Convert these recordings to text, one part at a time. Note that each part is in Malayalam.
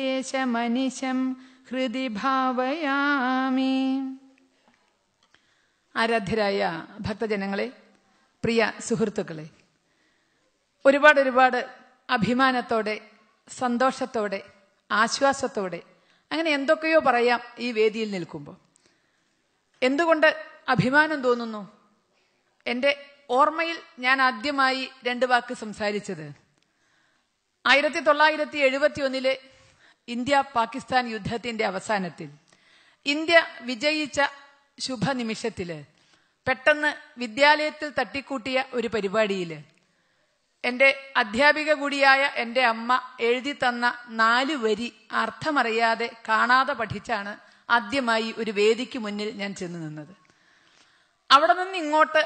ദേശമനിശം ഹൃദി ഭാവയാമി. ആരാധ്യരായ ഭക്തജനങ്ങളെ പ്രിയ സുഹൃത്തുക്കളെ ഒരുപാട് ഒരുപാട് അഭിമാനത്തോടെ സന്തോഷത്തോടെ ആശ്വാസത്തോടെ അങ്ങനെ എന്തൊക്കെയോ പറയാം ഈ വേദിയിൽ നിൽക്കുമ്പോൾ. എന്തുകൊണ്ട് അഭിമാനം തോന്നുന്നു? എന്റെ ഓർമ്മയിൽ ഞാൻ ആദ്യമായി രണ്ട് വാക്ക് സംസാരിച്ചത്. ആയിരത്തി തൊള്ളായിരത്തി എഴുപത്തി ഒന്നിലെ ഇന്ത്യ പാകിസ്ഥാൻ യുദ്ധത്തിന്റെ അവസാനത്തിൽ. ഇന്ത്യ വിജയിച്ച ശുഭനിമിഷത്തിൽ പെട്ടെന്ന് വിദ്യാലയത്തിൽ തട്ടിക്കൂട്ടിയ ഒരു പരിപാടിയിൽ എന്റെ അധ്യാപിക കൂടിയായ എന്റെ അമ്മ എഴുതി തന്ന നാല് വരി അർത്ഥമറിയാതെ കാണാതെ പഠിച്ചാണ് ആദ്യമായി ഒരു വേദിക്ക് മുന്നിൽ ഞാൻ ചെന്ന് നിന്നത്. അവിടെ നിന്ന് ഇങ്ങോട്ട്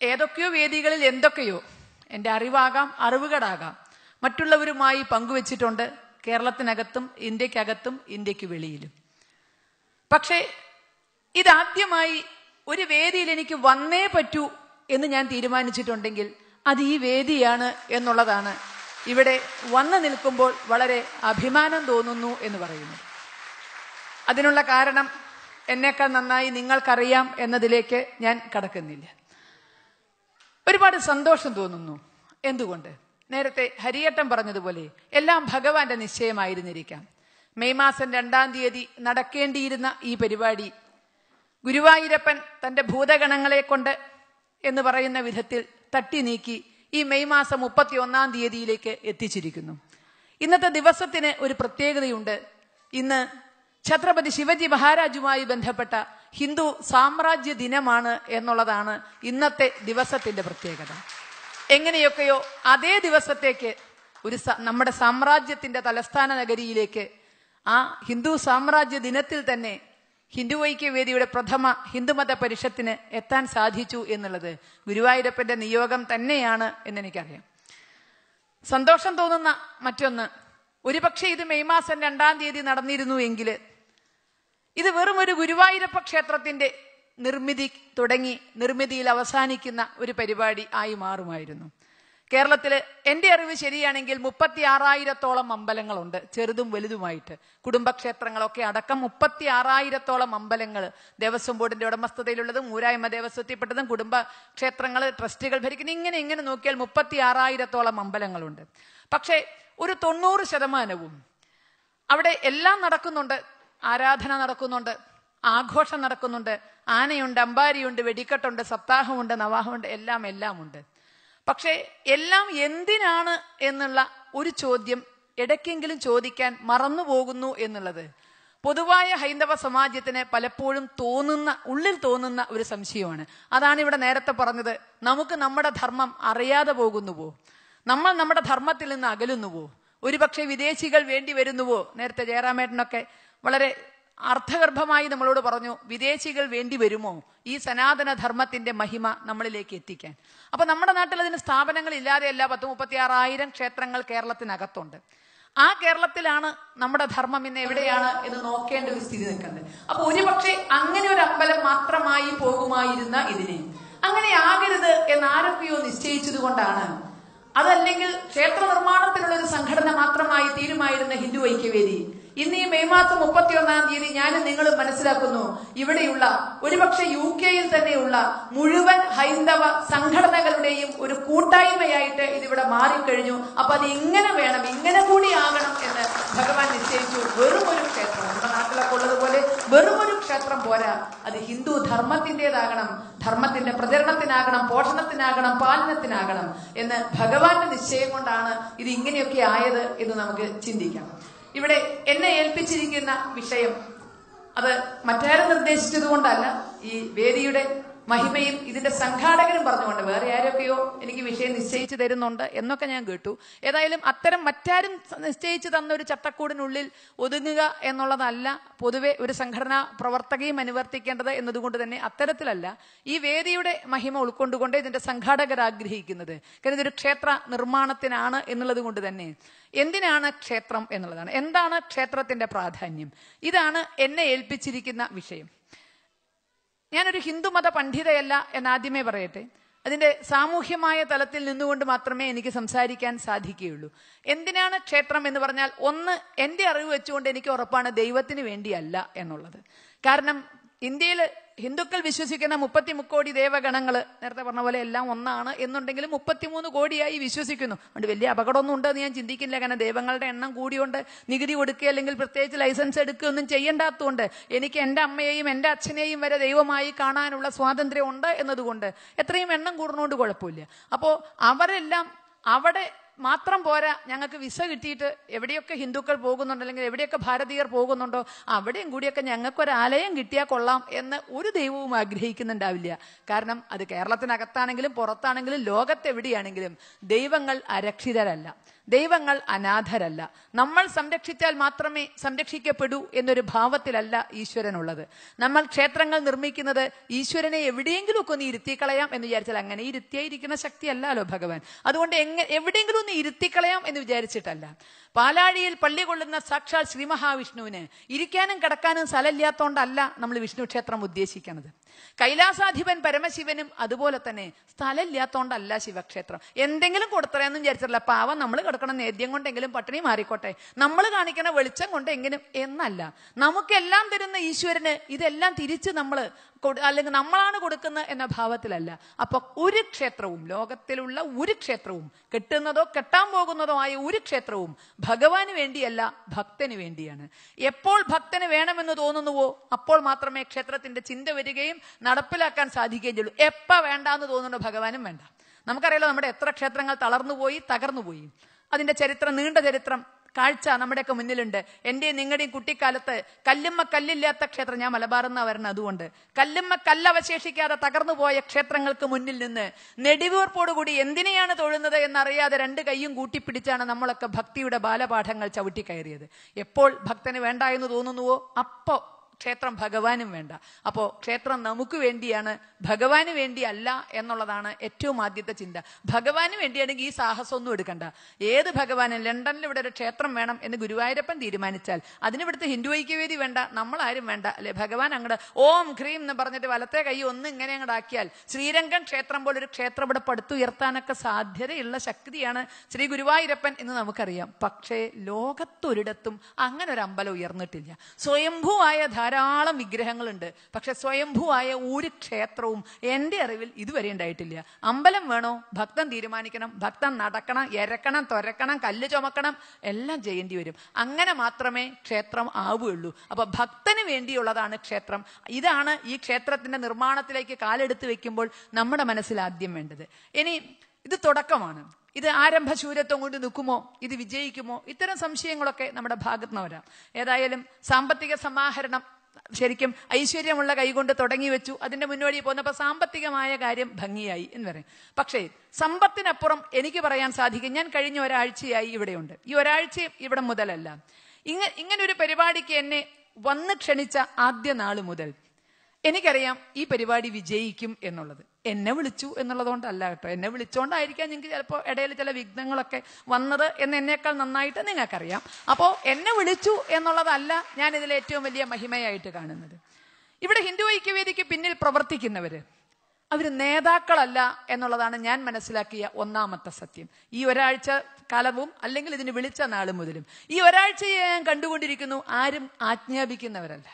ഏതൊക്കെയോ വേദികളിൽ എന്തൊക്കെയോ എന്റെ അറിവാകാം അറിവുകളാകാം മറ്റുള്ളവരുമായി പങ്കുവച്ചിട്ടുണ്ട് കേരളത്തിനകത്തും ഇന്ത്യക്കകത്തും ഇന്ത്യയ്ക്ക് വെളിയിലും. പക്ഷേ ഇതാദ്യമായി ഒരു വേദിയിൽ എനിക്ക് വന്നേ പറ്റൂ എന്ന് ഞാൻ തീരുമാനിച്ചിട്ടുണ്ടെങ്കിൽ അത് ഈ വേദിയാണ് എന്നുള്ളതാണ് ഇവിടെ വന്നു നിൽക്കുമ്പോൾ വളരെ അഭിമാനം തോന്നുന്നു എന്ന് പറയുന്നു അതിനുള്ള കാരണം എന്നേക്കാൾ നന്നായി നിങ്ങൾക്കറിയാം എന്നതിലേക്ക് ഞാൻ കടക്കുന്നില്ല. ഒരുപാട് സന്തോഷം തോന്നുന്നു. എന്തുകൊണ്ട്? നേരത്തെ ഹരിയട്ടൻ പറഞ്ഞതുപോലെ എല്ലാം ഭഗവാന്റെ നിശ്ചയമായിരുന്നിരിക്കാം. മെയ് മാസം രണ്ടാം തീയതി നടക്കേണ്ടിയിരുന്ന ഈ പരിപാടി ഗുരുവായൂരപ്പൻ തന്റെ ഭൂതഗണങ്ങളെ കൊണ്ട് എന്ന് പറയുന്ന വിധത്തിൽ തട്ടി നീക്കി ഈ മെയ് മാസം മുപ്പത്തി ഒന്നാം തീയതിയിലേക്ക് എത്തിച്ചിരിക്കുന്നു. ഇന്നത്തെ ദിവസത്തിന് ഒരു പ്രത്യേകതയുണ്ട്. ഇന്ന് ഛത്രപതി ശിവജി മഹാരാജുമായി ബന്ധപ്പെട്ട ഹിന്ദു സാമ്രാജ്യ ദിനമാണ് എന്നുള്ളതാണ് ഇന്നത്തെ ദിവസത്തിന്റെ പ്രത്യേകത. എങ്ങനെയൊക്കെയോ അതേ ദിവസത്തേക്ക് ഒരു നമ്മുടെ സാമ്രാജ്യത്തിന്റെ തലസ്ഥാന നഗരിയിലേക്ക് ആ ഹിന്ദു സാമ്രാജ്യ ദിനത്തിൽ തന്നെ ഹിന്ദു ഐക്യവേദിയുടെ പ്രഥമ ഹിന്ദുമത പരിഷത്തിന് എത്താൻ സാധിച്ചു എന്നുള്ളത് ഗുരുവായൂരപ്പന്റെ നിയോഗം തന്നെയാണ് എന്ന് എന്നെനിക്കറിയാം. സന്തോഷം തോന്നുന്ന മറ്റൊന്ന് ഒരുപക്ഷെ ഇത് മെയ് മാസം രണ്ടാം തീയതി നടന്നിരുന്നു എങ്കിൽ ഇത് വെറും ഒരു ഗുരുവായൂരപ്പ ക്ഷേത്രത്തിന്റെ നിർമ്മിതി തുടങ്ങി നിർമ്മിതിയിൽ അവസാനിക്കുന്ന ഒരു പരിപാടി ആയി മാറുമായിരുന്നു. കേരളത്തിൽ എന്റെ അറിവ് ശരിയാണെങ്കിൽ മുപ്പത്തി ആറായിരത്തോളം അമ്പലങ്ങളുണ്ട് ചെറുതും വലുതുമായിട്ട്. കുടുംബക്ഷേത്രങ്ങളൊക്കെ അടക്കം മുപ്പത്തി ആറായിരത്തോളം അമ്പലങ്ങൾ ദേവസ്വം ബോർഡിന്റെ ഉടമസ്ഥതയിലുള്ളതും ഊരായ്മ ദേവസ്വത്തിൽപ്പെട്ടതും കുടുംബ ക്ഷേത്രങ്ങൾ ട്രസ്റ്റുകൾ ഭരിക്കുന്ന ഇങ്ങനെ ഇങ്ങനെ നോക്കിയാൽ മുപ്പത്തി ആറായിരത്തോളം അമ്പലങ്ങളുണ്ട്. പക്ഷേ ഒരു തൊണ്ണൂറ് ശതമാനവും അവിടെ എല്ലാം നടക്കുന്നുണ്ട് ആരാധന നടക്കുന്നുണ്ട് ആഘോഷം നടക്കുന്നുണ്ട്. ആനയുണ്ട് അമ്പാരിയുണ്ട് വെടിക്കെട്ടുണ്ട് സപ്താഹമുണ്ട് നവാഹമുണ്ട് എല്ലാം എല്ലാം ഉണ്ട് പക്ഷേ എല്ലാം എന്തിനാണ് എന്നുള്ള ഒരു ചോദ്യം ഇടയ്ക്കെങ്കിലും ചോദിക്കാൻ മറന്നു പോകുന്നു എന്നുള്ളത്. പൊതുവായ ഹൈന്ദവ സമാജത്തിന് പലപ്പോഴും തോന്നുന്ന ഉള്ളിൽ തോന്നുന്ന ഒരു സംശയമാണ്. അതാണ് ഇവിടെ നേരത്തെ പറഞ്ഞത് നമുക്ക് നമ്മുടെ ധർമ്മം അറിയാതെ പോകുന്നുവോ? നമ്മൾ നമ്മുടെ ധർമ്മത്തിൽ നിന്ന് അകലുന്നുവോ? ഒരുപക്ഷെ വിദേശികൾ വേണ്ടി വരുന്നുവോ? നേരത്തെ ജയറാമേട്ടനൊക്കെ വളരെ അർത്ഥഗർഭമായി നമ്മളോട് പറഞ്ഞു വിദേശികൾ വേണ്ടി വരുമോ? ഈ സനാതന ധർമ്മത്തിന്റെ മഹിമ നമ്മളിലേക്ക് എത്തിക്കാൻ. അപ്പൊ നമ്മുടെ നാട്ടിൽ അതിന് സ്ഥാപനങ്ങൾ ഇല്ലാതെയല്ല പത്ത് മുപ്പത്തി ആറായിരം ക്ഷേത്രങ്ങൾ കേരളത്തിനകത്തുണ്ട്. ആ കേരളത്തിലാണ് നമ്മുടെ ധർമ്മം ഇന്ന് എവിടെയാണ് എന്ന് നോക്കേണ്ട ഒരു സ്ഥിതി നിൽക്കുന്നത്. അപ്പൊ ഒരുപക്ഷെ അങ്ങനെ ഒരു അമ്പലം മാത്രമായി പോകുമായിരുന്ന ഇതിനെ. അങ്ങനെ ആകരുത് എന്ന് ആരൊക്കെയോ നിശ്ചയിച്ചത് കൊണ്ടാണ്. അതല്ലെങ്കിൽ ക്ഷേത്ര നിർമ്മാണത്തിനുള്ള ഒരു സംഘടന മാത്രമായി തീരുമായിരുന്ന ഹിന്ദു ഐക്യവേദി ഇന്ന് ഈ മെയ് മാസം മുപ്പത്തിയൊന്നാം തീയതി ഞാൻ നിങ്ങളും മനസ്സിലാക്കുന്നു. ഇവിടെയുള്ള ഒരുപക്ഷെ യു കെയിൽ തന്നെയുള്ള മുഴുവൻ ഹൈന്ദവ സംഘടനകളുടെയും ഒരു കൂട്ടായ്മയായിട്ട് ഇതിവിടെ മാറിക്കഴിഞ്ഞു. അപ്പൊ അത് ഇങ്ങനെ വേണം ഇങ്ങനെ കൂടി ആകണം എന്ന് ഭഗവാൻ നിശ്ചയിച്ചു. വെറും ഒരു ക്ഷേത്രം. നമ്മുടെ നാട്ടിലൊക്കെ ഉള്ളതുപോലെ വെറും ഒരു ക്ഷേത്രം പോരാ. അത് ഹിന്ദു ധർമ്മത്തിന്റെതാകണം. ധർമ്മത്തിന്റെ പ്രചരണത്തിനാകണം പോഷണത്തിനാകണം പാലനത്തിനാകണം എന്ന് ഭഗവാന്റെ നിശ്ചയം കൊണ്ടാണ് ഇത് ഇങ്ങനെയൊക്കെ ആയത് എന്ന് നമുക്ക് ചിന്തിക്കാം. ഇവിടെ എന്നെ ഏൽപ്പിച്ചിരിക്കുന്ന വിഷയം. അത് മറ്റാരും നിർദ്ദേശിച്ചത് കൊണ്ടല്ല ഈ വേദിയുടെ മഹിമയും ഇതിന്റെ സംഘാടകരും പറഞ്ഞുകൊണ്ട് വേറെ ആരൊക്കെയോ എനിക്ക് വിഷയം നിശ്ചയിച്ചു തരുന്നുണ്ട് എന്നൊക്കെ ഞാൻ കേട്ടു. ഏതായാലും അത്തരം മറ്റാരും നിശ്ചയിച്ചു തന്ന ഒരു ചട്ടക്കൂടിനുള്ളിൽ ഒതുങ്ങുക എന്നുള്ളതല്ല പൊതുവെ ഒരു സംഘടനാ പ്രവർത്തകയും അനുവർത്തിക്കേണ്ടത് എന്നതുകൊണ്ട് തന്നെ അത്തരത്തിലല്ല. ഈ വേദിയുടെ മഹിമ ഉൾക്കൊണ്ടുകൊണ്ട് ഇതിന്റെ സംഘാടകർ ആഗ്രഹിക്കുന്നത് കാരണം ഇതൊരു ക്ഷേത്ര നിർമ്മാണത്തിനാണ് എന്നുള്ളത് കൊണ്ട് തന്നെ. എന്തിനാണ് ക്ഷേത്രം എന്നുള്ളതാണ്. എന്താണ് ക്ഷേത്രത്തിന്റെ പ്രാധാന്യം? ഇതാണ് എന്നെ ഏൽപ്പിച്ചിരിക്കുന്ന വിഷയം. ഞാനൊരു ഹിന്ദുമത പണ്ഡിതയല്ല എന്നാദ്യമേ പറയട്ടെ. അതിന്റെ സാമൂഹ്യമായ തലത്തിൽ നിന്നുകൊണ്ട് മാത്രമേ എനിക്ക് സംസാരിക്കാൻ സാധിക്കുകയുള്ളൂ. എന്തിനാണ് ക്ഷേത്രം എന്ന് പറഞ്ഞാൽ ഒന്ന് എന്റെ അറിവ് വെച്ചുകൊണ്ട് എനിക്ക് ഉറപ്പാണ് ദൈവത്തിന് വേണ്ടിയല്ല എന്നുള്ളത്. കാരണം ഇന്ത്യയിൽ ഹിന്ദുക്കൾ വിശ്വസിക്കുന്ന മുപ്പത്തി മുക്കോടി ദേവഗണങ്ങൾ നേരത്തെ പറഞ്ഞ പോലെ എല്ലാം ഒന്നാണ് എന്നുണ്ടെങ്കിലും മുപ്പത്തിമൂന്ന് കോടിയായി വിശ്വസിക്കുന്നു. അതുകൊണ്ട് വലിയ അപകടമൊന്നും ഉണ്ടെന്ന് ഞാൻ ചിന്തിക്കില്ല. കാരണം ദേവങ്ങളുടെ എണ്ണം കൂടിയുണ്ട് നികുതി കൊടുക്കുക അല്ലെങ്കിൽ പ്രത്യേകിച്ച് ലൈസൻസ് എടുക്കുകയൊന്നും ചെയ്യേണ്ടാത്തതുകൊണ്ട് എനിക്ക് എന്റെ അമ്മയെയും എന്റെ അച്ഛനെയും വരെ ദൈവമായി കാണാനുള്ള സ്വാതന്ത്ര്യം ഉണ്ട് എന്നതുകൊണ്ട് എത്രയും എണ്ണം കൂടുന്നതുകൊണ്ട് കുഴപ്പമില്ല. അപ്പോൾ അവരെല്ലാം അവിടെ മാത്രം പോരാ ഞങ്ങൾക്ക് വിസ കിട്ടിയിട്ട് എവിടെയൊക്കെ ഹിന്ദുക്കൾ പോകുന്നുണ്ടോ അല്ലെങ്കിൽ എവിടെയൊക്കെ ഭാരതീയർ പോകുന്നുണ്ടോ അവിടെയും കൂടിയൊക്കെ ഞങ്ങൾക്കൊരു ആലയം കിട്ടിയാൽ കൊള്ളാം എന്ന് ഒരു ദൈവവും ആഗ്രഹിക്കുന്നുണ്ടാവില്ല. കാരണം അത് കേരളത്തിനകത്താണെങ്കിലും പുറത്താണെങ്കിലും ലോകത്തെവിടെയാണെങ്കിലും ദൈവങ്ങൾ അരക്ഷിതരല്ല. ദൈവങ്ങൾ അനാഥരല്ല. നമ്മൾ സംരക്ഷിച്ചാൽ മാത്രമേ സംരക്ഷിക്കപ്പെടൂ എന്നൊരു ഭാവത്തിലല്ല ഈശ്വരനുള്ളത്. നമ്മൾ ക്ഷേത്രങ്ങൾ നിർമ്മിക്കുന്നത് ഈശ്വരനെ എവിടെയെങ്കിലും ഒക്കെ ഒന്ന് ഇരുത്തിക്കളയാം എന്ന് വിചാരിച്ചാൽ അങ്ങനെ ഇരുത്തിയായിരിക്കുന്ന ശക്തിയല്ലല്ലോ ഭഗവാൻ. അതുകൊണ്ട് എങ്ങനെ എവിടെയെങ്കിലും ഒന്ന് ഇരുത്തിക്കളയാം എന്ന് വിചാരിച്ചിട്ടല്ല. പാലാഴിയിൽ പള്ളി കൊള്ളുന്ന സാക്ഷാൽ ശ്രീ മഹാവിഷ്ണുവിന് ഇരിക്കാനും കിടക്കാനും സ്ഥലമില്ലാത്തോണ്ടല്ല നമ്മൾ വിഷ്ണു ക്ഷേത്രം ഉദ്ദേശിക്കുന്നത്. കൈലാസാധിപൻ പരമശിവനും അതുപോലെ തന്നെ സ്ഥലമില്ലാത്തോണ്ടല്ല ശിവക്ഷേത്രം. എന്തെങ്കിലും കൊടുത്തറയെന്നും വിചാരിച്ചിട്ടില്ല. പാവം നമ്മൾ കിടക്കണം നേദ്യം കൊണ്ടെങ്കിലും പട്ടിണി മാറിക്കോട്ടെ. നമ്മൾ കാണിക്കണ വെളിച്ചം കൊണ്ട് എങ്കിലും എന്നല്ല. നമുക്കെല്ലാം തരുന്ന ഈശ്വരന് ഇതെല്ലാം തിരിച്ച് നമ്മൾ അല്ലെങ്കിൽ നമ്മളാണ് കൊടുക്കുന്നത് എന്ന ഭാവത്തിലല്ല. അപ്പൊ ഒരു ക്ഷേത്രവും ലോകത്തിലുള്ള ഒരു ക്ഷേത്രവും കെട്ടുന്നതോ കെട്ടാൻ പോകുന്നതോ ആയ ഒരു ക്ഷേത്രവും ഭഗവാന് വേണ്ടിയല്ല ഭക്തന് വേണ്ടിയാണ്. എപ്പോൾ ഭക്തന് വേണമെന്ന് തോന്നുന്നുവോ അപ്പോൾ മാത്രമേ ക്ഷേത്രത്തിന്റെ ചിന്ത വരികയും നടപ്പിലാക്കാൻ സാധിക്കുകയും ചെയ്യുള്ളൂ. എപ്പ വേണ്ടാന്ന് തോന്നുന്നു ഭഗവാനും വേണ്ട. നമുക്കറിയാലോ നമ്മുടെ എത്ര ക്ഷേത്രങ്ങൾ തളർന്നുപോയി തകർന്നുപോയി. അതിന്റെ ചരിത്രം നീണ്ട ചരിത്രം കാഴ്ച നമ്മുടെയൊക്കെ മുന്നിലുണ്ട്. എന്റെയും നിങ്ങളുടെയും കുട്ടിക്കാലത്ത് കല്ലുമ്മ കല്ലില്ലാത്ത ക്ഷേത്രം ഞാൻ മലബാറുന്ന വരണം അതുകൊണ്ട്. കല്ലുമ്മ കല്ലവശേഷിക്കാതെ തകർന്നു പോയ ക്ഷേത്രങ്ങൾക്ക് മുന്നിൽ നിന്ന് നെടിവീർപ്പോടുകൂടി എന്തിനെയാണ് തൊഴുന്നത് എന്നറിയാതെ രണ്ട് കൈയും കൂട്ടിപ്പിടിച്ചാണ് നമ്മളൊക്കെ ഭക്തിയുടെ ബാലപാഠങ്ങൾ ചവിട്ടിക്കയറിയത്. എപ്പോൾ ഭക്തന് വേണ്ട എന്ന് തോന്നുന്നുവോ? അപ്പോ. ക്ഷേത്രം ഭഗവാനും വേണ്ട. അപ്പോൾ ക്ഷേത്രം നമുക്ക് വേണ്ടിയാണ് ഭഗവാന് വേണ്ടിയല്ല എന്നുള്ളതാണ് ഏറ്റവും ആദ്യത്തെ ചിന്ത. ഭഗവാന് വേണ്ടിയാണെങ്കിൽ ഈ സാഹസമൊന്നും എടുക്കണ്ട. ഏത് ഭഗവാനും ലണ്ടനിൽ ഇവിടെ ഒരു ക്ഷേത്രം വേണം എന്ന് ഗുരുവായൂരപ്പൻ തീരുമാനിച്ചാൽ അതിനിവിടുത്തെ ഹിന്ദു ഐക്യവേദി വേണ്ട നമ്മളാരും വേണ്ട. അല്ലെ? ഭഗവാൻ അങ്ങോട്ട് ഓം ക്രീം എന്ന് പറഞ്ഞിട്ട് വലത്തെ കൈ ഒന്ന് ഇങ്ങനെ അങ്ങോട്ട് ആക്കിയാൽ ശ്രീരംഗം ക്ഷേത്രം പോലൊരു ക്ഷേത്രം ഇവിടെ പടുത്തുയർത്താനൊക്കെ സാധ്യതയുള്ള ശക്തിയാണ് ശ്രീ ഗുരുവായൂരപ്പൻ എന്ന് നമുക്കറിയാം. പക്ഷേ ലോകത്തൊരിടത്തും അങ്ങനെ ഒരു അമ്പലം ഉയർന്നിട്ടില്ല. സ്വയംഭൂവായ ധാരാളം വിഗ്രഹങ്ങളുണ്ട്. പക്ഷെ സ്വയംഭുവായ ഒരു ക്ഷേത്രവും എന്റെ അറിവിൽ ഇതുവരെ ഉണ്ടായിട്ടില്ല. അമ്പലം വേണോ? ഭക്തൻ തീരുമാനിക്കണം. ഭക്തൻ നടക്കണം എരക്കണം തുരക്കണം കല്ല് ചുമക്കണം എല്ലാം ചെയ്യേണ്ടി വരും. അങ്ങനെ മാത്രമേ ക്ഷേത്രം ആവുകയുള്ളൂ. അപ്പൊ ഭക്തന് വേണ്ടിയുള്ളതാണ് ക്ഷേത്രം. ഇതാണ് ഈ ക്ഷേത്രത്തിന്റെ നിർമ്മാണത്തിലേക്ക് കാലെടുത്ത് വെക്കുമ്പോൾ നമ്മുടെ മനസ്സിൽ ആദ്യം വേണ്ടത്. ഇനി ഇത് തുടക്കമാണ്. ഇത് ആരംഭശൂരത്വം കൊണ്ട് നിൽക്കുമോ? ഇത് വിജയിക്കുമോ? ഇത്തരം സംശയങ്ങളൊക്കെ നമ്മുടെ ഭാഗത്ത് നിന്ന് വരാം. ഏതായാലും സാമ്പത്തിക സമാഹരണം ശരിക്കും ഐശ്വര്യമുള്ള കൈകൊണ്ട് തുടങ്ങി വെച്ചു. അതിന്റെ മുന്നോടി പോന്നപ്പോൾ സാമ്പത്തികമായ കാര്യം ഭംഗിയായി എന്ന് പറയും. പക്ഷേ സമ്പത്തിനപ്പുറം എനിക്ക് പറയാൻ സാധിക്കും. ഞാൻ കഴിഞ്ഞ ഒരാഴ്ചയായി ഇവിടെയുണ്ട്. ഈ ഒരാഴ്ചയും ഇവിടെ മുതലല്ല. ഇങ്ങ ഇങ്ങനൊരു പരിപാടിക്ക് എന്നെ വന്ന് ക്ഷണിച്ച ആദ്യ നാൾ മുതൽ എനിക്കറിയാം ഈ പരിപാടി വിജയിക്കും എന്നുള്ളത്. എന്നെ വിളിച്ചു എന്നുള്ളതുകൊണ്ടല്ല കേട്ടോ. എന്നെ വിളിച്ചുകൊണ്ടായിരിക്കാം നിങ്ങൾക്ക് ചിലപ്പോൾ ഇടയിൽ ചില വിഘ്നങ്ങളൊക്കെ വന്നത് എന്ന് എന്നേക്കാൾ നന്നായിട്ട് നിങ്ങൾക്കറിയാം. അപ്പോൾ എന്നെ വിളിച്ചു എന്നുള്ളതല്ല ഞാൻ ഇതിൽ ഏറ്റവും വലിയ മഹിമയായിട്ട് കാണുന്നത്. ഇവിടെ ഹിന്ദു ഐക്യവേദിക്ക് പിന്നിൽ പ്രവർത്തിക്കുന്നവർ അവർ നേതാക്കളല്ല എന്നുള്ളതാണ് ഞാൻ മനസ്സിലാക്കിയ ഒന്നാമത്തെ സത്യം. ഈ ഒരാഴ്ച കാലവും അല്ലെങ്കിൽ ഇതിന് വിളിച്ച നാൾ മുതലും. ഈ ഒരാഴ്ചയെ ഞാൻ കണ്ടുകൊണ്ടിരിക്കുന്നു ആരും ആജ്ഞാപിക്കുന്നവരല്ല.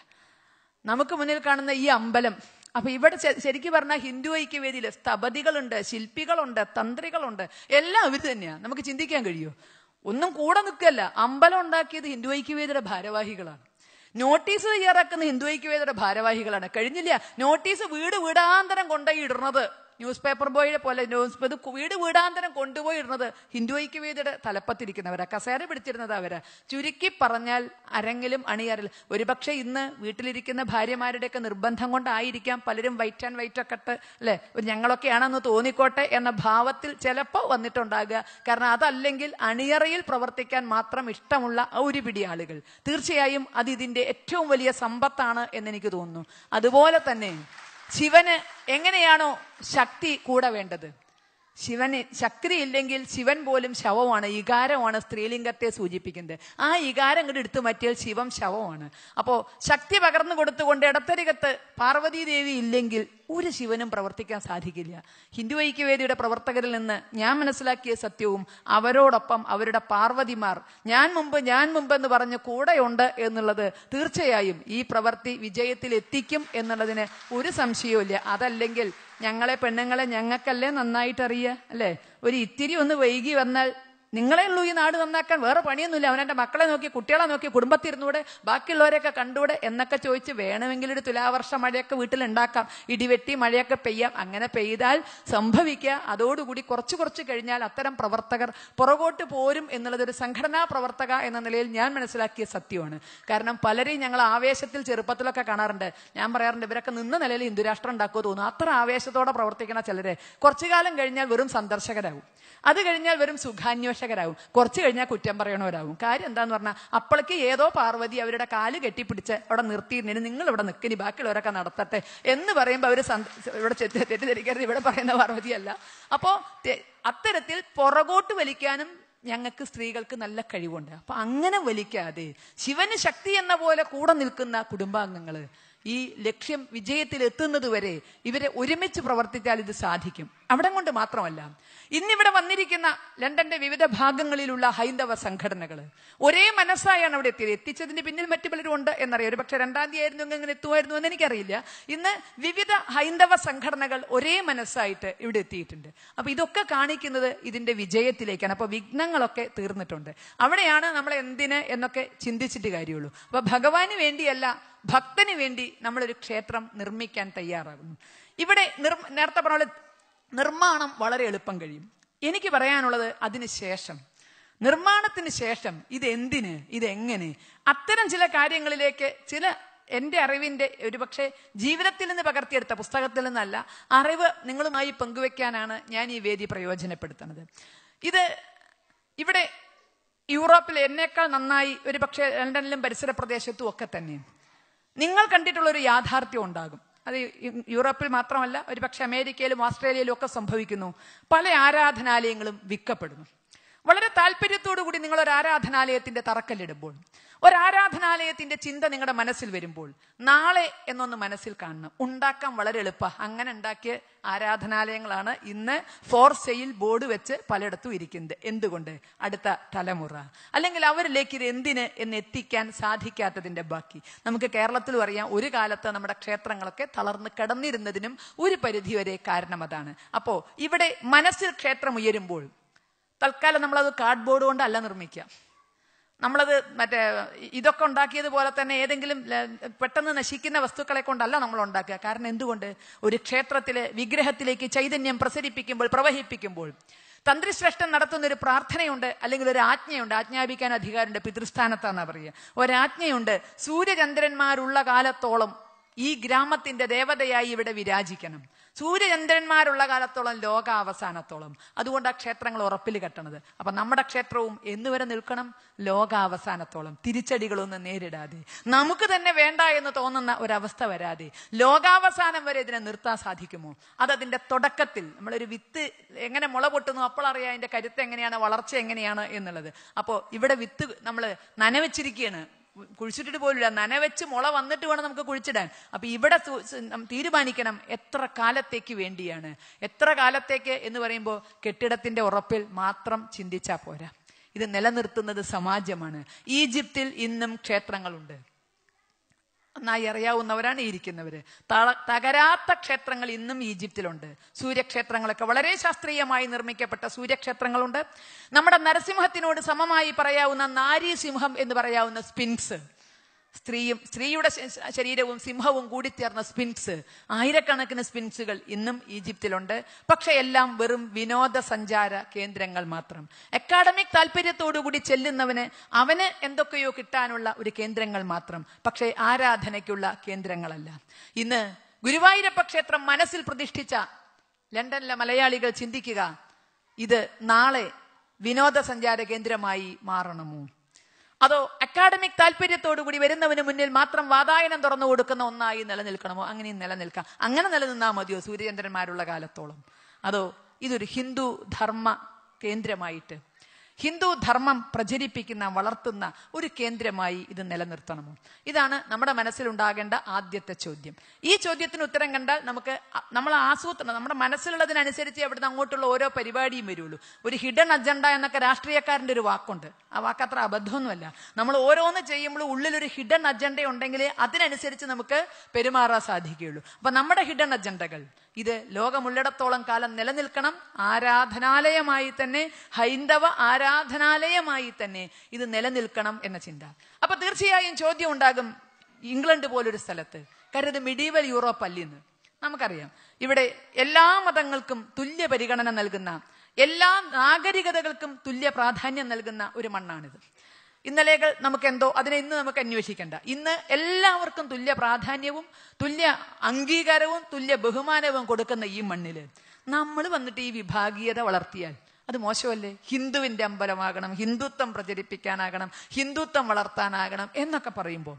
നമുക്ക് മുന്നിൽ കാണുന്ന ഈ അമ്പലം അപ്പൊ ഇവിടെ ശരിക്കും പറഞ്ഞാൽ ഹിന്ദു ഐക്യവേദിയിൽ സ്ഥപതികളുണ്ട് ശില്പികളുണ്ട് തന്ത്രികളുണ്ട്. എല്ലാം അവർ തന്നെയാണ് നമുക്ക് ചിന്തിക്കാൻ കഴിയുമോ ഒന്നും കൂടെ നിൽക്കല്ല. അമ്പലം ഉണ്ടാക്കിയത് ഹിന്ദു ഐക്യവേദിയുടെ ഭാരവാഹികളാണ്. നോട്ടീസ് തയ്യാറാക്കുന്ന ഹിന്ദു ഐക്യവേദിയുടെ ഭാരവാഹികളാണ്. കഴിഞ്ഞില്ല. നോട്ടീസ് വീട് വീടാന്തരം കൊണ്ടുപോയി ഇടുന്നത് ന്യൂസ് പേപ്പർ ബോയെ പോലെ ന്യൂസ് ഇത് വീട് വീടാന്തരം കൊണ്ടുപോയിരുന്നത് ഹിന്ദു ഐക്യവേദിയുടെ തലപ്പത്തിരിക്കുന്നവരാ. കസേര പിടിച്ചിരുന്നത് അവരാ. ചുരുക്കി പറഞ്ഞാൽ അരങ്ങിലും അണിയറിൽ ഒരുപക്ഷെ ഇന്ന് വീട്ടിലിരിക്കുന്ന ഭാര്യമാരുടെയൊക്കെ നിർബന്ധം കൊണ്ടായിരിക്കാം പലരും വൈറ്റ് ആൻഡ് വൈറ്റ് ഒക്കെ ഇട്ട് അല്ലെ? ഞങ്ങളൊക്കെയാണെന്ന് തോന്നിക്കോട്ടെ എന്ന ഭാവത്തിൽ ചിലപ്പോൾ വന്നിട്ടുണ്ടാകുക. കാരണം അതല്ലെങ്കിൽ അണിയറയിൽ പ്രവർത്തിക്കാൻ മാത്രം ഇഷ്ടമുള്ള ഒരു പിടി ആളുകൾ. തീർച്ചയായും അത് ഇതിന്റെ ഏറ്റവും വലിയ സമ്പത്താണ് എന്നെനിക്ക് തോന്നുന്നു. അതുപോലെ തന്നെ ശിവന് എങ്ങനെയാണോ ശക്തി കൂടെ വേണ്ടത്? ശിവന് ശക്തി ഇല്ലെങ്കിൽ ശിവൻ പോലും ശവമാണ് ഇകാരമാണ് സ്ത്രീലിംഗത്തെ സൂചിപ്പിക്കുന്നത്. ആ ഇകാരം ഇങ്ങോട്ട് എടുത്തു മാറ്റിയാൽ ശിവം ശവമാണ്. അപ്പോൾ ശക്തി പകർന്നു കൊടുത്തുകൊണ്ട് ഇടത്തരികത്ത് പാർവതീദേവി ഇല്ലെങ്കിൽ ഒരു ശിവനും പ്രവർത്തിക്കാൻ സാധിക്കില്ല. ഹിന്ദു ഐക്യവേദിയുടെ പ്രവർത്തകരിൽ നിന്ന് ഞാൻ മനസ്സിലാക്കിയ സത്യവും അവരോടൊപ്പം അവരുടെ പാർവതിമാർ ഞാൻ മുമ്പ് ഞാൻ മുമ്പ് എന്ന് പറഞ്ഞ് കൂടെയുണ്ട് എന്നുള്ളത് തീർച്ചയായും ഈ പ്രവൃത്തി വിജയത്തിൽ എത്തിക്കും എന്നുള്ളതിന് ഒരു സംശയവും അതല്ലെങ്കിൽ ഞങ്ങളെ പെണ്ണുങ്ങളെ ഞങ്ങൾക്കല്ലേ നന്നായിട്ട് അറിയുക അല്ലേ? ഒരു ഇത്തിരി ഒന്ന് വൈകി വന്നാൽ നിങ്ങളെ ഉള്ളൂ ഈ നാട് നന്നാക്കാൻ. വേറെ പണിയൊന്നുമില്ല. അവനെന്റെ മക്കളെ നോക്കി കുട്ടികളെ നോക്കി കുടുംബത്തിൽ ഇരുന്നൂടെ ബാക്കിയുള്ളവരെയൊക്കെ കണ്ടൂടെ എന്നൊക്കെ ചോദിച്ച് വേണമെങ്കിൽ ഒരു തുലാവർഷ മഴയൊക്കെ വീട്ടിലുണ്ടാക്കാം. ഇടിവെട്ടി മഴയൊക്കെ പെയ്യാം. അങ്ങനെ പെയ്താൽ സംഭവിക്കുക. അതോടുകൂടി കുറച്ച് കുറച്ച് കഴിഞ്ഞാൽ അത്തരം പ്രവർത്തകർ പുറകോട്ട് പോരും എന്നുള്ളതൊരു സംഘടനാ പ്രവർത്തക എന്ന നിലയിൽ ഞാൻ മനസ്സിലാക്കിയ സത്യമാണ്. കാരണം പലരെയും ഞങ്ങൾ ആവേശത്തിൽ ചെറുപ്പത്തിലൊക്കെ കാണാറുണ്ട്. ഞാൻ പറയാറുണ്ട് ഇവരൊക്കെ നിന്ന നിലയിൽ ഹിന്ദുരാഷ്ട്രം ഉണ്ടാക്കുമോ തോന്നുന്നു. അത്ര ആവേശത്തോടെ പ്രവർത്തിക്കണ ചിലരെ. കുറച്ചു കാലം കഴിഞ്ഞാൽ വെറും സന്ദർശകരാകും. അത് കഴിഞ്ഞാൽ വെറും സുഖാന്വേഷകരാകും കുറച്ച് കഴിഞ്ഞാൽ കുറ്റം പറയണവരാകും കാര്യം എന്താന്ന് പറഞ്ഞാൽ അപ്പോഴേക്ക് ഏതോ പാർവതി അവരുടെ കാൽ കെട്ടിപ്പിടിച്ച് അവിടെ നിർത്തിയിരുന്നതിന് നിങ്ങൾ ഇവിടെ നിൽക്കിനി ബാക്കിയുള്ളവരൊക്കെ നടത്തട്ടെ എന്ന് പറയുമ്പോൾ അവർ ഇവിടെ ചെത്തി- തെറ്റിദ്ധരിക്കരുത് ഇവിടെ പറയുന്ന പാർവതിയല്ല. അപ്പോൾ അത്തരത്തിൽ പുറകോട്ട് വലിക്കാനും ഞങ്ങൾക്ക് സ്ത്രീകൾക്ക് നല്ല കഴിവുണ്ട്. അപ്പൊ അങ്ങനെ വലിക്കാതെ ശിവന് ശക്തി എന്ന പോലെ കൂടെ നിൽക്കുന്ന കുടുംബാംഗങ്ങൾ ഈ ലക്ഷ്യം വിജയത്തിൽ എത്തുന്നത് വരെ ഇവരെ ഒരുമിച്ച് പ്രവർത്തിച്ചാൽ ഇത് സാധിക്കും. അവിടെ കൊണ്ട് മാത്രമല്ല ഇന്നിവിടെ വന്നിരിക്കുന്ന ലണ്ടന്റെ വിവിധ ഭാഗങ്ങളിലുള്ള ഹൈന്ദവ സംഘടനകൾ ഒരേ മനസ്സായാണ് അവിടെ എത്തിയത്. എത്തിച്ചതിന് പിന്നിൽ മറ്റു പലരും ഉണ്ട് എന്നറിയാം. ഒരു പക്ഷെ രണ്ടാം തീയതി ആയിരുന്നു എങ്ങനെ എത്തുമായിരുന്നു എന്ന് എനിക്കറിയില്ല. ഇന്ന് വിവിധ ഹൈന്ദവ സംഘടനകൾ ഒരേ മനസ്സായിട്ട് ഇവിടെ എത്തിയിട്ടുണ്ട്. അപ്പൊ ഇതൊക്കെ കാണിക്കുന്നത് ഇതിന്റെ വിജയത്തിലേക്കാണ്. അപ്പൊ വിഘ്നങ്ങളൊക്കെ തീർന്നിട്ടുണ്ട്. അവിടെയാണ് നമ്മൾ എന്തിന് എന്നൊക്കെ ചിന്തിച്ചിട്ട് കാര്യമുള്ളൂ. അപ്പൊ ഭഗവാന് വേണ്ടിയല്ല ഭക്തന് വേണ്ടി നമ്മളൊരു ക്ഷേത്രം നിർമ്മിക്കാൻ തയ്യാറാകുന്നു. ഇവിടെ നിർ നേരത്തെ പറഞ്ഞ പോലെ നിർമ്മാണം വളരെ എളുപ്പം കഴിയും. എനിക്ക് പറയാനുള്ളത് അതിന് ശേഷം. നിർമ്മാണത്തിന് ശേഷം ഇത് എന്തിന് ഇത് എങ്ങനെ അത്തരം ചില കാര്യങ്ങളിലേക്ക് ചില എന്റെ അറിവിന്റെ ഒരുപക്ഷെ ജീവിതത്തിൽ നിന്ന് പകർത്തിയെടുത്ത പുസ്തകത്തിൽ നിന്നല്ല അറിവ് നിങ്ങളുമായി പങ്കുവെക്കാനാണ് ഞാൻ ഈ വേദി പ്രയോജനപ്പെടുത്തുന്നത്. ഇത് ഇവിടെ യൂറോപ്പിൽ എന്നേക്കാൾ നന്നായി ഒരു പക്ഷേ ലണ്ടനിലും പരിസര പ്രദേശത്തും ഒക്കെ തന്നെ നിങ്ങൾ കണ്ടിട്ടുള്ള ഒരു യാഥാർത്ഥ്യം ഉണ്ടാകും. അത് യൂറോപ്പിൽ മാത്രമല്ല ഒരു പക്ഷെ അമേരിക്കയിലും ഓസ്ട്രേലിയയിലും ഒക്കെ സംഭവിക്കുന്നു. പല ആരാധനാലയങ്ങളും വിൽക്കപ്പെടുന്നു. വളരെ താല്പര്യത്തോടു കൂടി നിങ്ങൾ ഒരു ആരാധനാലയത്തിന്റെ തറക്കല്ലിടുമ്പോൾ ഒരു ആരാധനാലയത്തിന്റെ ചിന്ത നിങ്ങളുടെ മനസ്സിൽ വരുമ്പോൾ നാളെ എന്നൊന്ന് മനസ്സിൽ കാണണം. ഉണ്ടാക്കാൻ വളരെ എളുപ്പ. അങ്ങനെ ഉണ്ടാക്കിയ ആരാധനാലയങ്ങളാണ് ഇന്ന് ഫോർ സെയിൽ ബോർഡ് വെച്ച് പലയിടത്തും ഇരിക്കുന്നത്. എന്തുകൊണ്ട്? അടുത്ത തലമുറ. അല്ലെങ്കിൽ അവരിലേക്ക് ഇത് എന്തിന് എന്ന് എത്തിക്കാൻ സാധിക്കാത്തതിന്റെ ബാക്കി. നമുക്ക് കേരളത്തിലും അറിയാം ഒരു കാലത്ത് നമ്മുടെ ക്ഷേത്രങ്ങളൊക്കെ തളർന്ന് കിടന്നിരുന്നതിനും ഒരു പരിധിവരെ കാരണം അതാണ്. അപ്പോ ഇവിടെ മനസ്സിൽ ക്ഷേത്രം ഉയരുമ്പോൾ തൽക്കാലം നമ്മളത് കാർഡ്ബോർഡ് കൊണ്ടല്ല നിർമ്മിക്കുക. നമ്മളത് മറ്റേ ഇതൊക്കെ ഉണ്ടാക്കിയതുപോലെ തന്നെ ഏതെങ്കിലും പെട്ടെന്ന് നശിക്കുന്ന വസ്തുക്കളെ കൊണ്ടല്ല നമ്മൾ ഉണ്ടാക്കുക. കാരണം എന്തുകൊണ്ട്? ഒരു ക്ഷേത്രത്തിലെ വിഗ്രഹത്തിലേക്ക് ചൈതന്യം പ്രസരിപ്പിക്കുമ്പോൾ പ്രവഹിപ്പിക്കുമ്പോൾ തന്ത്രിശ്രേഷ്ഠൻ നടത്തുന്ന ഒരു പ്രാർത്ഥനയുണ്ട് അല്ലെങ്കിൽ ഒരു ആജ്ഞയുണ്ട്. ആജ്ഞാപിക്കാൻ അധികാരമുണ്ട് പിതൃസ്ഥാനത്താണെന്നാണ് പറയുക. ഒരാജ്ഞയുണ്ട് സൂര്യചന്ദ്രന്മാരുള്ള കാലത്തോളം ഈ ഗ്രാമത്തിന്റെ ദേവതയായി ഇവിടെ വിരാജിക്കണം. സൂര്യചന്ദ്രന്മാരുള്ള കാലത്തോളം ലോകാവസാനത്തോളം. അതുകൊണ്ട് ആ ക്ഷേത്രങ്ങൾ ഉറപ്പിൽ കെട്ടണത്. അപ്പൊ നമ്മുടെ ക്ഷേത്രവും എന്നുവരെ നിൽക്കണം ലോകാവസാനത്തോളം. തിരിച്ചടികളൊന്നും നേരിടാതെ. നമുക്ക് തന്നെ വേണ്ട എന്ന് തോന്നുന്ന ഒരവസ്ഥ വരാതെ. ലോകാവസാനം വരെ ഇതിനെ നിർത്താൻ സാധിക്കുമോ? അതതിന്റെ തുടക്കത്തിൽ. നമ്മളൊരു വിത്ത് എങ്ങനെ മുള പൊട്ടുന്നു അപ്പോൾ അറിയാം അതിന്റെ കരുത്ത് എങ്ങനെയാണ് വളർച്ച എങ്ങനെയാണ് എന്നുള്ളത്. അപ്പോൾ ഇവിടെ വിത്ത് നമ്മൾ നനവെച്ചിരിക്കുകയാണ് കുഴിച്ചിട്ടിട്ട് പോലില്ല നനവെച്ച് മുള വന്നിട്ട് വേണം നമുക്ക് കുഴിച്ചിടാൻ. അപ്പൊ ഇവിടെ തീരുമാനിക്കണം എത്ര കാലത്തേക്ക് വേണ്ടിയാണ്. എത്ര കാലത്തേക്ക് എന്ന് പറയുമ്പോൾ കെട്ടിടത്തിന്റെ ഉറപ്പിൽ മാത്രം ചിന്തിച്ചാൽ പോരാ. ഇത് നിലനിർത്തുന്നത് സമാജമാണ്. ഈജിപ്തിൽ ഇന്നും ക്ഷേത്രങ്ങളുണ്ട്. നന്നായി അറിയാവുന്നവരാണ് ഈ തകരാത്ത ക്ഷേത്രങ്ങൾ ഇന്നും ഈജിപ്തിലുണ്ട്. സൂര്യക്ഷേത്രങ്ങളൊക്കെ വളരെ ശാസ്ത്രീയമായി നിർമ്മിക്കപ്പെട്ട സൂര്യക്ഷേത്രങ്ങളുണ്ട്. നമ്മുടെ നരസിംഹത്തിനോട് സമമായി പറയാവുന്ന നാരീസിംഹം എന്ന് പറയാവുന്ന സ്പിൻക്സ് സ്ത്രീയും സ്ത്രീയുടെ ശരീരവും സിംഹവും കൂടി ചേർന്ന സ്പിൻസ്. ആയിരക്കണക്കിന് സ്പിൻസുകൾ ഇന്നും ഈജിപ്തിലുണ്ട്. പക്ഷെ എല്ലാം വെറും വിനോദസഞ്ചാര കേന്ദ്രങ്ങൾ മാത്രം. അക്കാഡമിക് താല്പര്യത്തോടുകൂടി ചെല്ലുന്നവന് അവന് എന്തൊക്കെയോ കിട്ടാനുള്ള ഒരു കേന്ദ്രങ്ങൾ മാത്രം. പക്ഷേ ആരാധനയ്ക്കുള്ള കേന്ദ്രങ്ങളല്ല. ഇന്ന് ഗുരുവായൂരപ്പ ക്ഷേത്രം മനസ്സിൽ പ്രതിഷ്ഠിച്ച ലണ്ടനിലെ മലയാളികൾ ചിന്തിക്കുക ഇത് നാളെ വിനോദസഞ്ചാര കേന്ദ്രമായി മാറണമോ? അതോ അക്കാഡമിക് താല്പര്യത്തോടുകൂടി വരുന്നവന് മുന്നിൽ മാത്രം വാതായനം തുറന്നു കൊടുക്കുന്ന ഒന്നായി നിലനിൽക്കണമോ? അങ്ങനെയും നിലനിൽക്കാം. അങ്ങനെ നിലനിന്നാ മതിയോ സൂര്യചന്ദ്രന്മാരുള്ള കാലത്തോളം? അതോ ഇതൊരു ഹിന്ദു ധർമ്മ കേന്ദ്രമായിട്ട് ഹിന്ദു ധർമ്മം പ്രചരിപ്പിക്കുന്ന വളർത്തുന്ന ഒരു കേന്ദ്രമായി ഇത് നിലനിർത്തണമോ? ഇതാണ് നമ്മുടെ മനസ്സിലുണ്ടാകേണ്ട ആദ്യത്തെ ചോദ്യം. ഈ ചോദ്യത്തിന് ഉത്തരം കണ്ടാൽ നമുക്ക് നമ്മൾ ആസൂത്രണം നമ്മുടെ മനസ്സിലുള്ളതിനനുസരിച്ച് അവിടുന്ന് അങ്ങോട്ടുള്ള ഓരോ പരിപാടിയും വരുള്ളൂ. ഒരു ഹിഡൻ അജണ്ട എന്നൊക്കെ രാഷ്ട്രീയക്കാരന്റെ ഒരു വാക്കുണ്ട്. ആ വാക്ക് അത്ര അബദ്ധമൊന്നുമല്ല. നമ്മൾ ഓരോന്ന് ചെയ്യുമ്പോൾ ഉള്ളിലൊരു ഹിഡൻ അജണ്ട ഉണ്ടെങ്കിൽ അതിനനുസരിച്ച് നമുക്ക് പെരുമാറാൻ സാധിക്കുകയുള്ളൂ. അപ്പൊ നമ്മുടെ ഹിഡൻ അജണ്ടകൾ ഇത് ലോകമുള്ളിടത്തോളം കാലം നിലനിൽക്കണം. ആരാധനാലയമായി തന്നെ ഹൈന്ദവ ആരാധനാലയമായി തന്നെ ഇത് നിലനിൽക്കണം എന്ന ചിന്ത. അപ്പൊ തീർച്ചയായും ചോദ്യം ഉണ്ടാകും ഇംഗ്ലണ്ട് പോലൊരു സ്ഥലത്ത്. കരുത് മിഡീവൽ യൂറോപ്പ് അല്ലെന്ന്. നമുക്കറിയാം. ഇവിടെ എല്ലാ മതങ്ങൾക്കും തുല്യ പരിഗണന നൽകുന്ന എല്ലാ നാഗരികതകൾക്കും തുല്യ പ്രാധാന്യം നൽകുന്ന ഒരു മണ്ണാണിത്. ഇന്നലെകൾ നമുക്ക് എന്തോ അതിനെ ഇന്ന് നമുക്ക് അന്വേഷിക്കേണ്ട. ഇന്ന് എല്ലാവർക്കും തുല്യ പ്രാധാന്യവും തുല്യ അംഗീകാരവും തുല്യ ബഹുമാനവും കൊടുക്കുന്ന ഈ മണ്ണിൽ നമ്മൾ വന്നിട്ട് ഈ വിഭാഗീയത വളർത്തിയാൽ അത് മോശമല്ലേ? ഹിന്ദുവിന്റെ അമ്പലമാകണം ഹിന്ദുത്വം പ്രചരിപ്പിക്കാനാകണം ഹിന്ദുത്വം വളർത്താനാകണം എന്നൊക്കെ പറയുമ്പോൾ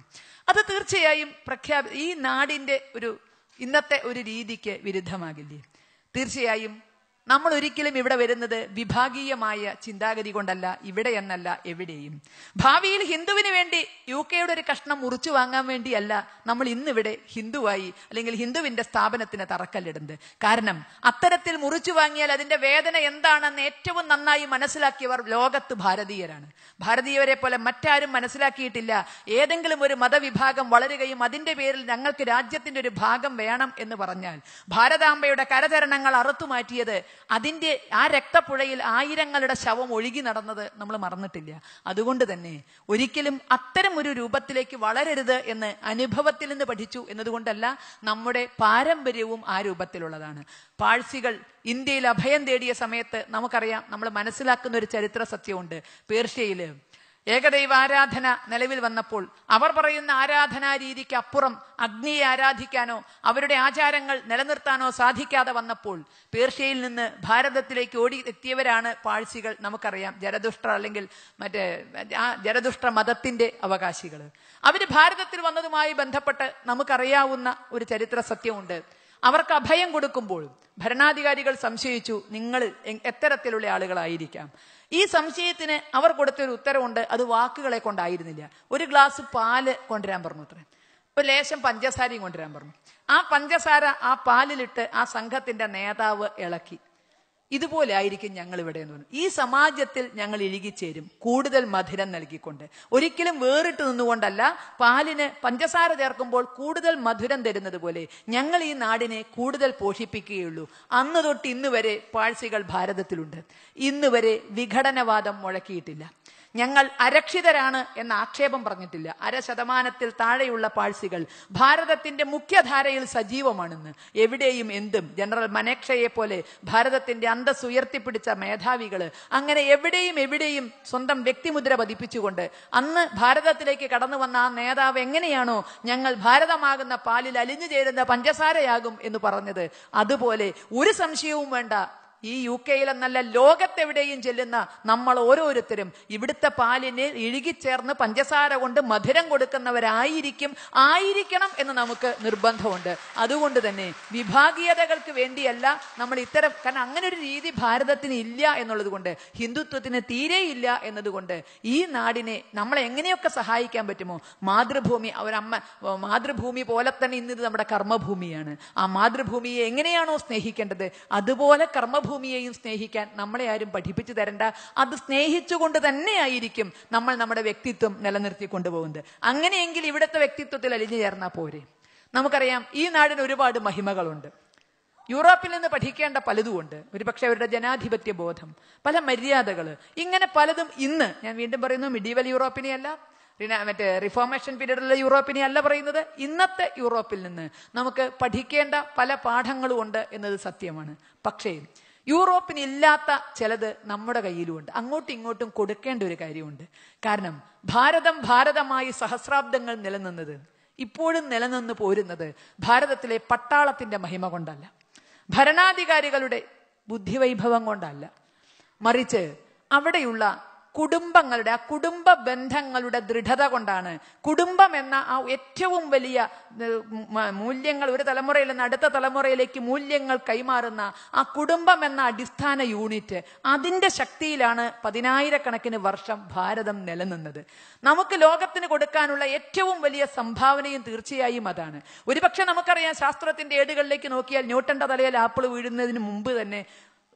അത് തീർച്ചയായും പ്രഖ്യാപി ഈ നാടിന്റെ ഒരു ഇന്നത്തെ ഒരു രീതിക്ക് വിരുദ്ധമാകില്ലേ? തീർച്ചയായും നമ്മൾ ഒരിക്കലും ഇവിടെ വരുന്നത് വിഭാഗീയമായ ചിന്താഗതി കൊണ്ടല്ല ഇവിടെ എന്നല്ല എവിടെയും. ഭാവിയിൽ ഹിന്ദുവിന് വേണ്ടി യു കെയുടെ ഒരു കഷ്ണം മുറിച്ചു വാങ്ങാൻ വേണ്ടിയല്ല നമ്മൾ ഇന്നിവിടെ ഹിന്ദുവായി അല്ലെങ്കിൽ ഹിന്ദുവിന്റെ സ്ഥാപനത്തിന് തറക്കല്ലിടുന്നത്. കാരണം അത്തരത്തിൽ മുറിച്ചു വാങ്ങിയാൽ അതിന്റെ വേദന എന്താണെന്ന് ഏറ്റവും നന്നായി മനസ്സിലാക്കിയവർ ലോകത്ത് ഭാരതീയരാണ്. ഭാരതീയരെ പോലെ മറ്റാരും മനസ്സിലാക്കിയിട്ടില്ല. ഏതെങ്കിലും ഒരു മതവിഭാഗം വളരുകയും അതിന്റെ പേരിൽ ഞങ്ങൾക്ക് രാജ്യത്തിന്റെ ഒരു ഭാഗം വേണം എന്ന് പറഞ്ഞാൽ ഭാരതാംബയുടെ കരചരണങ്ങൾ അറുത്തുമാറ്റിയത് അതിന്റെ ആ രക്തപ്പുഴയിൽ ആയിരങ്ങളുടെ ശവം ഒഴുകി നടന്നത് നമ്മൾ മറന്നിട്ടില്ല. അതുകൊണ്ട് തന്നെ ഒരിക്കലും അത്തരം ഒരു രൂപത്തിലേക്ക് വളരരുത് എന്ന് അനുഭവത്തിൽ നിന്ന് പഠിച്ചു എന്നതുകൊണ്ടല്ല നമ്മുടെ പാരമ്പര്യവും ആ രൂപത്തിലുള്ളതാണ്. പാഴ്സികൾ ഇന്ത്യയിൽ അഭയം തേടിയ സമയത്ത് നമുക്കറിയാം നമ്മൾ മനസ്സിലാക്കുന്ന ഒരു ചരിത്ര സത്യമുണ്ട്. പേർഷ്യയിൽ ഏകദൈവ ആരാധന നിലവിൽ വന്നപ്പോൾ അവർ പറയുന്ന ആരാധനാ രീതിക്ക് അപ്പുറം അഗ്നിയെ ആരാധിക്കാനോ അവരുടെ ആചാരങ്ങൾ നിലനിർത്താനോ സാധിക്കാതെ വന്നപ്പോൾ പേർഷ്യയിൽ നിന്ന് ഭാരതത്തിലേക്ക് ഓടി എത്തിയവരാണ് പാഴ്സികൾ നമുക്കറിയാം ജരദുഷ്ട അല്ലെങ്കിൽ മറ്റേ ആ ജരദുഷ്ട മതത്തിന്റെ അവകാശികൾ. അവർ ഭാരതത്തിൽ വന്നതുമായി ബന്ധപ്പെട്ട് നമുക്കറിയാവുന്ന ഒരു ചരിത്ര സത്യമുണ്ട്. അവർക്ക് അഭയം കൊടുക്കുമ്പോൾ ഭരണാധികാരികൾ സംശയിച്ചു നിങ്ങൾ എത്തരത്തിലുള്ള ആളുകളായിരിക്കാം. ഈ സംശയത്തിന് അവർ കൊടുത്തൊരു ഉത്തരവുണ്ട് അത് വാക്കുകളെ കൊണ്ടായിരുന്നില്ല. ഒരു ഗ്ലാസ് പാൽ കൊണ്ടുവരാൻ പറഞ്ഞു അത്രേ. ഒരു ലേശം പഞ്ചസാരയും കൊണ്ടുവരാൻ പറഞ്ഞു. ആ പഞ്ചസാര ആ പാലിലിട്ട് ആ സംഘത്തിന്റെ നേതാവ് ഇളക്കി. ഇതുപോലെ ആയിരിക്കും ഞങ്ങൾ ഇവിടെ എന്ന് പറഞ്ഞു. ഈ സമാജത്തിൽ ഞങ്ങൾ ഇഴുകിച്ചേരും കൂടുതൽ മധുരം നൽകിക്കൊണ്ട്. ഒരിക്കലും വേറിട്ട് നിന്നുകൊണ്ടല്ല പാലിന് പഞ്ചസാര ചേർക്കുമ്പോൾ കൂടുതൽ മധുരം തരുന്നത് പോലെ ഞങ്ങൾ ഈ നാടിനെ കൂടുതൽ പോഷിപ്പിക്കുകയുള്ളൂ. അന്ന് തൊട്ട് ഇന്ന് വരെ പാഴ്സികൾ ഭാരതത്തിലുണ്ട്. ഇന്ന് വരെ വിഘടനവാദം മുഴക്കിയിട്ടില്ല. ഞങ്ങൾ അരക്ഷിതരാണ് എന്ന ആക്ഷേപം പറഞ്ഞിട്ടില്ല. അര ശതമാനത്തിൽ താഴെയുള്ള പാഴ്സികൾ ഭാരതത്തിന്റെ മുഖ്യധാരയിൽ സജീവമാണെന്ന്. എവിടെയും എന്തും. ജനറൽ മനേക്ഷയെ പോലെ ഭാരതത്തിന്റെ അന്തസ് ഉയർത്തിപ്പിടിച്ച മേധാവികൾ അങ്ങനെ എവിടെയും എവിടെയും സ്വന്തം വ്യക്തിമുദ്ര പതിപ്പിച്ചുകൊണ്ട് അന്ന് ഭാരതത്തിലേക്ക് കടന്നു വന്ന ആ നേതാവ് എങ്ങനെയാണോ ഞങ്ങൾ ഭാരതമാകുന്ന പാലിൽ അലിഞ്ഞു ചേരുന്ന പഞ്ചസാരയാകും എന്ന് പറഞ്ഞത്. അതുപോലെ ഒരു സംശയവും വേണ്ട. ഈ യു കെയിൽ എന്നല്ല ലോകത്തെവിടെയും ചെല്ലുന്ന നമ്മൾ ഓരോരുത്തരും ഇവിടുത്തെ പാലിന് ഇഴുകിച്ചേർന്ന് പഞ്ചസാര കൊണ്ട് മധുരം കൊടുക്കുന്നവരായിരിക്കും ആയിരിക്കണം എന്ന് നമുക്ക് നിർബന്ധമുണ്ട്. അതുകൊണ്ട് തന്നെ വിഭാഗീയതകൾക്ക് വേണ്ടിയല്ല നമ്മൾ ഇത്തരം കാരണം അങ്ങനെ ഒരു രീതി ഭാരതത്തിന് ഇല്ല എന്നുള്ളത് കൊണ്ട് ഹിന്ദുത്വത്തിന് തീരെയില്ല എന്നതുകൊണ്ട് ഈ നാടിനെ നമ്മളെ എങ്ങനെയൊക്കെ സഹായിക്കാൻ പറ്റുമോ? മാതൃഭൂമി അവരമ്മ മാതൃഭൂമി പോലെ തന്നെ ഇന്നിത് നമ്മുടെ കർമ്മഭൂമിയാണ്. ആ മാതൃഭൂമിയെ എങ്ങനെയാണോ സ്നേഹിക്കേണ്ടത്? അതുപോലെ കർമ്മഭൂമിയെയും സ്നേഹിക്കാൻ നമ്മളെ ആരും പഠിപ്പിച്ചു തരണ്ട. അത് സ്നേഹിച്ചുകൊണ്ട് തന്നെയായിരിക്കും നമ്മൾ നമ്മുടെ വ്യക്തിത്വം നിലനിർത്തി കൊണ്ടുപോകുന്നത്. അങ്ങനെയെങ്കിൽ ഇവിടുത്തെ വ്യക്തിത്വത്തിൽ അലിഞ്ഞു ചേർന്നാൽ പോരെ. നമുക്കറിയാം ഈ നാടിന് ഒരുപാട് മഹിമകളുണ്ട്. യൂറോപ്പിൽ നിന്ന് പഠിക്കേണ്ട പലതുമുണ്ട്. ഒരുപക്ഷെ അവരുടെ ജനാധിപത്യ ബോധം പല മര്യാദകൾ ഇങ്ങനെ പലതും ഇന്ന് ഞാൻ വീണ്ടും പറയുന്നു മിഡീവൽ യൂറോപ്പിനെയല്ല മറ്റേ റിഫോർമേഷൻ പീരീഡിലുള്ള യൂറോപ്പിനെ അല്ല പറയുന്നത്. ഇന്നത്തെ യൂറോപ്പിൽ നിന്ന് നമുക്ക് പഠിക്കേണ്ട പല പാഠങ്ങളും ഉണ്ട് എന്നത് സത്യമാണ്. പക്ഷേ യൂറോപ്പിന് ഇല്ലാത്ത ചിലത് നമ്മുടെ കയ്യിലുമുണ്ട്. അങ്ങോട്ടും ഇങ്ങോട്ടും കൊടുക്കേണ്ട ഒരു കാര്യമുണ്ട്. കാരണം ഭാരതം ഭാരതമായി സഹസ്രാബ്ദങ്ങൾ നിലനിന്നത് ഇപ്പോഴും നിലനിന്ന് പോരുന്നത് ഭാരതത്തിലെ പട്ടാളത്തിന്റെ മഹിമ കൊണ്ടല്ല. ഭരണാധികാരികളുടെ ബുദ്ധിവൈഭവം കൊണ്ടല്ല. മറിച്ച് അവിടെയുള്ള കുടുംബങ്ങളുടെ ആ കുടുംബ ബന്ധങ്ങളുടെ ദൃഢത കൊണ്ടാണ്. കുടുംബം എന്ന ആ ഏറ്റവും വലിയ മൂല്യങ്ങൾ ഒരു തലമുറയിൽ നിന്ന് അടുത്ത തലമുറയിലേക്ക് മൂല്യങ്ങൾ കൈമാറുന്ന ആ കുടുംബം എന്ന അടിസ്ഥാന യൂണിറ്റ് അതിന്റെ ശക്തിയിലാണ് പതിനായിരക്കണക്കിന് വർഷം ഭാരതം നിലനിന്നത്. നമുക്ക് ലോകത്തിന് കൊടുക്കാനുള്ള ഏറ്റവും വലിയ സംഭാവനയും തീർച്ചയായും അതാണ്. ഒരുപക്ഷെ നമുക്കറിയാം ശാസ്ത്രത്തിന്റെ ഏടുകളിലേക്ക് നോക്കിയാൽ ന്യൂട്ടന്റെ തലയിൽ ആപ്പിൾ വീഴുന്നതിന് മുമ്പ് തന്നെ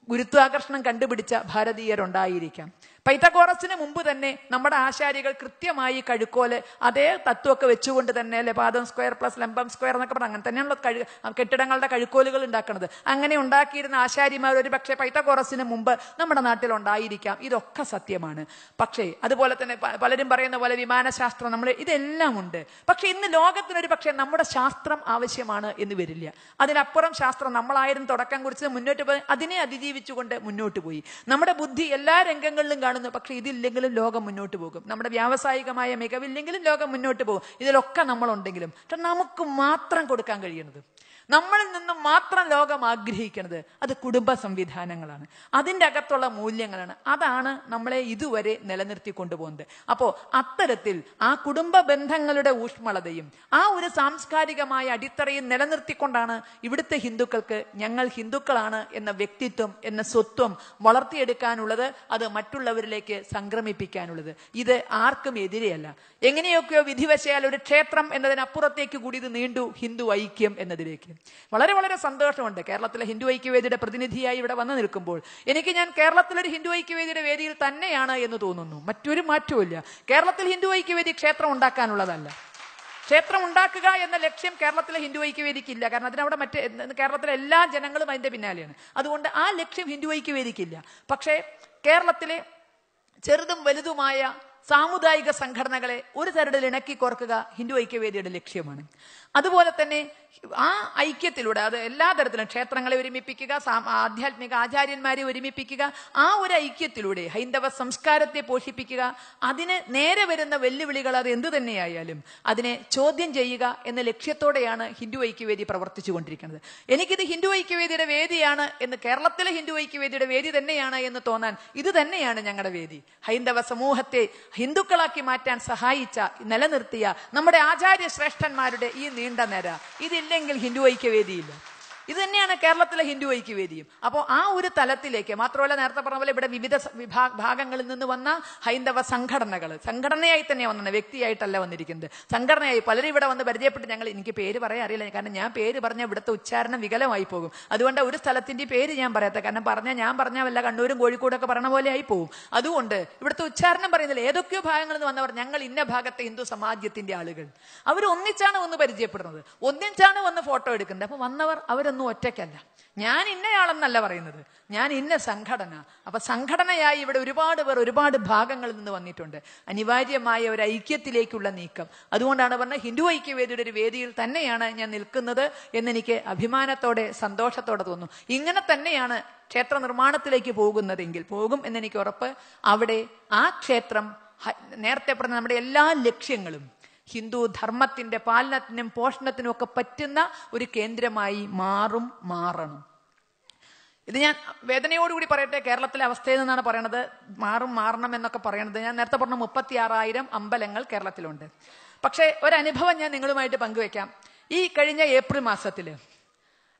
ഗുരുത്വാകർഷണം കണ്ടുപിടിച്ച ഭാരതീയരുണ്ടായിരിക്കാം. പൈത്തഗോറസിന് മുമ്പ് തന്നെ നമ്മുടെ ആശാരികൾ കൃത്യമായി കഴുക്കോൽ അതേ തത്വമൊക്കെ വെച്ചുകൊണ്ട് തന്നെ ലപാദം സ്ക്വയർ പ്ലസ് ലംബം സ്ക്വയർ എന്നൊക്കെ പറഞ്ഞാൽ അങ്ങനെ തന്നെയാണല്ലോ കഴു കെട്ടിടങ്ങളുടെ കഴുക്കോലുകൾ ഉണ്ടാക്കുന്നത് അങ്ങനെ ഉണ്ടാക്കിയിരുന്ന ആശാരിമാർ ഒരു പക്ഷേ പൈതഗോറസിന് മുമ്പ് നമ്മുടെ നാട്ടിൽ ഉണ്ടായിരിക്കാം. ഇതൊക്കെ സത്യമാണ്. പക്ഷേ അതുപോലെ തന്നെ പലരും പറയുന്ന പോലെ വിമാനശാസ്ത്രം നമ്മൾ ഇതെല്ലാം ഉണ്ട്. പക്ഷേ ഇന്ന് ലോകത്തിനൊരു പക്ഷേ നമ്മുടെ ശാസ്ത്രം ആവശ്യമാണ് എന്ന് വരില്ല. അതിനപ്പുറം ശാസ്ത്രം നമ്മളായിരുന്നു തുടക്കം കുറിച്ച് മുന്നോട്ട് പോയി അതിനെ അതിജീവിച്ചുകൊണ്ട് മുന്നോട്ട് പോയി. നമ്മുടെ ബുദ്ധി എല്ലാ രംഗങ്ങളിലും കാണുന്നു. പക്ഷെ ഇതില്ലെങ്കിലും ലോകം മുന്നോട്ട് പോകും. നമ്മുടെ വ്യാവസായികമായ മികവില്ലെങ്കിലും ലോകം മുന്നോട്ട് പോകും. ഇതിലൊക്കെ നമ്മളുണ്ടെങ്കിലും. പക്ഷെ നമുക്ക് മാത്രം കൊടുക്കാൻ കഴിയുന്നത് നമ്മളിൽ നിന്ന് മാത്രം ലോകം ആഗ്രഹിക്കുന്നത് അത് കുടുംബ സംവിധാനങ്ങളാണ്. അതിന്റെ അകത്തുള്ള മൂല്യങ്ങളാണ്. അതാണ് നമ്മളെ ഇതുവരെ നിലനിർത്തി കൊണ്ടുപോകുന്നത്. അപ്പോൾ അത്തരത്തിൽ ആ കുടുംബ ബന്ധങ്ങളുടെ ഊഷ്മളതയും ആ ഒരു സാംസ്കാരികമായ അടിത്തറയും നിലനിർത്തിക്കൊണ്ടാണ് ഇവിടുത്തെ ഹിന്ദുക്കൾക്ക് ഞങ്ങൾ ഹിന്ദുക്കളാണ് എന്ന വ്യക്തിത്വം എന്ന സ്വത്വം വളർത്തിയെടുക്കാനുള്ളത് അത് മറ്റുള്ളവരിലേക്ക് സംക്രമിപ്പിക്കാനുള്ളത്. ഇത് ആർക്കും എതിരെയല്ല. എങ്ങനെയൊക്കെയോ വിധിവശയാൽ ഒരു ക്ഷേത്രം എന്നതിനപ്പുറത്തേക്ക് കൂടി ഇത് നീണ്ടു ഹിന്ദു ഐക്യം എന്നതിലേക്ക്. വളരെ വളരെ സന്തോഷമുണ്ട്. കേരളത്തിലെ ഹിന്ദു ഐക്യവേദിയുടെ പ്രതിനിധിയായി ഇവിടെ വന്നു നിൽക്കുമ്പോൾ എനിക്ക് ഞാൻ കേരളത്തിലൊരു ഹിന്ദു ഐക്യവേദിയുടെ വേദിയിൽ തന്നെയാണ് എന്ന് തോന്നുന്നു. മറ്റൊരു മാറ്റവുമില്ല കേരളത്തിൽ ഹിന്ദു ഐക്യവേദി ക്ഷേത്രം ഉണ്ടാക്കാനുള്ളതല്ല. ക്ഷേത്രം ഉണ്ടാക്കുക എന്ന ലക്ഷ്യം കേരളത്തിലെ ഹിന്ദു ഐക്യവേദിക്കില്ല. കാരണം അതിനവിടെ മറ്റ് കേരളത്തിലെ എല്ലാ ജനങ്ങളും അതിന്റെ പിന്നാലെയാണ്. അതുകൊണ്ട് ആ ലക്ഷ്യം ഹിന്ദു ഐക്യവേദിക്കില്ല. പക്ഷേ കേരളത്തിലെ ചെറുതും വലുതുമായ സാമുദായിക സംഘടനകളെ ഒരു തരത്തിൽ ഇണക്കി കോർക്കുക ഹിന്ദു ഐക്യവേദിയുടെ ലക്ഷ്യമാണ്. അതുപോലെ തന്നെ ആ ഐക്യത്തിലൂടെ അത് എല്ലാ തരത്തിലും ക്ഷേത്രങ്ങളെ ഒരുമിപ്പിക്കുക ആധ്യാത്മിക ആചാര്യന്മാരെ ഒരുമിപ്പിക്കുക ആ ഒരു ഐക്യത്തിലൂടെ ഹൈന്ദവ സംസ്കാരത്തെ പോഷിപ്പിക്കുക അതിന് നേരെ വരുന്ന വെല്ലുവിളികൾ അത് എന്തു തന്നെയായാലും അതിനെ ചോദ്യം ചെയ്യുക എന്ന ലക്ഷ്യത്തോടെയാണ് ഹിന്ദു ഐക്യവേദി പ്രവർത്തിച്ചു കൊണ്ടിരിക്കുന്നത് എനിക്കിത് ഹിന്ദു ഐക്യവേദിയുടെ വേദിയാണ് എന്ന് കേരളത്തിലെ ഹിന്ദു ഐക്യവേദിയുടെ വേദി തന്നെയാണ് എന്ന് തോന്നാൻ ഇത് തന്നെയാണ് ഞങ്ങളുടെ വേദി. ഹൈന്ദവ സമൂഹത്തെ ഹിന്ദുക്കളാക്കി മാറ്റാൻ സഹായിച്ച നിലനിർത്തിയ നമ്മുടെ ആചാര്യ ശ്രേഷ്ഠന്മാരുടെ ഈ നീണ്ട നിര ഇതില്ലെങ്കിൽ ഹിന്ദു ഐക്യവേദിയില്ല ഇത് തന്നെയാണ് കേരളത്തിലെ ഹിന്ദു ഐക്യവേദിയും. അപ്പോൾ ആ ഒരു തലത്തിലേക്ക് മാത്രമല്ല നേരത്തെ പറഞ്ഞ പോലെ ഇവിടെ വിവിധ വിഭാ ഭാഗങ്ങളിൽ നിന്ന് വന്ന ഹൈന്ദവ സംഘടനകൾ സംഘടനയായി തന്നെ വന്നത് വ്യക്തിയായിട്ടല്ല വന്നിരിക്കുന്നത്. സംഘടനയായി പലരും ഇവിടെ വന്ന് പരിചയപ്പെട്ട് ഞങ്ങൾ എനിക്ക് പേര് പറയാൻ അറിയില്ല കാരണം ഞാൻ പേര് പറഞ്ഞ ഇവിടുത്തെ ഉച്ചാരണം വികലമായി പോകും. അതുകൊണ്ട് ഒരു സ്ഥലത്തിന്റെ പേര് ഞാൻ പറയാത്ത കാരണം പറഞ്ഞാൽ ഞാൻ പറഞ്ഞാൽ വല്ല കണ്ണൂരും കോഴിക്കോടൊക്കെ പറഞ്ഞ പോലെ ആയി പോകും അതുകൊണ്ട് ഇവിടുത്തെ ഉച്ചാരണം പറയുന്നില്ല ഏതൊക്കെയോ ഭാഗങ്ങളിൽ നിന്ന് വന്നവർ ഞങ്ങൾ ഇന്ന ഭാഗത്തെ ഹിന്ദു സമാജത്തിന്റെ ആളുകൾ. അവർ ഒന്നിച്ചാണ് വന്ന് പരിചയപ്പെടുന്നത് ഒന്നിച്ചാണ് വന്ന് ഫോട്ടോ എടുക്കുന്നത്. അപ്പൊ വന്നവർ അവരൊന്നും ഒറ്റയ്ക്കല്ല. ഞാൻ ഇന്നയാളെന്നല്ല പറയുന്നത്. ഞാൻ ഇന്ന സംഘടന. അപ്പൊ സംഘടനയായി ഇവിടെ ഒരുപാട് പേർ ഒരുപാട് ഭാഗങ്ങളിൽ നിന്ന് വന്നിട്ടുണ്ട്. അനിവാര്യമായ ഒരു ഐക്യത്തിലേക്കുള്ള നീക്കം. അതുകൊണ്ടാണ് പറഞ്ഞത് ഹിന്ദു ഐക്യവേദിയുടെ ഒരു വേദിയിൽ തന്നെയാണ് ഞാൻ നിൽക്കുന്നത് എന്നെനിക്ക് അഭിമാനത്തോടെ സന്തോഷത്തോടെ തോന്നുന്നു. ഇങ്ങനെ തന്നെയാണ് ക്ഷേത്ര നിർമ്മാണത്തിലേക്ക് പോകുന്നതെങ്കിൽ പോകും എന്നെനിക്ക് ഉറപ്പ്. അവിടെ ആ ക്ഷേത്രം നേരത്തെ പറഞ്ഞ നമ്മുടെ എല്ലാ ലക്ഷ്യങ്ങളും ഹിന്ദു ധർമ്മത്തിന്റെ പാലനത്തിനും പോഷണത്തിനും ഒക്കെ പറ്റുന്ന ഒരു കേന്ദ്രമായി മാറും മാറണം. ഇത് ഞാൻ വേദനയോടുകൂടി പറയട്ടെ കേരളത്തിലെ അവസ്ഥയിൽ നിന്നാണ് പറയണത്. മാറും മാറണം എന്നൊക്കെ പറയണത്. ഞാൻ നേരത്തെ പറഞ്ഞ മുപ്പത്തി ആറായിരം അമ്പലങ്ങൾ കേരളത്തിലുണ്ട്. പക്ഷേ ഒരനുഭവം ഞാൻ നിങ്ങളുമായിട്ട് പങ്കുവെക്കാം. ഈ കഴിഞ്ഞ ഏപ്രിൽ മാസത്തിൽ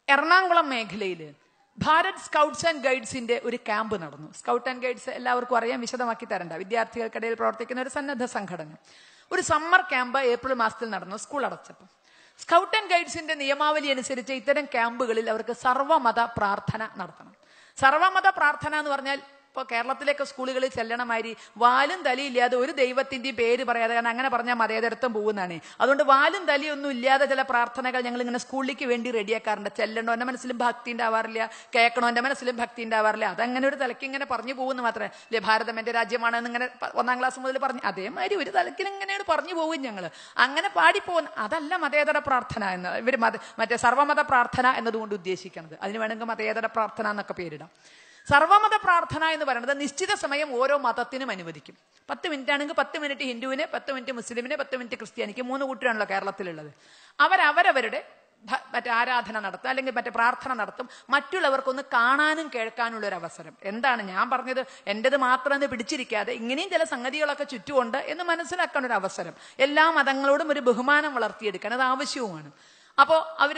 എറണാകുളം മേഖലയിൽ ഭാരത് സ്കൗട്ട്സ് ആൻഡ് ഗൈഡ്സിന്റെ ഒരു ക്യാമ്പ് നടന്നു. സ്കൗട്ട് ആൻഡ് ഗൈഡ്സ് എല്ലാവർക്കും അറിയാം വിശദമാക്കി തരണ്ട. വിദ്യാർത്ഥികൾക്കിടയിൽ പ്രവർത്തിക്കുന്ന ഒരു സന്നദ്ധ സംഘടന. ഒരു സമ്മർ ക്യാമ്പ് ഏപ്രിൽ മാസത്തിൽ നടന്നു സ്കൂൾ അടച്ചപ്പോൾ. സ്കൗട്ട് ആൻഡ് ഗൈഡ്സിന്റെ നിയമാവലി അനുസരിച്ച് ഇത്തരം ക്യാമ്പുകളിൽ അവർക്ക് സർവമത പ്രാർത്ഥന നടത്തണം. സർവമത പ്രാർത്ഥന എന്ന് പറഞ്ഞാൽ ഇപ്പോൾ കേരളത്തിലേക്ക് സ്കൂളുകളിൽ ചെല്ലണമാതിരി വാലും തലയില്ലാതെ ഒരു ദൈവത്തിന്റെയും പേര് പറയാതെ കാരണം അങ്ങനെ പറഞ്ഞാൽ മതേതരത്വം പോകുന്നതാണ്. അതുകൊണ്ട് വാലും തലയൊന്നും ഇല്ലാതെ ചില പ്രാർത്ഥനകൾ ഞങ്ങൾ ഇങ്ങനെ സ്കൂളിലേക്ക് വേണ്ടി റെഡിയാക്കാറുണ്ട്. ചെല്ലണോ എന്റെ മനസ്സിലും ഭക്തി ഉണ്ടാവാറില്ല കേൾക്കണോ എന്റെ മനസ്സിലും ഭക്തി ഉണ്ടാവാറില്ല. അതങ്ങനെ ഒരു തലയ്ക്ക് ഇങ്ങനെ പറഞ്ഞു പോകുന്നു മാത്രമേ. അല്ലേ ഭാരതം എന്റെ രാജ്യമാണെന്ന് ഇങ്ങനെ ഒന്നാം ക്ലാസ് മുതൽ പറഞ്ഞു. അതേമാതിരി ഒരു തലക്കിൽ ഇങ്ങനെയാണ് പറഞ്ഞു പോകും ഞങ്ങൾ അങ്ങനെ പാടിപ്പോകുന്ന അതല്ല മതേതര പ്രാർത്ഥന എന്ന് ഇവർ മത മറ്റേ സർവമത പ്രാർത്ഥന എന്നതുകൊണ്ട് ഉദ്ദേശിക്കുന്നത് അതിന് വേണമെങ്കിൽ മതേതര പ്രാർത്ഥന എന്നൊക്കെ പേരിടാം. സർവമത പ്രാർത്ഥന എന്ന് പറയുന്നത് നിശ്ചിത സമയം ഓരോ മതത്തിനും അനുവദിക്കും. പത്ത് മിനിറ്റ് ആണെങ്കിൽ പത്ത് മിനിറ്റ് ഹിന്ദുവിന് പത്ത് മിനിറ്റ് മുസ്ലിമിന് പത്ത് മിനിറ്റ് ക്രിസ്ത്യാനിക്ക് മൂന്ന് കൂട്ടരാണല്ലോ കേരളത്തിലുള്ളത്. അവരവരവരുടെ മറ്റേ ആരാധന നടത്തും അല്ലെങ്കിൽ മറ്റേ പ്രാർത്ഥന നടത്തും. മറ്റുള്ളവർക്കൊന്ന് കാണാനും കേൾക്കാനുള്ള ഒരു അവസരം എന്താണ് ഞാൻ പറഞ്ഞത്? എന്റെത് മാത്രം എന്ന് പിടിച്ചിരിക്കാതെ ഇങ്ങനെയും ചില സംഗതികളൊക്കെ ചുറ്റുമുണ്ട് എന്ന് മനസ്സിലാക്കാൻ ഒരു അവസരം എല്ലാ മതങ്ങളോടും ഒരു ബഹുമാനം വളർത്തിയെടുക്കാൻ അത് ആവശ്യവുമാണ്. അപ്പോൾ അവർ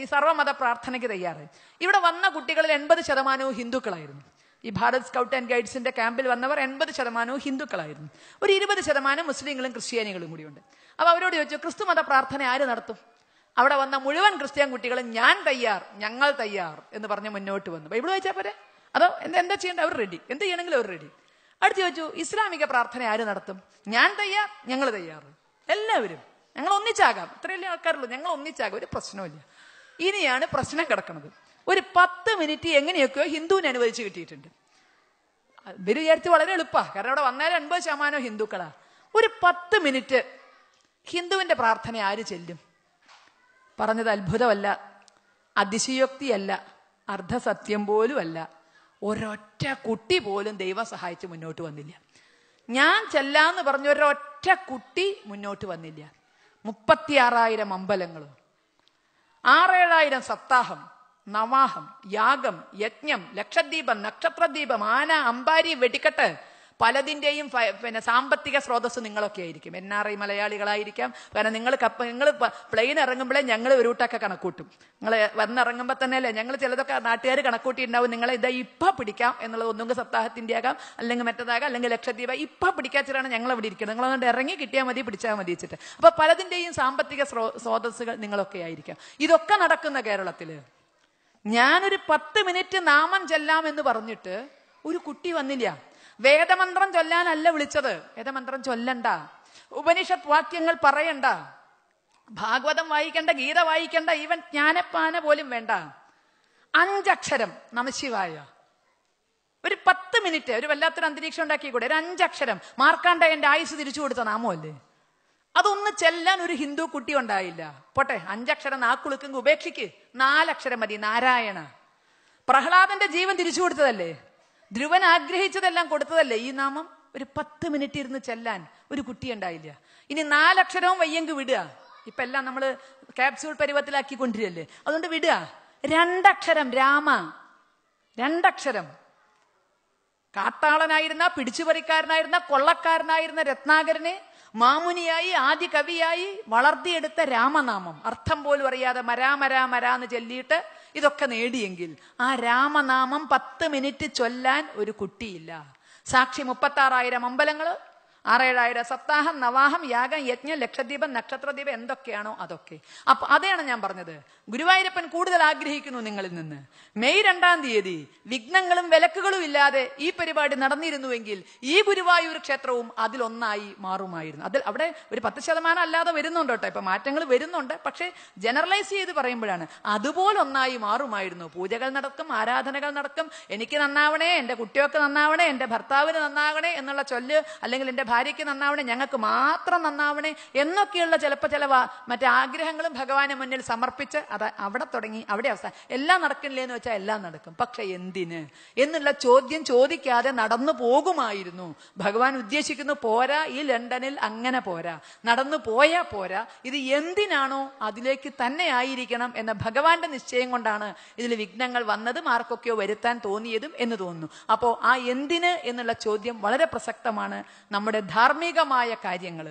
ഈ സർവമത പ്രാർത്ഥനയ്ക്ക് തയ്യാറ് ഇവിടെ വന്ന കുട്ടികളിൽ എൺപത് ശതമാനവും ഹിന്ദുക്കളായിരുന്നു. ഈ ഭാരത് സ്കൗട്ട് ആൻഡ് ഗൈഡ്സിന്റെ ക്യാമ്പിൽ വന്നവർ എൺപത് ശതമാനവും ഹിന്ദുക്കളായിരുന്നു. ഒരു ഇരുപത് ശതമാനം മുസ്ലിങ്ങളും ക്രിസ്ത്യാനികളും കൂടിയുണ്ട്. അപ്പോൾ അവരോട് ചോദിച്ചു ക്രിസ്തു മത പ്രാർത്ഥന ആര് നടത്തും? അവിടെ വന്ന മുഴുവൻ ക്രിസ്ത്യൻ കുട്ടികളും ഞാൻ തയ്യാർ ഞങ്ങൾ തയ്യാർ എന്ന് പറഞ്ഞ് മുന്നോട്ട് വന്നു. ബൈബിൾ വായിച്ചാൽ പോരെ? അതോ എന്താ എന്താ ചെയ്യേണ്ട അവർ റെഡി എന്ത് ചെയ്യണമെങ്കിലും അവർ റെഡി അടുത്ത് ചോദിച്ചു ഇസ്ലാമിക പ്രാർത്ഥന ആര് നടത്തും? ഞാൻ തയ്യാർ ഞങ്ങൾ തയ്യാർ എല്ലാവരും. ഞങ്ങൾ ഒന്നിച്ചാകാം. ഇത്രയല്ലേ ആൾക്കാരുള്ളൂ. ഞങ്ങൾ ഒന്നിച്ചാകാം. ഒരു പ്രശ്നമില്ല ഇനിയാണ് പ്രശ്നം കിടക്കുന്നത്. ഒരു പത്ത് മിനിറ്റ് എങ്ങനെയൊക്കെയോ ഹിന്ദുവിന് അനുവദിച്ച് കിട്ടിയിട്ടുണ്ട്. ഇവർ വിചാരിച്ച് വളരെ എളുപ്പമാണ് കാരണം അവിടെ വന്നാൽ എൺപത് ശതമാനം ഹിന്ദുക്കളാ. ഒരു പത്ത് മിനിറ്റ് ഹിന്ദുവിന്റെ പ്രാർത്ഥന ആര് ചെല്ലും? പറഞ്ഞത് അത്ഭുതമല്ല. അതിശയോക്തിയല്ല. അർദ്ധസത്യം പോലും അല്ല ഒരൊറ്റ കുട്ടി പോലും ദൈവം സഹായിച്ച് മുന്നോട്ട് വന്നില്ല. ഞാൻ ചെല്ലാന്ന് പറഞ്ഞ ഒരൊറ്റ കുട്ടി മുന്നോട്ട് വന്നില്ല. മുപ്പത്തിയാറായിരം അമ്പലങ്ങൾ. ആറേഴായിരം സപ്താഹം നവാഹം യാഗം യജ്ഞം ലക്ഷദ്വീപം നക്ഷത്രദ്വീപം ആന അമ്പാരി വെടിക്കെട്ട് പലതിന്റെയും ഫ- പിന്നെ സാമ്പത്തിക സ്രോതസ് നിങ്ങളൊക്കെ ആയിരിക്കും. എൻ ആർ ഐ മലയാളികളായിരിക്കാം. കാരണം നിങ്ങൾ കപ്പ നിങ്ങൾ പ്ലെയിൻ ഇറങ്ങുമ്പോഴേ ഞങ്ങൾ ഒരു കൂട്ടൊക്കെ കണക്കൂട്ടും. നിങ്ങൾ വന്നിറങ്ങുമ്പോൾ തന്നെ അല്ലേ ഞങ്ങൾ ചിലതൊക്കെ നാട്ടുകാർ കണക്കൂട്ടിയിട്ടുണ്ടാവും. നിങ്ങളെ ഇതാ ഇപ്പം പിടിക്കാം എന്നുള്ളത് ഒന്നുകിൽ സപ്താഹത്തിന്റെ ആകാം അല്ലെങ്കിൽ മറ്റേതാകാം. അല്ലെങ്കിൽ ലക്ഷദ്വീപ്. ഇപ്പം പിടിക്കാച്ചിട്ടാണ് ഞങ്ങൾ അവിടെ ഇരിക്കുന്നത് നിങ്ങൾ അതുകൊണ്ട് ഇറങ്ങി കിട്ടിയാൽ മതി പിടിച്ചാൽ മതി വെച്ചിട്ട്. അപ്പോൾ പലതിന്റെയും സാമ്പത്തിക സ്രോ- സ്രോതസ്സുകൾ നിങ്ങളൊക്കെ ആയിരിക്കാം. ഇതൊക്കെ നടക്കുന്ന കേരളത്തിൽ ഞാനൊരു പത്ത് മിനിറ്റ് നാമം ചെല്ലാം എന്ന് പറഞ്ഞിട്ട് ഒരു കുട്ടി വന്നില്ല. വേദമന്ത്രം ചൊല്ലാനല്ല വിളിച്ചത്. വേദമന്ത്രം ചൊല്ലണ്ട. ഉപനിഷത് വാക്യങ്ങൾ പറയണ്ട. ഭാഗവതം വായിക്കണ്ട ഗീത വായിക്കണ്ട ഈവൻ ജ്ഞാനപ്പാന പോലും വേണ്ട. അഞ്ചക്ഷരം നമശിവായ ഒരു പത്ത് മിനിറ്റ് ഒരു വല്ലാത്തൊരു അന്തരീക്ഷം ഉണ്ടാക്കിക്കൂടെ? ഒരു അഞ്ചക്ഷരം. മാർക്കാണ്ട എന്റെ ആയുസ് തിരിച്ചു കൊടുത്ത നാമമല്ലേ അതൊന്ന് ചെല്ലാൻ ഒരു ഹിന്ദു കുട്ടി ഉണ്ടായില്ല. പോട്ടെ അഞ്ചക്ഷരം നാക്കുളുക്കെങ്കിൽ ഉപേക്ഷിക്ക്. നാലക്ഷരം മതി നാരായണ. പ്രഹ്ലാദന്റെ ജീവൻ തിരിച്ചു കൊടുത്തതല്ലേ? ധ്രുവൻ ആഗ്രഹിച്ചതെല്ലാം കൊടുത്തതല്ലേ? ഈ നാമം ഒരു പത്ത് മിനിറ്റ് ഇരുന്ന് ചെല്ലാൻ ഒരു കുട്ടി ഉണ്ടായില്ല. ഇനി നാലക്ഷരവും വയ്യെങ്കിൽ വിടുക. ഇപ്പൊ എല്ലാം നമ്മൾ ക്യാപ്സ്യൂൾ പരുവത്തിലാക്കി കൊണ്ടിരല്ലേ അതുകൊണ്ട് വിടുക. രണ്ടക്ഷരം രാമ. രണ്ടക്ഷരം. കാത്താളനായിരുന്ന പിടിച്ചുപറിക്കാരനായിരുന്ന കൊള്ളക്കാരനായിരുന്ന രത്നാകരനെ മാമുനിയായി ആദ്യ കവിയായി വളർത്തിയെടുത്ത രാമനാമം. അർത്ഥം പോലും അറിയാതെ മരാ മരാ മരാ എന്ന് ചൊല്ലിയിട്ട് ഇതൊക്കെ നേടിയെങ്കിൽ ആ രാമനാമം പത്ത് മിനിറ്റ് ചൊല്ലാൻ ഒരു കുട്ടിയില്ല. സാക്ഷി മുപ്പത്താറായിരം അമ്പലങ്ങൾ ആറേഴായിരം സപ്താഹം നവാഹം യാഗം യജ്ഞം ലക്ഷദ്വീപം നക്ഷത്രദ്വീപം എന്തൊക്കെയാണോ അതൊക്കെ. അപ്പൊ അതാണ് ഞാൻ പറഞ്ഞത്. ഗുരുവായൂരപ്പൻ കൂടുതൽ ആഗ്രഹിക്കുന്നു നിങ്ങളിൽ നിന്ന്. മെയ് രണ്ടാം തീയതി വിഘ്നങ്ങളും വിലക്കുകളും ഇല്ലാതെ ഈ പരിപാടി നടന്നിരുന്നുവെങ്കിൽ ഈ ഗുരുവായൂർ ക്ഷേത്രവും അതിലൊന്നായി മാറുമായിരുന്നു. അതിൽ അവിടെ ഒരു പത്ത് ശതമാനം അല്ലാതെ വരുന്നുണ്ട് കേട്ടോ. ഇപ്പൊ മാറ്റങ്ങൾ വരുന്നുണ്ട്. പക്ഷേ ജനറലൈസ് ചെയ്ത് പറയുമ്പോഴാണ് അതുപോലെ ഒന്നായി മാറുമായിരുന്നു. പൂജകൾ നടക്കും ആരാധനകൾ നടക്കും. എനിക്ക് നന്നാവണേ എന്റെ കുട്ടികൾക്ക് നന്നാവണേ എന്റെ ഭർത്താവിന് നന്നാവണേ എന്നുള്ള ചൊല്ല് അല്ലെങ്കിൽ എന്റെ ഭാര്യയ്ക്ക് നന്നാവണേ ഞങ്ങൾക്ക് മാത്രം നന്നാവണേ എന്നൊക്കെയുള്ള ചിലപ്പോൾ ചില മറ്റേ ആഗ്രഹങ്ങളും ഭഗവാന് മുന്നിൽ സമർപ്പിച്ച് അത് അവിടെ തുടങ്ങി അവിടെ അവസാനം എല്ലാം നടക്കണില്ലേ എന്ന് വെച്ചാൽ എല്ലാം നടക്കും. പക്ഷെ എന്തിന്? എന്നുള്ള ചോദ്യം ചോദിക്കാതെ നടന്നു പോകുമായിരുന്നു. ഭഗവാൻ ഉദ്ദേശിക്കുന്നു പോരാ ഈ ലണ്ടനിൽ അങ്ങനെ പോരാ. നടന്നു പോയാ പോരാ. ഇത് എന്തിനാണോ അതിലേക്ക് തന്നെ ആയിരിക്കണം എന്ന ഭഗവാന്റെ നിശ്ചയം കൊണ്ടാണ് ഇതിൽ വിഘ്നങ്ങൾ വന്നതും ആർക്കൊക്കെയോ വരുത്താൻ തോന്നിയതും എന്ന് തോന്നുന്നു. അപ്പോ ആ എന്തിന് എന്നുള്ള ചോദ്യം വളരെ പ്രസക്തമാണ് നമ്മുടെ ധാർമ്മികമായ കാര്യങ്ങൾ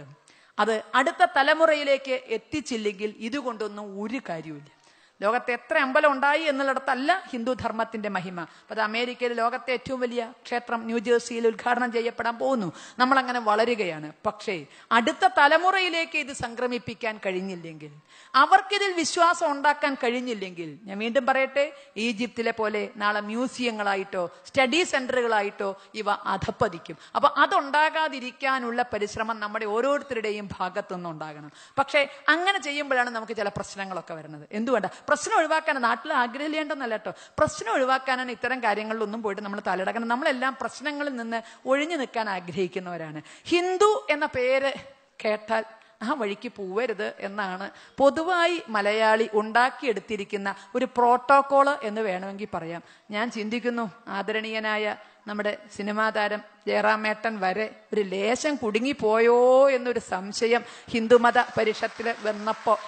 അത് അടുത്ത തലമുറയിലേക്ക് എത്തിച്ചില്ലെങ്കിൽ ഇതുകൊണ്ടൊന്നും ഒരു കാര്യമില്ല ലോകത്തെ എത്ര അമ്പലം ഉണ്ടായി എന്നുള്ളിടത്തല്ല ഹിന്ദു ധർമ്മത്തിന്റെ മഹിമ അത് അമേരിക്കയിൽ ലോകത്തെ ഏറ്റവും വലിയ ക്ഷേത്രം ന്യൂജേഴ്സിയിൽ ഉദ്ഘാടനം ചെയ്യപ്പെടാൻ പോകുന്നു. നമ്മൾ അങ്ങനെ വളരുകയാണ്. പക്ഷേ അടുത്ത തലമുറയിലേക്ക് ഇത് സംക്രമിപ്പിക്കാൻ കഴിഞ്ഞില്ലെങ്കിൽ അവർക്കിതിൽ വിശ്വാസം ഉണ്ടാക്കാൻ കഴിഞ്ഞില്ലെങ്കിൽ ഞാൻ വീണ്ടും പറയട്ടെ ഈജിപ്തിലെ പോലെ നാളെ മ്യൂസിയങ്ങളായിട്ടോ സ്റ്റഡി സെന്ററുകളായിട്ടോ ഇവ അധപ്പതിക്കും. അപ്പൊ അതുണ്ടാകാതിരിക്കാനുള്ള പരിശ്രമം നമ്മുടെ ഓരോരുത്തരുടെയും ഭാഗത്തുനിന്ന് ഉണ്ടാകണം പക്ഷേ അങ്ങനെ ചെയ്യുമ്പോഴാണ് നമുക്ക് ചില പ്രശ്നങ്ങളൊക്കെ വരുന്നത്. എന്തുകൊണ്ടാ? പ്രശ്നം ഒഴിവാക്കാനാണ്. നാട്ടിൽ ആഗ്രഹിക്കേണ്ടെന്നല്ല കേട്ടോ. പ്രശ്നം ഒഴിവാക്കാനാണ് ഇത്തരം കാര്യങ്ങളിലൊന്നും പോയിട്ട് നമ്മൾ തലടക്കണം നമ്മളെല്ലാം പ്രശ്നങ്ങളിൽ നിന്ന് ഒഴിഞ്ഞു നിൽക്കാൻ ആഗ്രഹിക്കുന്നവരാണ്. ഹിന്ദു എന്ന പേര് കേട്ടാൽ ആ വഴിക്ക് പോവരുത് എന്നാണ് പൊതുവായി മലയാളി ഉണ്ടാക്കിയെടുത്തിരിക്കുന്ന ഒരു പ്രോട്ടോകോൾ എന്ന് വേണമെങ്കിൽ പറയാം. ഞാൻ ചിന്തിക്കുന്നു ആദരണീയനായ നമ്മുടെ സിനിമാ താരം ജയറാമേട്ടൻ വരെ ഒരു ലേശം കുടുങ്ങിപ്പോയോ എന്നൊരു സംശയം ഹിന്ദുമത പരിഷത്തിൽ വന്നപ്പോ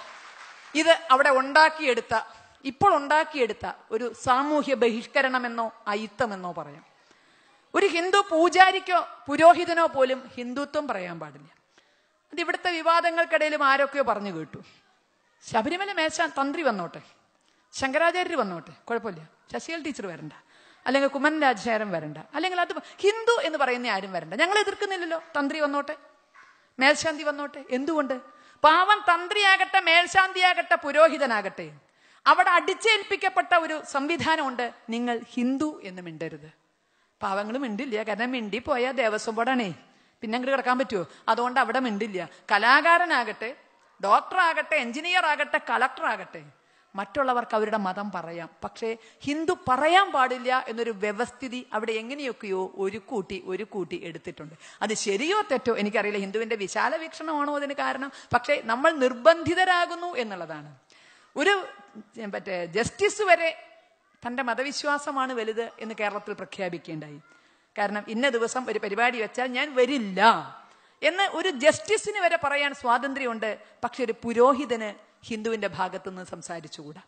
ഇത് അവിടെ ഉണ്ടാക്കിയെടുത്ത ഇപ്പോൾ ഉണ്ടാക്കിയെടുത്ത ഒരു സാമൂഹ്യ ബഹിഷ്കരണമെന്നോ അയിത്തമെന്നോ പറയാം. ഒരു ഹിന്ദു പൂജാരിക്കോ പുരോഹിതനോ പോലും ഹിന്ദുത്വം പറയാൻ പാടില്ല. അത് ഇവിടുത്തെ വിവാദങ്ങൾക്കിടയിലും ആരൊക്കെയോ പറഞ്ഞു കേട്ടു. ശബരിമല മേശാൻ തന്ത്രി വന്നോട്ടെ ശങ്കരാചാര്യർ വന്നോട്ടെ കുഴപ്പമില്ല. ശശികൽ ടീച്ചർ വരണ്ട അല്ലെങ്കിൽ കുമ്മൻ രാജശേഖരൻ വരണ്ട അല്ലെങ്കിൽ അത് ഹിന്ദു എന്ന് പറയുന്ന ആരും വരണ്ട. ഞങ്ങൾ എതിർക്കുന്നില്ലല്ലോ. തന്ത്രി വന്നോട്ടെ മേൽശാന്തി വന്നോട്ടെ എന്തുകൊണ്ട്? പാവം തന്ത്രിയാകട്ടെ മേൽശാന്തിയാകട്ടെ പുരോഹിതനാകട്ടെ. അവിടെ അടിച്ചേൽപ്പിക്കപ്പെട്ട ഒരു സംവിധാനമുണ്ട് നിങ്ങൾ ഹിന്ദു എന്ന് മിണ്ടരുത്. പാവങ്ങൾ മിണ്ടില്ല കാരണം മിണ്ടി പോയാൽ ദേവസ്വം ബോർഡാണേ. പിന്നെ അങ്ങോട്ട് കിടക്കാൻ പറ്റുമോ അതുകൊണ്ട് അവിടെ മിണ്ടില്ല. കലാകാരനാകട്ടെ ഡോക്ടറാകട്ടെ എഞ്ചിനീയർ ആകട്ടെ കളക്ടർ ആകട്ടെ മറ്റുള്ളവർക്ക് അവരുടെ മതം പറയാം. പക്ഷേ ഹിന്ദു പറയാൻ പാടില്ല എന്നൊരു വ്യവസ്ഥിതി അവിടെ എങ്ങനെയൊക്കെയോ ഒരു കൂട്ടി ഒരു കൂട്ടി എടുത്തിട്ടുണ്ട്. അത് ശരിയോ തെറ്റോ എനിക്കറിയില്ല. ഹിന്ദുവിന്റെ വിശാല വീക്ഷണമാണോ അതിന് കാരണം? പക്ഷേ നമ്മൾ നിർബന്ധിതരാകുന്നു എന്നുള്ളതാണ്. ഒരു മറ്റേ ജസ്റ്റിസ് വരെ തന്റെ മതവിശ്വാസമാണ് വലുത് എന്ന് കേരളത്തിൽ പ്രഖ്യാപിക്കേണ്ടായി. കാരണം ഇന്ന ദിവസം ഒരു പരിപാടി വെച്ചാൽ ഞാൻ വരില്ല എന്ന് ഒരു ജസ്റ്റിസിന് വരെ പറയാൻ സ്വാതന്ത്ര്യമുണ്ട്. പക്ഷെ ഒരു പുരോഹിതന് ഹിന്ദുവിന്റെ ഭാഗത്തുനിന്ന് സംസാരിച്ചുകൂടാ?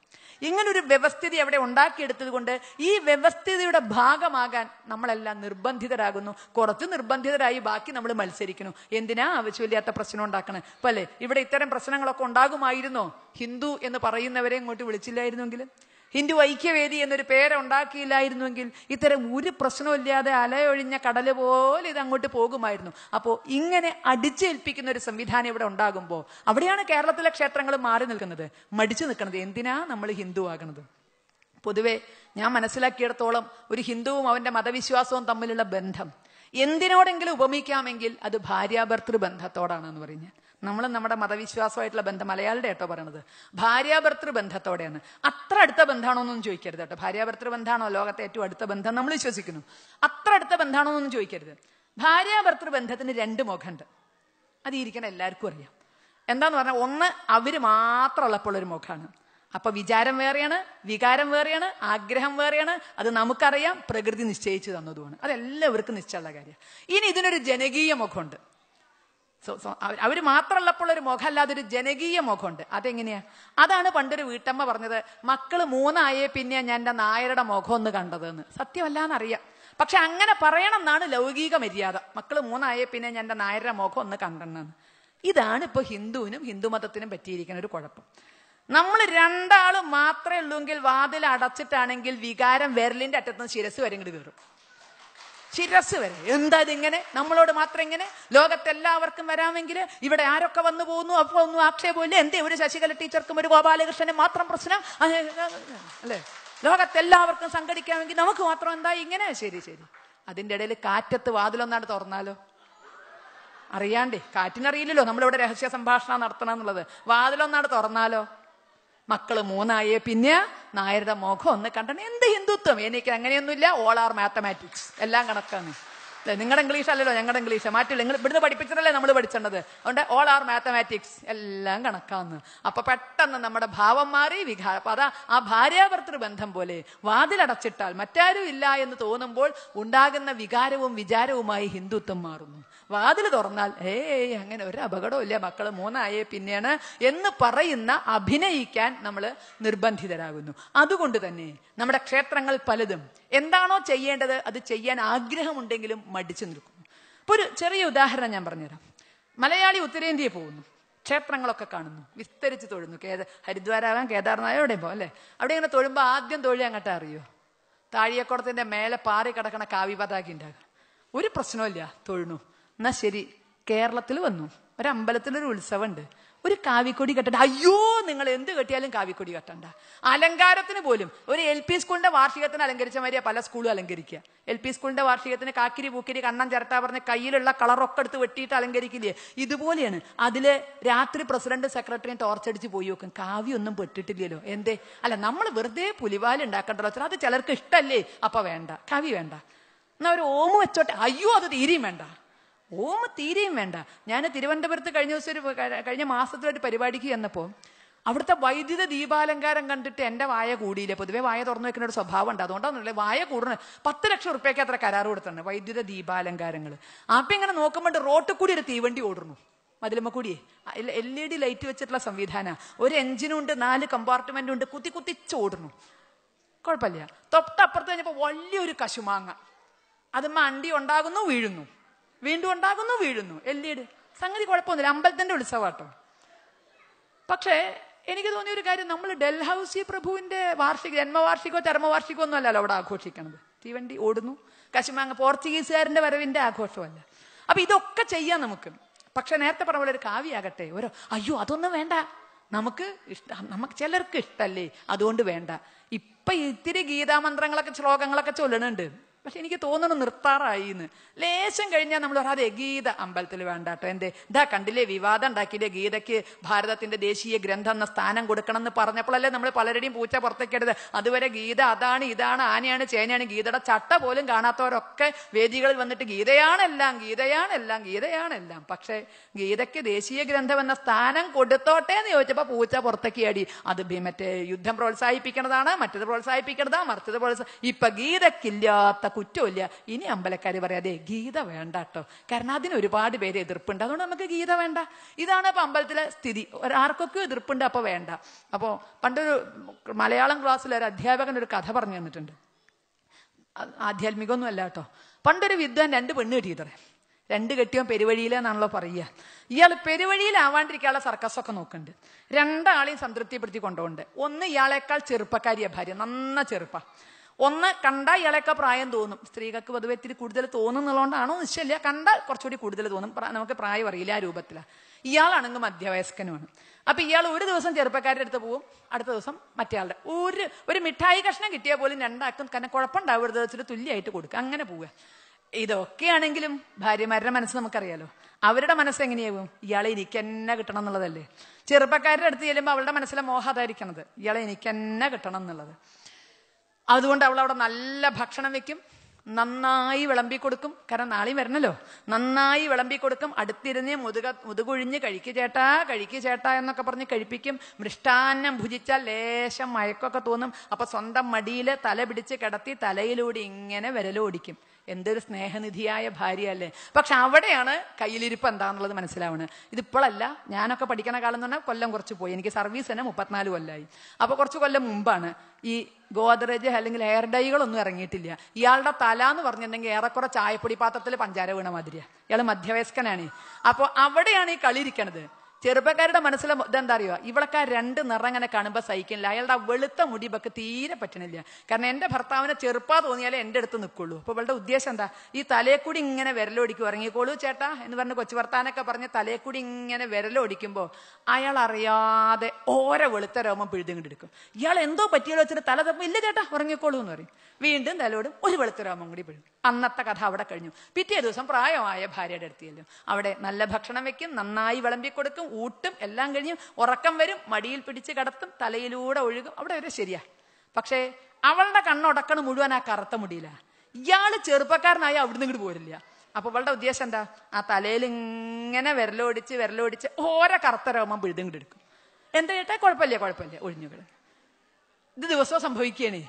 ഇങ്ങനൊരു വ്യവസ്ഥിതി അവിടെ ഉണ്ടാക്കിയെടുത്തത് കൊണ്ട് ഈ വ്യവസ്ഥിതിയുടെ ഭാഗമാകാൻ നമ്മളെല്ലാം നിർബന്ധിതരാകുന്നു. കുറച്ച് നിർബന്ധിതരായി ബാക്കി നമ്മൾ മത്സരിക്കുന്നു. എന്തിനാ ആവശ്യമില്ലാത്ത പ്രശ്നം ഉണ്ടാക്കണേ? അല്ലേ ഇവിടെ ഇത്തരം പ്രശ്നങ്ങളൊക്കെ ഉണ്ടാകുമായിരുന്നോ? ഹിന്ദു എന്ന് പറയുന്നവരെ ഇങ്ങോട്ട് വിളിച്ചില്ലായിരുന്നെങ്കിൽ? ഹിന്ദു ഐക്യവേദി എന്നൊരു പേരുണ്ടാക്കിയില്ലായിരുന്നുവെങ്കിൽ ഇത്തരം ഒരു പ്രശ്നമില്ലാതെ അലയൊഴിഞ്ഞ കടൽ പോലെ ഇത് അങ്ങോട്ട് പോകുമായിരുന്നു. അപ്പോൾ ഇങ്ങനെ അടിച്ചേൽപ്പിക്കുന്ന ഒരു സംവിധാനം ഇവിടെ ഉണ്ടാകുമ്പോൾ അവിടെയാണ് കേരളത്തിലെ ക്ഷേത്രങ്ങൾ മാറി നിൽക്കുന്നത്. മടിച്ചു നിൽക്കുന്നത് എന്തിനാ നമ്മൾ ഹിന്ദു ആകുന്നത് പൊതുവെ ഞാൻ മനസ്സിലാക്കിയിടത്തോളം ഒരു ഹിന്ദുവും അവന്റെ മതവിശ്വാസവും തമ്മിലുള്ള ബന്ധം. എന്തിനോടെങ്കിലും ഉപമിക്കാമെങ്കിൽ അത് ഭാര്യാഭർത്തൃ ബന്ധത്തോടാണെന്ന് പറഞ്ഞ്. നമ്മൾ നമ്മുടെ മതവിശ്വാസമായിട്ടുള്ള ബന്ധം മലയാളിയുടെ കേട്ടോ പറയണത്? ഭാര്യാഭർത്തൃ ബന്ധത്തോടെയാണ്. അത്ര അടുത്ത ബന്ധമാണോ എന്നൊന്നും ചോദിക്കരുത് കേട്ടോ. ഭാര്യാഭർത്തൃ ബന്ധമാണോ ലോകത്തെ ഏറ്റവും അടുത്ത ബന്ധം നമ്മൾ വിശ്വസിക്കുന്നു. അത്ര അടുത്ത ബന്ധമാണോ എന്നൊന്നും ചോദിക്കരുത്. ഭാര്യാഭർത്തൃ ബന്ധത്തിന് രണ്ട് മുഖമുണ്ട്. അത് ഇരിക്കണം എല്ലാവർക്കും അറിയാം. എന്താന്ന് പറഞ്ഞാൽ ഒന്ന് അവർ മാത്രമുള്ളപ്പോൾ ഒരു മുഖമാണ്. അപ്പൊ വിചാരം വേറെയാണ് വികാരം വേറെയാണ് ആഗ്രഹം വേറെയാണ് അത് നമുക്കറിയാം പ്രകൃതി നിശ്ചയിച്ചു തന്നതുമാണ്. അതെല്ലാവർക്കും നിശ്ചയമുള്ള കാര്യം. ഇനി ഇതിനൊരു ജനകീയ മുഖമുണ്ട്. അവർ മാത്രമുള്ളപ്പോൾ ഒരു മുഖമല്ലാതെ ഒരു ജനകീയ മുഖമുണ്ട്. അതെങ്ങനെയാ? അതാണ് പണ്ടൊരു വീട്ടമ്മ പറഞ്ഞത് മക്കൾ മൂന്നായേ പിന്നെ ഞാൻ എന്റെ നായരുടെ മുഖം ഒന്ന് കണ്ടതെന്ന്. സത്യമല്ലാന്നറിയാം. പക്ഷെ അങ്ങനെ പറയണം എന്നാണ് ലൗകിക മര്യാദ. മക്കൾ മൂന്നായേ പിന്നെ ഞാൻ എന്റെ നായരുടെ മുഖം ഒന്ന് കണ്ടെന്ന് ഇതാണ് ഇപ്പൊ ഹിന്ദുവിനും ഹിന്ദുമതത്തിനും പറ്റിയിരിക്കുന്ന ഒരു കുഴപ്പം. നമ്മൾ രണ്ടാളും മാത്രമേ ഉള്ളൂങ്കിൽ വാതിൽ അടച്ചിട്ടാണെങ്കിൽ വികാരം വിരലിന്റെ അറ്റത്തുനിന്ന് ശിരസ് വരെ കയറും. ശിരസ് വരെ. എന്താ ഇതിങ്ങനെ നമ്മളോട് മാത്രം ഇങ്ങനെ ലോകത്തെല്ലാവർക്കും വരാമെങ്കിൽ ഇവിടെ ആരൊക്കെ വന്നു പോകുന്നു? അപ്പൊ ഒന്നും ആക്ഷേപമില്ല എന്തേ ഒരു ശശികല ടീച്ചർക്കും ഒരു ഗോപാലകൃഷ്ണനും മാത്രം പ്രശ്നം? അല്ലേ? ലോകത്തെല്ലാവർക്കും സംഘടിക്കാമെങ്കിൽ നമുക്ക് മാത്രം എന്താ ഇങ്ങനെ? ശരി ശരി. അതിന്റെ ഇടയിൽ കാറ്റത്ത് വാതിലൊന്നാണ് തുറന്നാലോ? അറിയാണ്ടേ. കാറ്റിനറിയില്ലല്ലോ. നമ്മളിവിടെ രഹസ്യ സംഭാഷണം നടത്തണം എന്നുള്ളത്. വാതിലൊന്നാണ് തുറന്നാലോ? മക്കൾ മൂന്നായേ പിന്നെ നായരുടെ മുഖം ഒന്ന് കണ്ടണം. എന്ത് ഹിന്ദുത്വം? എനിക്ക് അങ്ങനെയൊന്നുമില്ല. ഓൾ ആർ മാത്തമാറ്റിക്സ് എല്ലാം കണക്കാണ്. നിങ്ങളുടെ ഇംഗ്ലീഷ് അല്ലല്ലോ ഞങ്ങളുടെ ഇംഗ്ലീഷ് മാറ്റില്ല. നിങ്ങൾ ഇവിടുന്ന് പഠിപ്പിച്ചതല്ലേ നമ്മൾ പഠിച്ചത്. അതുകൊണ്ട് ഓൾ ആർ മാത്തമാറ്റിക്സ് എല്ലാം കണക്കാന്ന് അപ്പൊ പെട്ടെന്ന് നമ്മുടെ ഭാവം മാറി വികാര അപ്പൊ അതാ ആ ഭാര്യാഭർത്തൃ ബന്ധം പോലെ വാതിലടച്ചിട്ടാൽ മറ്റാരും ഇല്ല എന്ന് തോന്നുമ്പോൾ ഉണ്ടാകുന്ന വികാരവും വിചാരവുമായി ഹിന്ദുത്വം മാറുന്നു. വാതിൽ തുറന്നാൽ ഏയ് അങ്ങനെ ഒരു അപകടവും ഇല്ല മക്കൾ മൂന്നായേ പിന്നെയാണ് എന്ന് പറയുന്ന അഭിനയിക്കാൻ നമ്മൾ നിർബന്ധിതരാകുന്നു. അതുകൊണ്ട് തന്നെ നമ്മുടെ ക്ഷേത്രങ്ങൾ പലതും എന്താണോ ചെയ്യേണ്ടത് അത് ചെയ്യാൻ ആഗ്രഹമുണ്ടെങ്കിലും മടിച്ചു നിൽക്കുന്നു അപ്പൊ ഒരു ചെറിയ ഉദാഹരണം ഞാൻ പറഞ്ഞുതരാം. മലയാളി ഉത്തരേന്ത്യയിൽ പോകുന്നു. ക്ഷേത്രങ്ങളൊക്കെ കാണുന്നു. വിസ്തരിച്ച് തൊഴുന്നു. കേദ ഹരിദ്വാരാകാം കേദാർനാഥ് എവിടെയും പോകും അല്ലേ? അവിടെ ഇങ്ങനെ തൊഴുമ്പോൾ ആദ്യം തൊഴി അങ്ങോട്ട് അറിയോ? താഴിയക്കുടത്തിന്റെ മേലെ പാറി കിടക്കണ കാവി ഉണ്ടാകും ഒരു പ്രശ്നമില്ല തൊഴുന്നു. എന്നാ ശരി. കേരളത്തിൽ വന്നു. ഒരു അമ്പലത്തിലൊരു ഉത്സവമുണ്ട്. ഒരു കാവിക്കൊടി കെട്ടണ്ട. അയ്യോ നിങ്ങൾ എന്ത് കെട്ടിയാലും കാവിക്കൊടി കെട്ടണ്ട. അലങ്കാരത്തിന് പോലും. ഒരു എൽ പി സ്കൂളിന്റെ വാർഷികത്തിന് അലങ്കരിച്ച മാതിരിയാ പല സ്കൂളും അലങ്കരിക്കുക. എൽ പി സ്കൂളിന്റെ വാർഷികത്തിന് കാക്കിരി പൂക്കിരി കണ്ണം ചിരട്ട പറഞ്ഞ് കയ്യിലുള്ള കളറൊക്കെ എടുത്ത് വെട്ടിയിട്ട് അലങ്കരിക്കില്ലേ? ഇതുപോലെയാണ്. അതിൽ രാത്രി പ്രസിഡന്റ് സെക്രട്ടറിയും ടോർച്ചടിച്ച് പോയി നോക്കും കാവ്യൊന്നും പെട്ടിട്ടില്ലല്ലോ. എന്തേ? അല്ല നമ്മൾ വെറുതെ പുലിവാൽ ഉണ്ടാക്കണ്ടല്ലോ അത് ചിലർക്ക് ഇഷ്ടല്ലേ? അപ്പൊ വേണ്ട. കാവ്യ വേണ്ട. എന്നാ ഒരു ഓമ് വെച്ചോട്ടെ. അയ്യോ അത് തീരെയും വേണ്ട. ഓമ് തീരെയും വേണ്ട. ഞാൻ തിരുവനന്തപുരത്ത് കഴിഞ്ഞ ദിവസം ഒരു കഴിഞ്ഞ മാസത്തിലൊരു പരിപാടിക്ക് ചെന്നപ്പോൾ അവിടുത്തെ വൈദ്യുത ദീപാലങ്കാരം കണ്ടിട്ട് എന്റെ വായ കൂടിയില്ല. പൊതുവെ വായ തുറന്നു വെക്കുന്ന ഒരു സ്വഭാവം ഉണ്ട് അതുകൊണ്ടാണെന്നില്ല വായ കൂടുന്നത് പത്ത് ലക്ഷം ഉറുപ്പ്യക്ക് അത്ര കരാർ കൊടുത്തിട്ടുണ്ട് വൈദ്യുത ദീപാലങ്കാരങ്ങൾ അപ്പം ഇങ്ങനെ നോക്കുമ്പോൾ റോട്ടിൽ കൂടി ഒരു തീവണ്ടി ഓടുന്നു. മതിലുമ്മ കൂടിയേ എൽ ഇ ഡി ലൈറ്റ് വെച്ചിട്ടുള്ള സംവിധാന. ഒരു എഞ്ചിനും ഉണ്ട് നാല് കമ്പാർട്ട്മെന്റും ഉണ്ട് കുത്തി കുത്തിച്ചോടുന്നു കുഴപ്പമില്ല. തൊട്ടപ്പുറത്ത് കഴിഞ്ഞപ്പോൾ വലിയൊരു കശുമാങ്ങ. അത് അണ്ടി ഉണ്ടാകുന്നു വീഴുന്നു. വീണ്ടും ഉണ്ടാകുന്നു വീഴുന്നു. എൽ ഡിയുടെ സംഗതി കുഴപ്പമൊന്നുമില്ല. അമ്പലത്തിന്റെ ഉത്സവാട്ടോ പക്ഷേ എനിക്ക് തോന്നിയ ഒരു കാര്യം നമ്മൾ ഡൽഹൌസി പ്രഭുവിന്റെ വാർഷിക ജന്മവാർഷികോ ചരമവാർഷികമോ ഒന്നും അല്ലല്ലോ അവിടെ ആഘോഷിക്കണത്. തീവണ്ടി ഓടുന്നു. കശുമാങ്ങ പോർച്ചുഗീസുകാരന്റെ വരവിന്റെ ആഘോഷമല്ല അപ്പൊ ഇതൊക്കെ ചെയ്യാം നമുക്ക്. പക്ഷെ നേരത്തെ പറഞ്ഞ പോലെ ഒരു കാവ്യാകട്ടെ. ഓരോ അയ്യോ അതൊന്നും വേണ്ട. നമുക്ക് ഇഷ്ട നമുക്ക് ചിലർക്ക് ഇഷ്ടല്ലേ? അതുകൊണ്ട് വേണ്ട. ഇപ്പൊ ഇത്തിരി ഗീതാമന്ത്രങ്ങളൊക്കെ ശ്ലോകങ്ങളൊക്കെ ചൊല്ലണുണ്ട്. പക്ഷെ എനിക്ക് തോന്നുന്നു നിർത്താറായി എന്ന് ലേശം കഴിഞ്ഞാൽ നമ്മൾ പറയാതെ ഗീത അമ്പലത്തിൽ വേണ്ട കേട്ടോ എന്തേ? ഇതാ കണ്ടില്ലേ വിവാദം ഉണ്ടാക്കിയില്ലേ ഗീതയ്ക്ക് ഭാരതത്തിന്റെ ദേശീയ ഗ്രന്ഥം എന്ന സ്ഥാനം കൊടുക്കണം എന്ന് പറഞ്ഞപ്പോഴല്ലേ നമ്മൾ പലരുടെയും പൂച്ച പുറത്തേക്കെടുത്ത് അതുവരെ ഗീത അതാണ് ഇതാണ് ആനയാണ് ചേനയാണ് ഗീതയുടെ ചട്ട പോലും കാണാത്തവരൊക്കെ വേദികളിൽ വന്നിട്ട് ഗീതയാണെല്ലാം ഗീതയാണെല്ലാം ഗീതയാണെല്ലാം പക്ഷേ ഗീതയ്ക്ക് ദേശീയ ഗ്രന്ഥം എന്ന സ്ഥാനം കൊടുത്തോട്ടെ എന്ന് ചോദിച്ചപ്പോൾ പൂച്ച പുറത്തേക്ക് അടി. അത് മറ്റേ യുദ്ധം പ്രോത്സാഹിപ്പിക്കണതാണ് മറ്റത് പ്രോത്സാഹിപ്പിക്കണതാ മറിച്ചത് പ്രോത്സാഹ ഇപ്പൊ ഗീതക്കില്ലാത്ത കുറ്റമില്ല. ഇനി അമ്പലക്കാർ പറയാതെ ഗീത വേണ്ട കേട്ടോ കാരണം അതിന് ഒരുപാട് പേര് എതിർപ്പുണ്ട്. അതുകൊണ്ട് നമുക്ക് ഗീത വേണ്ട. ഇതാണ് ഇപ്പൊ അമ്പലത്തിലെ സ്ഥിതി. ആർക്കൊക്കെ എതിർപ്പുണ്ട് അപ്പോൾ വേണ്ട. അപ്പോൾ പണ്ടൊരു മലയാളം ക്ലാസ്സിൽ ഒരു അധ്യാപകൻ ഒരു കഥ പറഞ്ഞു തന്നിട്ടുണ്ട്. ആധ്യാത്മികമൊന്നും അല്ല കേട്ടോ പണ്ടൊരു വിദ്വാൻ രണ്ട് പെണ്ണ് കിട്ടിയതറേ രണ്ട് കെട്ടിയോ പെരുവഴിയിലെന്നാണല്ലോ പറയുക. ഇയാൾ പെരുവഴിയിലാവാണ്ടിരിക്കാനുള്ള സർക്കസൊക്കെ നോക്കുന്നുണ്ട്. രണ്ടാളെയും സംതൃപ്തിപ്പെടുത്തി കൊണ്ടുപോകുന്നുണ്ട്. ഒന്ന് ഇയാളെക്കാൾ ചെറുപ്പക്കാരിയ ഭാര്യ. നന്ന ചെറുപ്പ. ഒന്ന് കണ്ടാൽ ഇയാളെയൊക്കെ പ്രായം തോന്നും. സ്ത്രീകൾക്ക് പൊതുവെ ഇത്തിരി കൂടുതൽ തോന്നുന്നുള്ളതുകൊണ്ടാണോ? നിശ്ചയമില്ല. കണ്ടാൽ കുറച്ചുകൂടി കൂടുതൽ തോന്നും. നമുക്ക് പ്രായം അറിയില്ല ആ രൂപത്തിലാണ് ഇയാളാണെങ്കിൽ മധ്യവയസ്കനുമാണ്. അപ്പൊ ഇയാൾ ഒരു ദിവസം ചെറുപ്പക്കാരുടെ അടുത്ത് പോവും. അടുത്ത ദിവസം മറ്റേയാളുടെ. ഒരു ഒരു മിഠായി കഷ്ണം കിട്ടിയാൽ പോലും രണ്ടാക്കും കാരണം കുഴപ്പമുണ്ടാവരുത്. വെച്ചിട്ട് തുല്യമായിട്ട് കൊടുക്കുക. അങ്ങനെ പോവുക. ഇതൊക്കെയാണെങ്കിലും ഭാര്യമാരുടെ മനസ്സ് നമുക്കറിയാലോ. അവരുടെ മനസ്സ് എങ്ങനെയാവും? ഇയാളെ എനിക്ക് എന്നെ കിട്ടണം എന്നുള്ളതല്ലേ. ചെറുപ്പക്കാരുടെ അടുത്ത് ചെല്ലുമ്പോൾ അവളുടെ മനസ്സിലെ മോഹം അതായിരിക്കണത്. ഇയാളെ എനിക്ക് എന്നെ കിട്ടണം എന്നുള്ളത്. അതുകൊണ്ട് അവൾ അവിടെ നല്ല ഭക്ഷണം വെക്കും. നന്നായി വിളമ്പി കൊടുക്കും. കാരണം നാളെയും വരണല്ലോ. നന്നായി വിളമ്പി കൊടുക്കും. അടുത്തിരുന്ന് മുതുക മുതുകുഴിഞ്ഞ് കഴിക്ക് ചേട്ടാ കഴിക്ക് ചേട്ടാ എന്നൊക്കെ പറഞ്ഞ് കഴിപ്പിക്കും. മൃഷ്ടാന്നം ഭുജിച്ചാൽ ലേശം മയക്കൊക്കെ തോന്നും. അപ്പൊ സ്വന്തം മടിയിൽ തല പിടിച്ച് കിടത്തി തലയിലൂടെ ഇങ്ങനെ വിരലോടിക്കും. എന്തൊരു സ്നേഹനിധിയായ ഭാര്യ അല്ലേ പക്ഷെ അവിടെയാണ് കയ്യിലിരിപ്പ് എന്താന്നുള്ളത് മനസ്സിലാവണത് ഇതിപ്പോഴല്ല ഞാനൊക്കെ പഠിക്കണ കാലം എന്ന് പറഞ്ഞാൽ കൊല്ലം കുറച്ച് പോയി. എനിക്ക് സർവീസ് തന്നെ മുപ്പത്തിനാല് കൊല്ലമായി അപ്പോൾ കുറച്ച് കൊല്ലം മുമ്പാണ് ഈ ഗോദ്രേജ് അല്ലെങ്കിൽ ഹെയർ ഡൈകളൊന്നും ഇറങ്ങിയിട്ടില്ല. ഇയാളുടെ തല എന്ന് പറഞ്ഞിട്ടുണ്ടെങ്കിൽ ഏറെക്കുറെ ചായപ്പൊടി പാത്രത്തിൽ പഞ്ചാര വീണ മാതിരിയാണ് ഇയാൾ മധ്യവയസ്കനാണ്. അപ്പോൾ അവിടെയാണ് ഈ കളി ഇരിക്കണത്. ചെറുപ്പക്കാരുടെ മനസ്സിലെ ഇതെന്താ അറിയോ ഇവളൊക്കെ ആ രണ്ട് നിറം അങ്ങനെ കാണുമ്പോൾ സഹിക്കില്ല. അയാളുടെ ആ വെളുത്ത മുടി ഇവക്ക് തീരെ പറ്റണില്ല. കാരണം എന്റെ ഭർത്താവിനെ ചെറുപ്പാ തോന്നിയാലേ എന്റെ അടുത്ത് നിൽക്കുള്ളൂ അപ്പോൾ ഇവളുടെ ഉദ്ദേശം എന്താ? ഈ തലയെക്കൂടി ഇങ്ങനെ വിരലൊടിക്കും. ഇറങ്ങിക്കോളൂ ചേട്ടാ എന്ന് പറഞ്ഞ് കൊച്ചു വർത്താനൊക്കെ പറഞ്ഞ് തലയെക്കൂടി ഇങ്ങനെ വിരലൊടിക്കുമ്പോൾ അയാൾ അറിയാതെ ഓരോ വെളുത്ത രോമം പിഴുതുകൊണ്ടെടുക്കും ഇയാൾ എന്തോ പറ്റിയാലോ വെച്ചിട്ട് തല തപ്പം ഇല്ല ചേട്ടാ ഉറങ്ങിക്കോളൂ എന്ന് പറയും. വീണ്ടും തലോടും ഒരു വെളുത്ത രോമം കൂടി പിഴും അന്നത്തെ കഥ അവിടെ കഴിഞ്ഞു. പിറ്റേ ദിവസം പ്രായമായ ഭാര്യയുടെ അടുത്ത് ചെല്ലും. അവിടെ നല്ല ഭക്ഷണം വെക്കും നന്നായി വിളമ്പി കൊടുക്കും ഊട്ടും എല്ലാം കഴിഞ്ഞ് ഉറക്കം വരും മടിയിൽ പിടിച്ച് കടത്തും തലയിലൂടെ ഒഴുകും. അവിടെ വരെ ശരിയാ. പക്ഷേ അവളുടെ കണ്ണുടക്കണ് മുഴുവൻ ആ കറുത്ത മുടിയില. ഇയാൾ ചെറുപ്പക്കാരനായി അവിടുന്ന് ഇങ്ങോട്ട് പോരില്ല. അപ്പൊ അവളുടെ ഉദ്ദേശം എന്താ? ആ തലയിൽ ഇങ്ങനെ വിരലോടിച്ച് വിരലോടിച്ച് ഓരോ കറുത്ത രോമം പിഴുതിങ്ങോട്ട് എടുക്കും. എന്താ കേട്ടാ കുഴപ്പമില്ല കുഴപ്പമില്ല. ഒഴിഞ്ഞുകൾ ഇത് ദിവസവും സംഭവിക്കുകയാണ്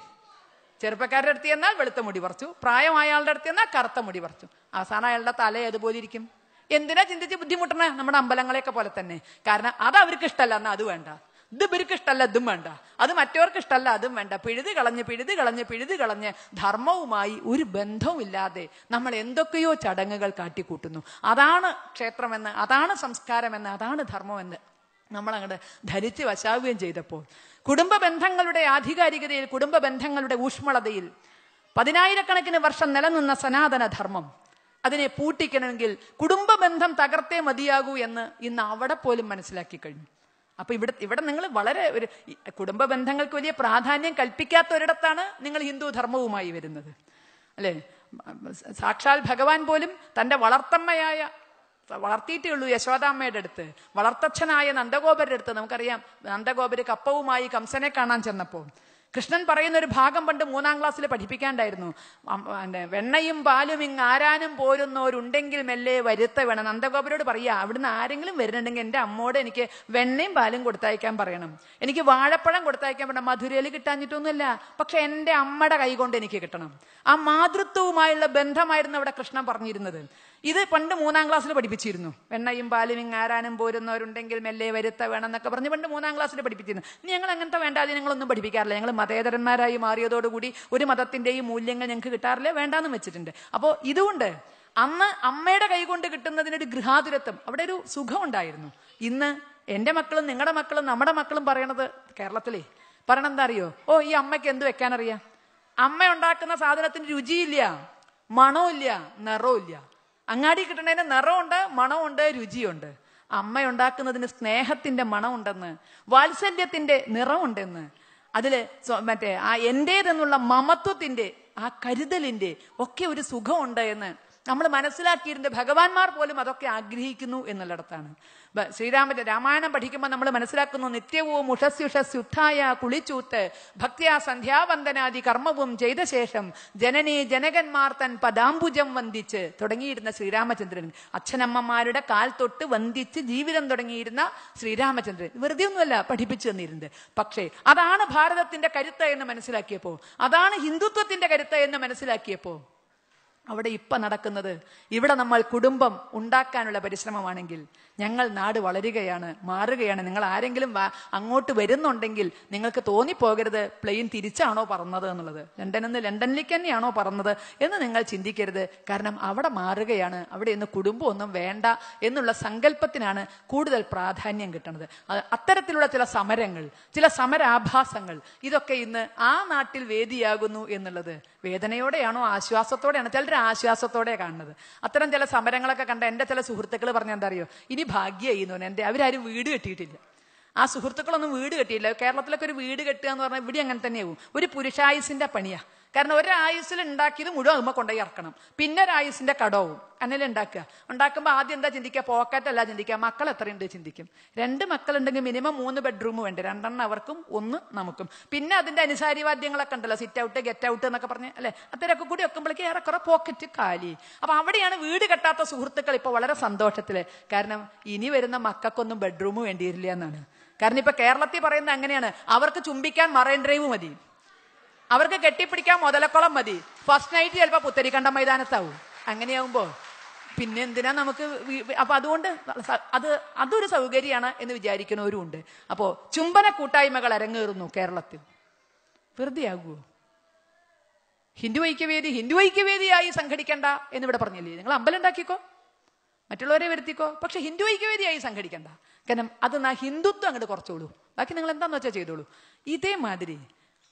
ചെറുപ്പക്കാരുടെ അടുത്ത് ചെന്നാൽ വെളുത്ത മുടി പറിച്ചു. പ്രായമായ ആളുടെ അടുത്ത് ചെന്നാൽ കറുത്ത മുടി പറിച്ചു. അവസാനം അയാളുടെ തല ഏതുപോലെ ഇരിക്കും? എന്തിനാ ചിന്തിച്ച് ബുദ്ധിമുട്ടണേ? നമ്മുടെ അമ്പലങ്ങളെയൊക്കെ പോലെ തന്നെ. കാരണം അത് അവർക്ക് ഇഷ്ടമല്ല എന്നാൽ അത് വേണ്ട. ഇത് ഇവർക്ക് ഇഷ്ടമല്ല ഇതും വേണ്ട. അത് മറ്റവർക്ക് ഇഷ്ടമല്ല അതും വേണ്ട. പിഴുതി കളഞ്ഞ് പിഴുതി കളഞ്ഞ് പിഴുതി കളഞ്ഞ് ധർമ്മവുമായി ഒരു ബന്ധവുമില്ലാതെ നമ്മൾ എന്തൊക്കെയോ ചടങ്ങുകൾ കാട്ടിക്കൂട്ടുന്നു. അതാണ് ക്ഷേത്രമെന്ന് അതാണ് സംസ്കാരമെന്ന് അതാണ് ധർമ്മമെന്ന് നമ്മളങ്ങോട്ട് ധരിച്ച് വശാവുകയും ചെയ്തപ്പോൾ. കുടുംബ ബന്ധങ്ങളുടെ ആധികാരികതയിൽ കുടുംബ ബന്ധങ്ങളുടെ ഊഷ്മളതയിൽ പതിനായിരക്കണക്കിന് വർഷം നിലനിന്ന സനാതന ധർമ്മം അതിനെ പൂട്ടിക്കണമെങ്കിൽ കുടുംബ ബന്ധം തകർത്തേ മതിയാകൂ എന്ന് ഇന്ന് അവിടെ പോലും മനസ്സിലാക്കി കഴിഞ്ഞു. അപ്പൊ ഇവിടെ ഇവിടെ നിങ്ങൾ വളരെ ഒരു കുടുംബ ബന്ധങ്ങൾക്ക് വലിയ പ്രാധാന്യം കൽപ്പിക്കാത്ത ഒരിടത്താണ് നിങ്ങൾ ഹിന്ദു ധർമ്മവുമായി വരുന്നത്. അല്ലേ? സാക്ഷാൽ ഭഗവാൻ പോലും തന്റെ വളർത്തമ്മയായ വളർത്തിയിട്ടേ ഉള്ളൂ യശോദാമ്മയുടെ അടുത്ത്. വളർത്തച്ഛനായ നന്ദഗോപരുടെ അടുത്ത് നമുക്കറിയാം നന്ദഗോപര് കപ്പവുമായി കംസനെ കാണാൻ ചെന്നപ്പോൾ. കൃഷ്ണൻ പറയുന്ന ഒരു ഭാഗം പണ്ട് മൂന്നാം ക്ലാസ്സിൽ പഠിപ്പിക്കാണ്ടായിരുന്നു. വെണ്ണയും പാലും ഇങ് ആരാനും പോരുന്നവരുണ്ടെങ്കിൽ മെല്ലെ വരുത്ത വേണം. നന്ദഗോപരോട് പറയുക അവിടുന്ന് ആരെങ്കിലും വരുന്നുണ്ടെങ്കിൽ എന്റെ അമ്മോട് എനിക്ക് വെണ്ണയും പാലും കൊടുത്തയക്കാൻ പറയണം. എനിക്ക് വാഴപ്പഴം കൊടുത്തയക്കാൻ പറയണം. മധുരയിൽ കിട്ടാഞ്ഞിട്ടൊന്നുമില്ല. പക്ഷെ എന്റെ അമ്മയുടെ കൈകൊണ്ട് എനിക്ക് കിട്ടണം. ആ മാതൃത്വവുമായുള്ള ബന്ധമായിരുന്നു അവിടെ കൃഷ്ണൻ പറഞ്ഞിരുന്നത്. ഇത് പണ്ട് മൂന്നാം ക്ലാസ്സിൽ പഠിപ്പിച്ചിരുന്നു. വെണ്ണയും പാലും ഇങ്ങാരാനും പോരുന്നവരുണ്ടെങ്കിൽ മെല്ലെ വരുത്ത വേണമെന്നൊക്കെ പറഞ്ഞ് പണ്ട് മൂന്നാം ക്ലാസ്സിൽ പഠിപ്പിച്ചിരുന്നു. ഞങ്ങൾ അങ്ങനത്തെ വേണ്ടാതിനങ്ങളൊന്നും പഠിപ്പിക്കാറില്ല. ഞങ്ങൾ മതേതരന്മാരായി മാറിയതോടുകൂടി ഒരു മതത്തിന്റെയും മൂല്യങ്ങൾ ഞങ്ങൾക്ക് കിട്ടാറില്ല വേണ്ടാന്ന് വെച്ചിട്ടുണ്ട്. അപ്പോൾ ഇതുകൊണ്ട് അന്ന് അമ്മയുടെ കൈകൊണ്ട് കിട്ടുന്നതിനൊരു ഗൃഹാതുരത്വം അവിടെ ഒരു സുഖമുണ്ടായിരുന്നു. ഇന്ന് എന്റെ മക്കളും നിങ്ങളുടെ മക്കളും നമ്മുടെ മക്കളും പറയണത് കേരളത്തിലെ. പറയണം എന്താ അറിയോ? ഓ ഈ അമ്മയ്ക്ക് എന്ത് വെക്കാനറിയാം? അമ്മ ഉണ്ടാക്കുന്ന സാധനത്തിന് രുചിയില്ല മണമില്ല നിറമില്ല അങ്ങാടി കിട്ടണതിന് നിറമുണ്ട് മണമുണ്ട് രുചിയുണ്ട്. അമ്മ ഉണ്ടാക്കുന്നതിന് സ്നേഹത്തിന്റെ മണമുണ്ടെന്ന് വാത്സല്യത്തിന്റെ നിറമുണ്ടെന്ന്. സ്വ- മറ്റേ ആ എന്റേതെന്നുള്ള മമത്വത്തിന്റെ ആ കരുതലിന്റെ ഒക്കെ ഒരു സുഖമുണ്ട് എന്ന് നമ്മൾ മനസ്സിലാക്കിയിരുന്ന ഭഗവാന്മാർ പോലും അതൊക്കെ ആഗ്രഹിക്കുന്നു എന്നുള്ളിടത്താണ്. ശ്രീരാമന്റെ ശ്രീരാമ രാമായണം പഠിക്കുമ്പോൾ നമ്മൾ മനസ്സിലാക്കുന്നു നിത്യവും ഉഷസ്യുഷസ്യുദ്ധായ കുളിച്ചൂത്ത് ഭക്തിയാ സന്ധ്യാവന്ദനാദി കർമ്മവും ചെയ്ത ശേഷം ജനനെ ജനകന്മാർ തൻ പദാംബുജം വന്ദിച്ച് തുടങ്ങിയിരുന്ന ശ്രീരാമചന്ദ്രൻ അച്ഛനമ്മമാരുടെ കാൽ തൊട്ട് വന്ദിച്ച് ജീവിതം തുടങ്ങിയിരുന്ന ശ്രീരാമചന്ദ്രൻ. വെറുതെ ഒന്നുമല്ല പഠിപ്പിച്ചു തന്നിരുന്നത്. പക്ഷേ അതാണ് ഭാരതത്തിന്റെ കരുത്ത് എന്ന് മനസ്സിലാക്കിയപ്പോ അതാണ് ഹിന്ദുത്വത്തിന്റെ കരുത്ത് എന്ന് മനസ്സിലാക്കിയപ്പോ അവിടെ ഇപ്പൊ നടക്കുന്നത് ഇവിടെ നമ്മൾ കുടുംബം ഉണ്ടാക്കാനുള്ള പരിശ്രമമാണെങ്കിൽ ഞങ്ങൾ നാട് വളരുകയാണ് മാറുകയാണ്. നിങ്ങൾ ആരെങ്കിലും അങ്ങോട്ട് വരുന്നുണ്ടെങ്കിൽ നിങ്ങൾക്ക് തോന്നിപ്പോകരുത് പ്ലെയിൻ തിരിച്ചാണോ പറന്നത് എന്നുള്ളത്. ലണ്ടനിൽ നിന്ന് ലണ്ടനിലേക്ക് തന്നെയാണോ പറന്നത് എന്ന് നിങ്ങൾ ചിന്തിക്കരുത്. കാരണം അവിടെ മാറുകയാണ് അവിടെ ഇന്ന് കുടുംബം ഒന്നും വേണ്ട എന്നുള്ള സങ്കല്പത്തിനാണ് കൂടുതൽ പ്രാധാന്യം കിട്ടുന്നത്. അത്തരത്തിലുള്ള ചില സമരങ്ങൾ ചില സമരാഭാസങ്ങൾ ഇതൊക്കെ ഇന്ന് ആ നാട്ടിൽ വേദിയാകുന്നു എന്നുള്ളത് വേദനയോടെയാണോ ആശ്വാസത്തോടെയാണോ? ചിലർ ആശ്വാസത്തോടെ കാണുന്നത്. അത്തരം ചില സമരങ്ങളൊക്കെ കണ്ട എന്റെ ചില സുഹൃത്തുക്കൾ പറഞ്ഞ എന്താ അറിയോ ഇനി ഭാഗ്യം ചെയ്യുന്നു എന്റെ അവരാരും വീട് കെട്ടിയിട്ടില്ല. ആ സുഹൃത്തുക്കളൊന്നും വീട് കെട്ടിയില്ല. കേരളത്തിലൊക്കെ ഒരു വീട് കെട്ടുക എന്ന് പറഞ്ഞാൽ ഇവിടെ അങ്ങനെ തന്നെയാവും. ഒരു പുരുഷായുസിന്റെ പണിയാ. കാരണം ഒരായുസിൽ ഉണ്ടാക്കിയത് മുഴുവൻ അമ്മ കൊണ്ടുപോയി ഇറക്കണം. പിന്നെ ഒരായുസിന്റെ കടവും. അങ്ങനെ ഉണ്ടാക്കുക. ഉണ്ടാക്കുമ്പോൾ ആദ്യം എന്താ ചിന്തിക്കുക? പോക്കറ്റ് അല്ല ചിന്തിക്കുക. മക്കൾ എത്രയുണ്ട് ചിന്തിക്കും. രണ്ട് മക്കളുണ്ടെങ്കിൽ മിനിമം മൂന്ന് ബെഡ്റൂം വേണ്ട? രണ്ടെണ്ണം അവർക്കും ഒന്ന് നമുക്കും. പിന്നെ അതിന്റെ അനുസാരിവാദ്യങ്ങളൊക്കെ ഉണ്ടല്ലോ. സിറ്റ് ഔട്ട് ഗെറ്റ് ഔട്ട് എന്നൊക്കെ പറഞ്ഞ് അല്ലെ? അത്തരമൊക്കെ കൂടി വെക്കുമ്പോഴേക്ക് ഏറെക്കുറെ പോക്കറ്റ് കാലി. അപ്പൊ അവിടെയാണ് വീട് കെട്ടാത്ത സുഹൃത്തുക്കൾ ഇപ്പോൾ വളരെ സന്തോഷത്തിൽ. കാരണം ഇനി വരുന്ന മക്കൾക്കൊന്നും ബെഡ്റൂം വേണ്ടിയിരില്ല എന്നാണ്. കാരണം ഇപ്പൊ കേരളത്തിൽ പറയുന്നത് അങ്ങനെയാണ്. അവർക്ക് ചുംബിക്കാൻ മറൈൻ ഡ്രൈവ് മതി. അവർക്ക് കെട്ടിപ്പിടിക്കാൻ മുതലക്കുളം മതി. ഫസ്റ്റ് നൈറ്റ് ചിലപ്പോ പുത്തരിക്കണ്ട മൈതാനത്താവും. അങ്ങനെയാവുമ്പോൾ പിന്നെ എന്തിനാ നമുക്ക് അപ്പൊ അതുകൊണ്ട് അത് അതൊരു സൗകര്യമാണ് എന്ന് വിചാരിക്കുന്നവരും ഉണ്ട്. അപ്പോ ചുംബന കൂട്ടായ്മകൾ അരങ്ങേറുന്നു കേരളത്തിൽ. വെറുതെ ആകുമോ ഹിന്ദു ഐക്യവേദി ഹിന്ദു ഐക്യവേദിയായി സംഘടിക്കണ്ട എന്ന് എന്നിവിടെ പറഞ്ഞില്ലേ? നിങ്ങൾ അമ്പലം ഉണ്ടാക്കിക്കോ. മറ്റുള്ളവരെ വരുത്തിക്കോ. പക്ഷെ ഹിന്ദു ഐക്യവേദിയായി സംഘടിക്കണ്ട. കാരണം അത് നാ ഹിന്ദുത്വം അങ്ങോട്ട് കുറച്ചോളൂ. ബാക്കി നിങ്ങൾ എന്താന്ന് വെച്ചാൽ ചെയ്തോളൂ. ഇതേമാതിരി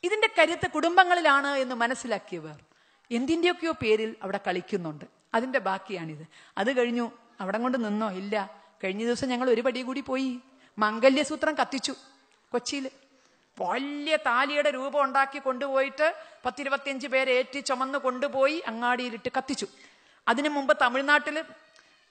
ഇതിന്റെ കരുത്ത് കുടുംബങ്ങളിലാണ് എന്ന് മനസ്സിലാക്കിയവർ എന്തിന്റെയൊക്കെയോ പേരിൽ അവിടെ കളിക്കുന്നുണ്ട്. അതിന്റെ ബാക്കിയാണിത്. അത് കഴിഞ്ഞു അവിടെ കൊണ്ട് നിന്നോ? ഇല്ല. കഴിഞ്ഞ ദിവസം ഞങ്ങൾ ഒരു പടി കൂടി പോയി. മംഗല്യസൂത്രം കത്തിച്ചു കൊച്ചിയിൽ. വലിയ താലിയുടെ രൂപം ഉണ്ടാക്കി കൊണ്ടുപോയിട്ട് പത്തിരുപത്തിയഞ്ച് പേരെ ഏറ്റി ചുമന്ന് കൊണ്ടുപോയി അങ്ങാടിയിലിട്ട് കത്തിച്ചു. അതിനു മുമ്പ് തമിഴ്നാട്ടിൽ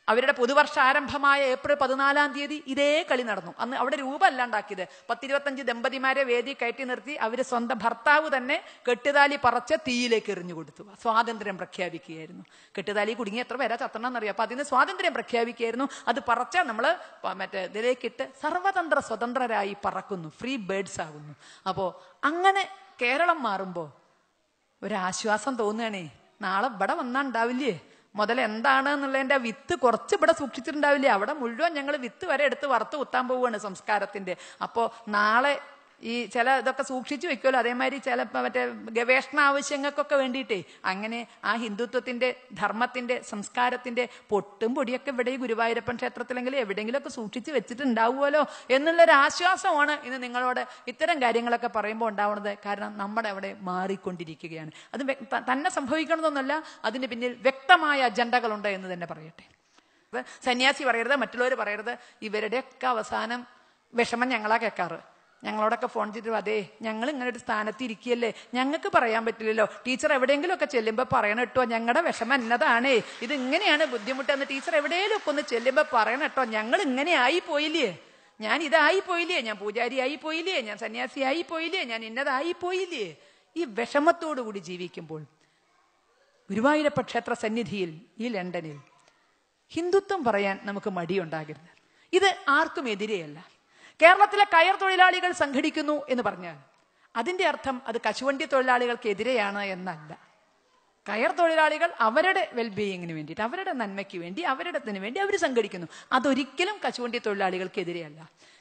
അവരുടെ പുതുവർഷ ആരംഭമായ ഏപ്രിൽ പതിനാലാം തീയതി ഇതേ കളി നടന്നു. അന്ന് അവിടെ രൂപമല്ല ഉണ്ടാക്കിയത് പത്തിരുപത്തഞ്ച് ദമ്പതിമാരെ വേദി കയറ്റി നിർത്തി അവർ സ്വന്തം ഭർത്താവ് തന്നെ കെട്ടുതാലി പറച്ച് തീയിലേക്ക് എറിഞ്ഞു കൊടുത്തു. സ്വാതന്ത്ര്യം പ്രഖ്യാപിക്കുകയായിരുന്നു. കെട്ടുതാലി കുടുങ്ങി എത്ര പേരാ ചത്തണമെന്നറിയാം അപ്പൊ അതിന് സ്വാതന്ത്ര്യം പ്രഖ്യാപിക്കുകയായിരുന്നു. അത് പറച്ച നമ്മൾ മറ്റേ ഇതിലേക്കിട്ട് സർവതന്ത്ര സ്വതന്ത്രരായി പറക്കുന്നു. ഫ്രീ ബേഡ്സ് ആകുന്നു. അപ്പോൾ അങ്ങനെ കേരളം മാറുമ്പോ ഒരാശ്വാസം തോന്നുകയാണേ. നാളെ ഇവിടെ വന്നാ ഉണ്ടാവില്ലേ? മുതൽ എന്താണ് എന്നുള്ളതിന്റെ ആ വിത്ത് കുറച്ച് ഇവിടെ സൂക്ഷിച്ചിട്ടുണ്ടാവില്ലേ? അവിടെ മുഴുവൻ ഞങ്ങൾ വിത്ത് വരെ എടുത്ത് വറുത്ത് കുത്താൻ പോവുകയാണ് സംസ്കാരത്തിന്റെ. അപ്പോ നാളെ ഈ ചില ഇതൊക്കെ സൂക്ഷിച്ചു വെക്കുമല്ലോ. അതേമാതിരി ചില മറ്റേ ഗവേഷണ ആവശ്യങ്ങൾക്കൊക്കെ വേണ്ടിയിട്ടേ അങ്ങനെ ആ ഹിന്ദുത്വത്തിന്റെ ധർമ്മത്തിന്റെ സംസ്കാരത്തിന്റെ പൊട്ടും പൊടിയൊക്കെ ഇവിടെ ഈ ഗുരുവായൂരപ്പൻ ക്ഷേത്രത്തിലെങ്കിലും എവിടെയെങ്കിലുമൊക്കെ സൂക്ഷിച്ച് വെച്ചിട്ടുണ്ടാവുമല്ലോ എന്നുള്ളൊരു ആശ്വാസമാണ് ഇന്ന് നിങ്ങളോട് ഇത്തരം കാര്യങ്ങളൊക്കെ പറയുമ്പോൾ ഉണ്ടാവുന്നത്. കാരണം നമ്മുടെ അവിടെ മാറിക്കൊണ്ടിരിക്കുകയാണ്. അത് തന്നെ സംഭവിക്കണമെന്നൊന്നല്ല അതിന് പിന്നിൽ വ്യക്തമായ അജണ്ടകളുണ്ട് എന്ന് തന്നെ പറയട്ടെ. സന്യാസി പറയരുത് മറ്റുള്ളവർ പറയരുത്. ഇവരുടെയൊക്കെ അവസാനം വിഷമം ഞങ്ങളാ കേൾക്കാറ്. ഞങ്ങളോടൊക്കെ ഫോൺ ചെയ്തിട്ട് അതെ ഞങ്ങൾ ഇങ്ങനെ ഒരു സ്ഥാനത്ത് ഇരിക്കുകയല്ലേ ഞങ്ങൾക്ക് പറയാൻ പറ്റില്ലല്ലോ. ടീച്ചർ എവിടെയെങ്കിലും ഒക്കെ ചെല്ലുമ്പോൾ പറയണം കേട്ടോ ഞങ്ങളുടെ വിഷമം എന്നതാണേ. ഇത് ഇങ്ങനെയാണ് ബുദ്ധിമുട്ടെന്ന് ടീച്ചർ എവിടെയെങ്കിലും ഒക്കെ ഒന്ന് ചെല്ലുമ്പോൾ പറയണം കേട്ടോ ഞങ്ങൾ ഇങ്ങനെ ആയി പോയില്ലേ ഞാൻ ഇതായി പോയില്ലേ ഞാൻ പൂജാരി ആയി പോയില്ലേ ഞാൻ സന്യാസി ആയി പോയില്ലേ ഞാൻ ഇന്നതായി പോയില്ലേ ഈ വിഷമത്തോടു കൂടി ജീവിക്കുമ്പോൾ ഗുരുവായൂരപ്പ ക്ഷേത്ര സന്നിധിയിൽ ഈ ലണ്ടനിൽ ഹിന്ദുത്വം പറയാൻ നമുക്ക് മടിയുണ്ടാകരുത്. ഇത് ആർക്കും എതിരെയല്ല. കേരളത്തിലെ കയർ തൊഴിലാളികൾ സംഘടിക്കുന്നു എന്ന് പറഞ്ഞാൽ അതിന്റെ അർത്ഥം അത് കശുവണ്ടി തൊഴിലാളികൾക്കെതിരെയാണ് എന്നല്ല. കയർ തൊഴിലാളികൾ അവരുടെ വെൽബീയിങ്ങിന് വേണ്ടിയിട്ട് അവരുടെ നന്മയ്ക്ക് വേണ്ടി അവരുടെത്തിന് വേണ്ടി അവർ സംഘടിക്കുന്നു. അതൊരിക്കലും കശുവണ്ടി തൊഴിലാളികൾക്കെതിരെയല്ല.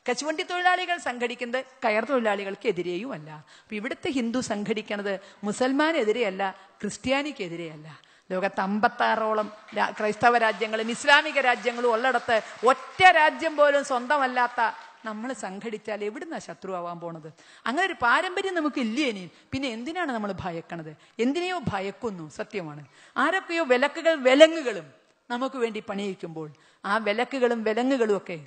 കശുവണ്ടി തൊഴിലാളികൾ സംഘടിക്കുന്നത് കയർ തൊഴിലാളികൾക്കെതിരെയും അല്ല അപ്പൊ ഇവിടുത്തെ ഹിന്ദു സംഘടിക്കുന്നത് മുസൽമാനെതിരെയല്ല ക്രിസ്ത്യാനിക്കെതിരെയല്ല. ലോകത്ത് അമ്പത്താറോളം ക്രൈസ്തവ രാജ്യങ്ങളും ഇസ്ലാമിക രാജ്യങ്ങളും ഉള്ളിടത്ത് ഒറ്റ രാജ്യം പോലും സ്വന്തമല്ലാത്ത നമ്മൾ സംഘടിച്ചാൽ എവിടുന്നാ ശത്രു ആവാൻ പോണത്? അങ്ങനെ ഒരു പാരമ്പര്യം നമുക്ക് ഇല്ലേ ഇനി? പിന്നെ എന്തിനാണ് നമ്മൾ ഭയക്കണത്? എന്തിനെയോ ഭയക്കുന്നു സത്യമാണ്. ആരൊക്കെയോ വിലക്കുകൾ വിലങ്ങുകളും നമുക്ക് വേണ്ടി പണിയിക്കുമ്പോൾ ആ വിലക്കുകളും വിലങ്ങുകളും ഒക്കെ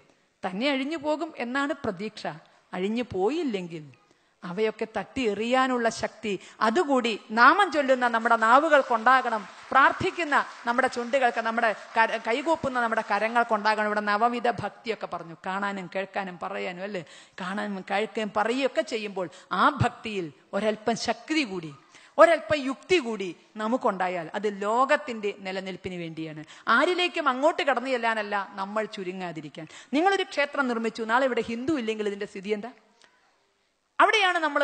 തന്നെ അഴിഞ്ഞു പോകും എന്നാണ് പ്രതീക്ഷ. അഴിഞ്ഞു പോയില്ലെങ്കിൽ അവയൊക്കെ തട്ടി എറിയാനുള്ള ശക്തി. അതുകൂടി നാമം ചൊല്ലുന്ന നമ്മുടെ നാവുകൾക്കുണ്ടാകണം. പ്രാർത്ഥിക്കുന്ന നമ്മുടെ ചുണ്ടുകൾക്ക് നമ്മുടെ കര- കൈകൂപ്പുന്ന നമ്മുടെ കരങ്ങൾക്കുണ്ടാകണം. ഇവിടെ നവവിധ ഭക്തിയൊക്കെ പറഞ്ഞു. കാണാനും കേൾക്കാനും പറയാനും അല്ലേ? കാണാനും കേൾക്കുകയും പറയുകയൊക്കെ ചെയ്യുമ്പോൾ ആ ഭക്തിയിൽ ഒരല്പം ശക്തി കൂടി ഒരല്പം യുക്തി കൂടി നമുക്കുണ്ടായാൽ അത് ലോകത്തിന്റെ നിലനിൽപ്പിന് വേണ്ടിയാണ്. ആരിലേക്കും അങ്ങോട്ട് കടന്നു ചെല്ലാനല്ല നമ്മൾ ചുരുങ്ങാതിരിക്കാൻ. നിങ്ങളൊരു ക്ഷേത്രം നിർമ്മിച്ചു. നാളെ ഇവിടെ ഹിന്ദു ഇല്ലെങ്കിൽ ഇതിന്റെ സ്ഥിതി എന്താ? അവിടെയാണ് നമ്മൾ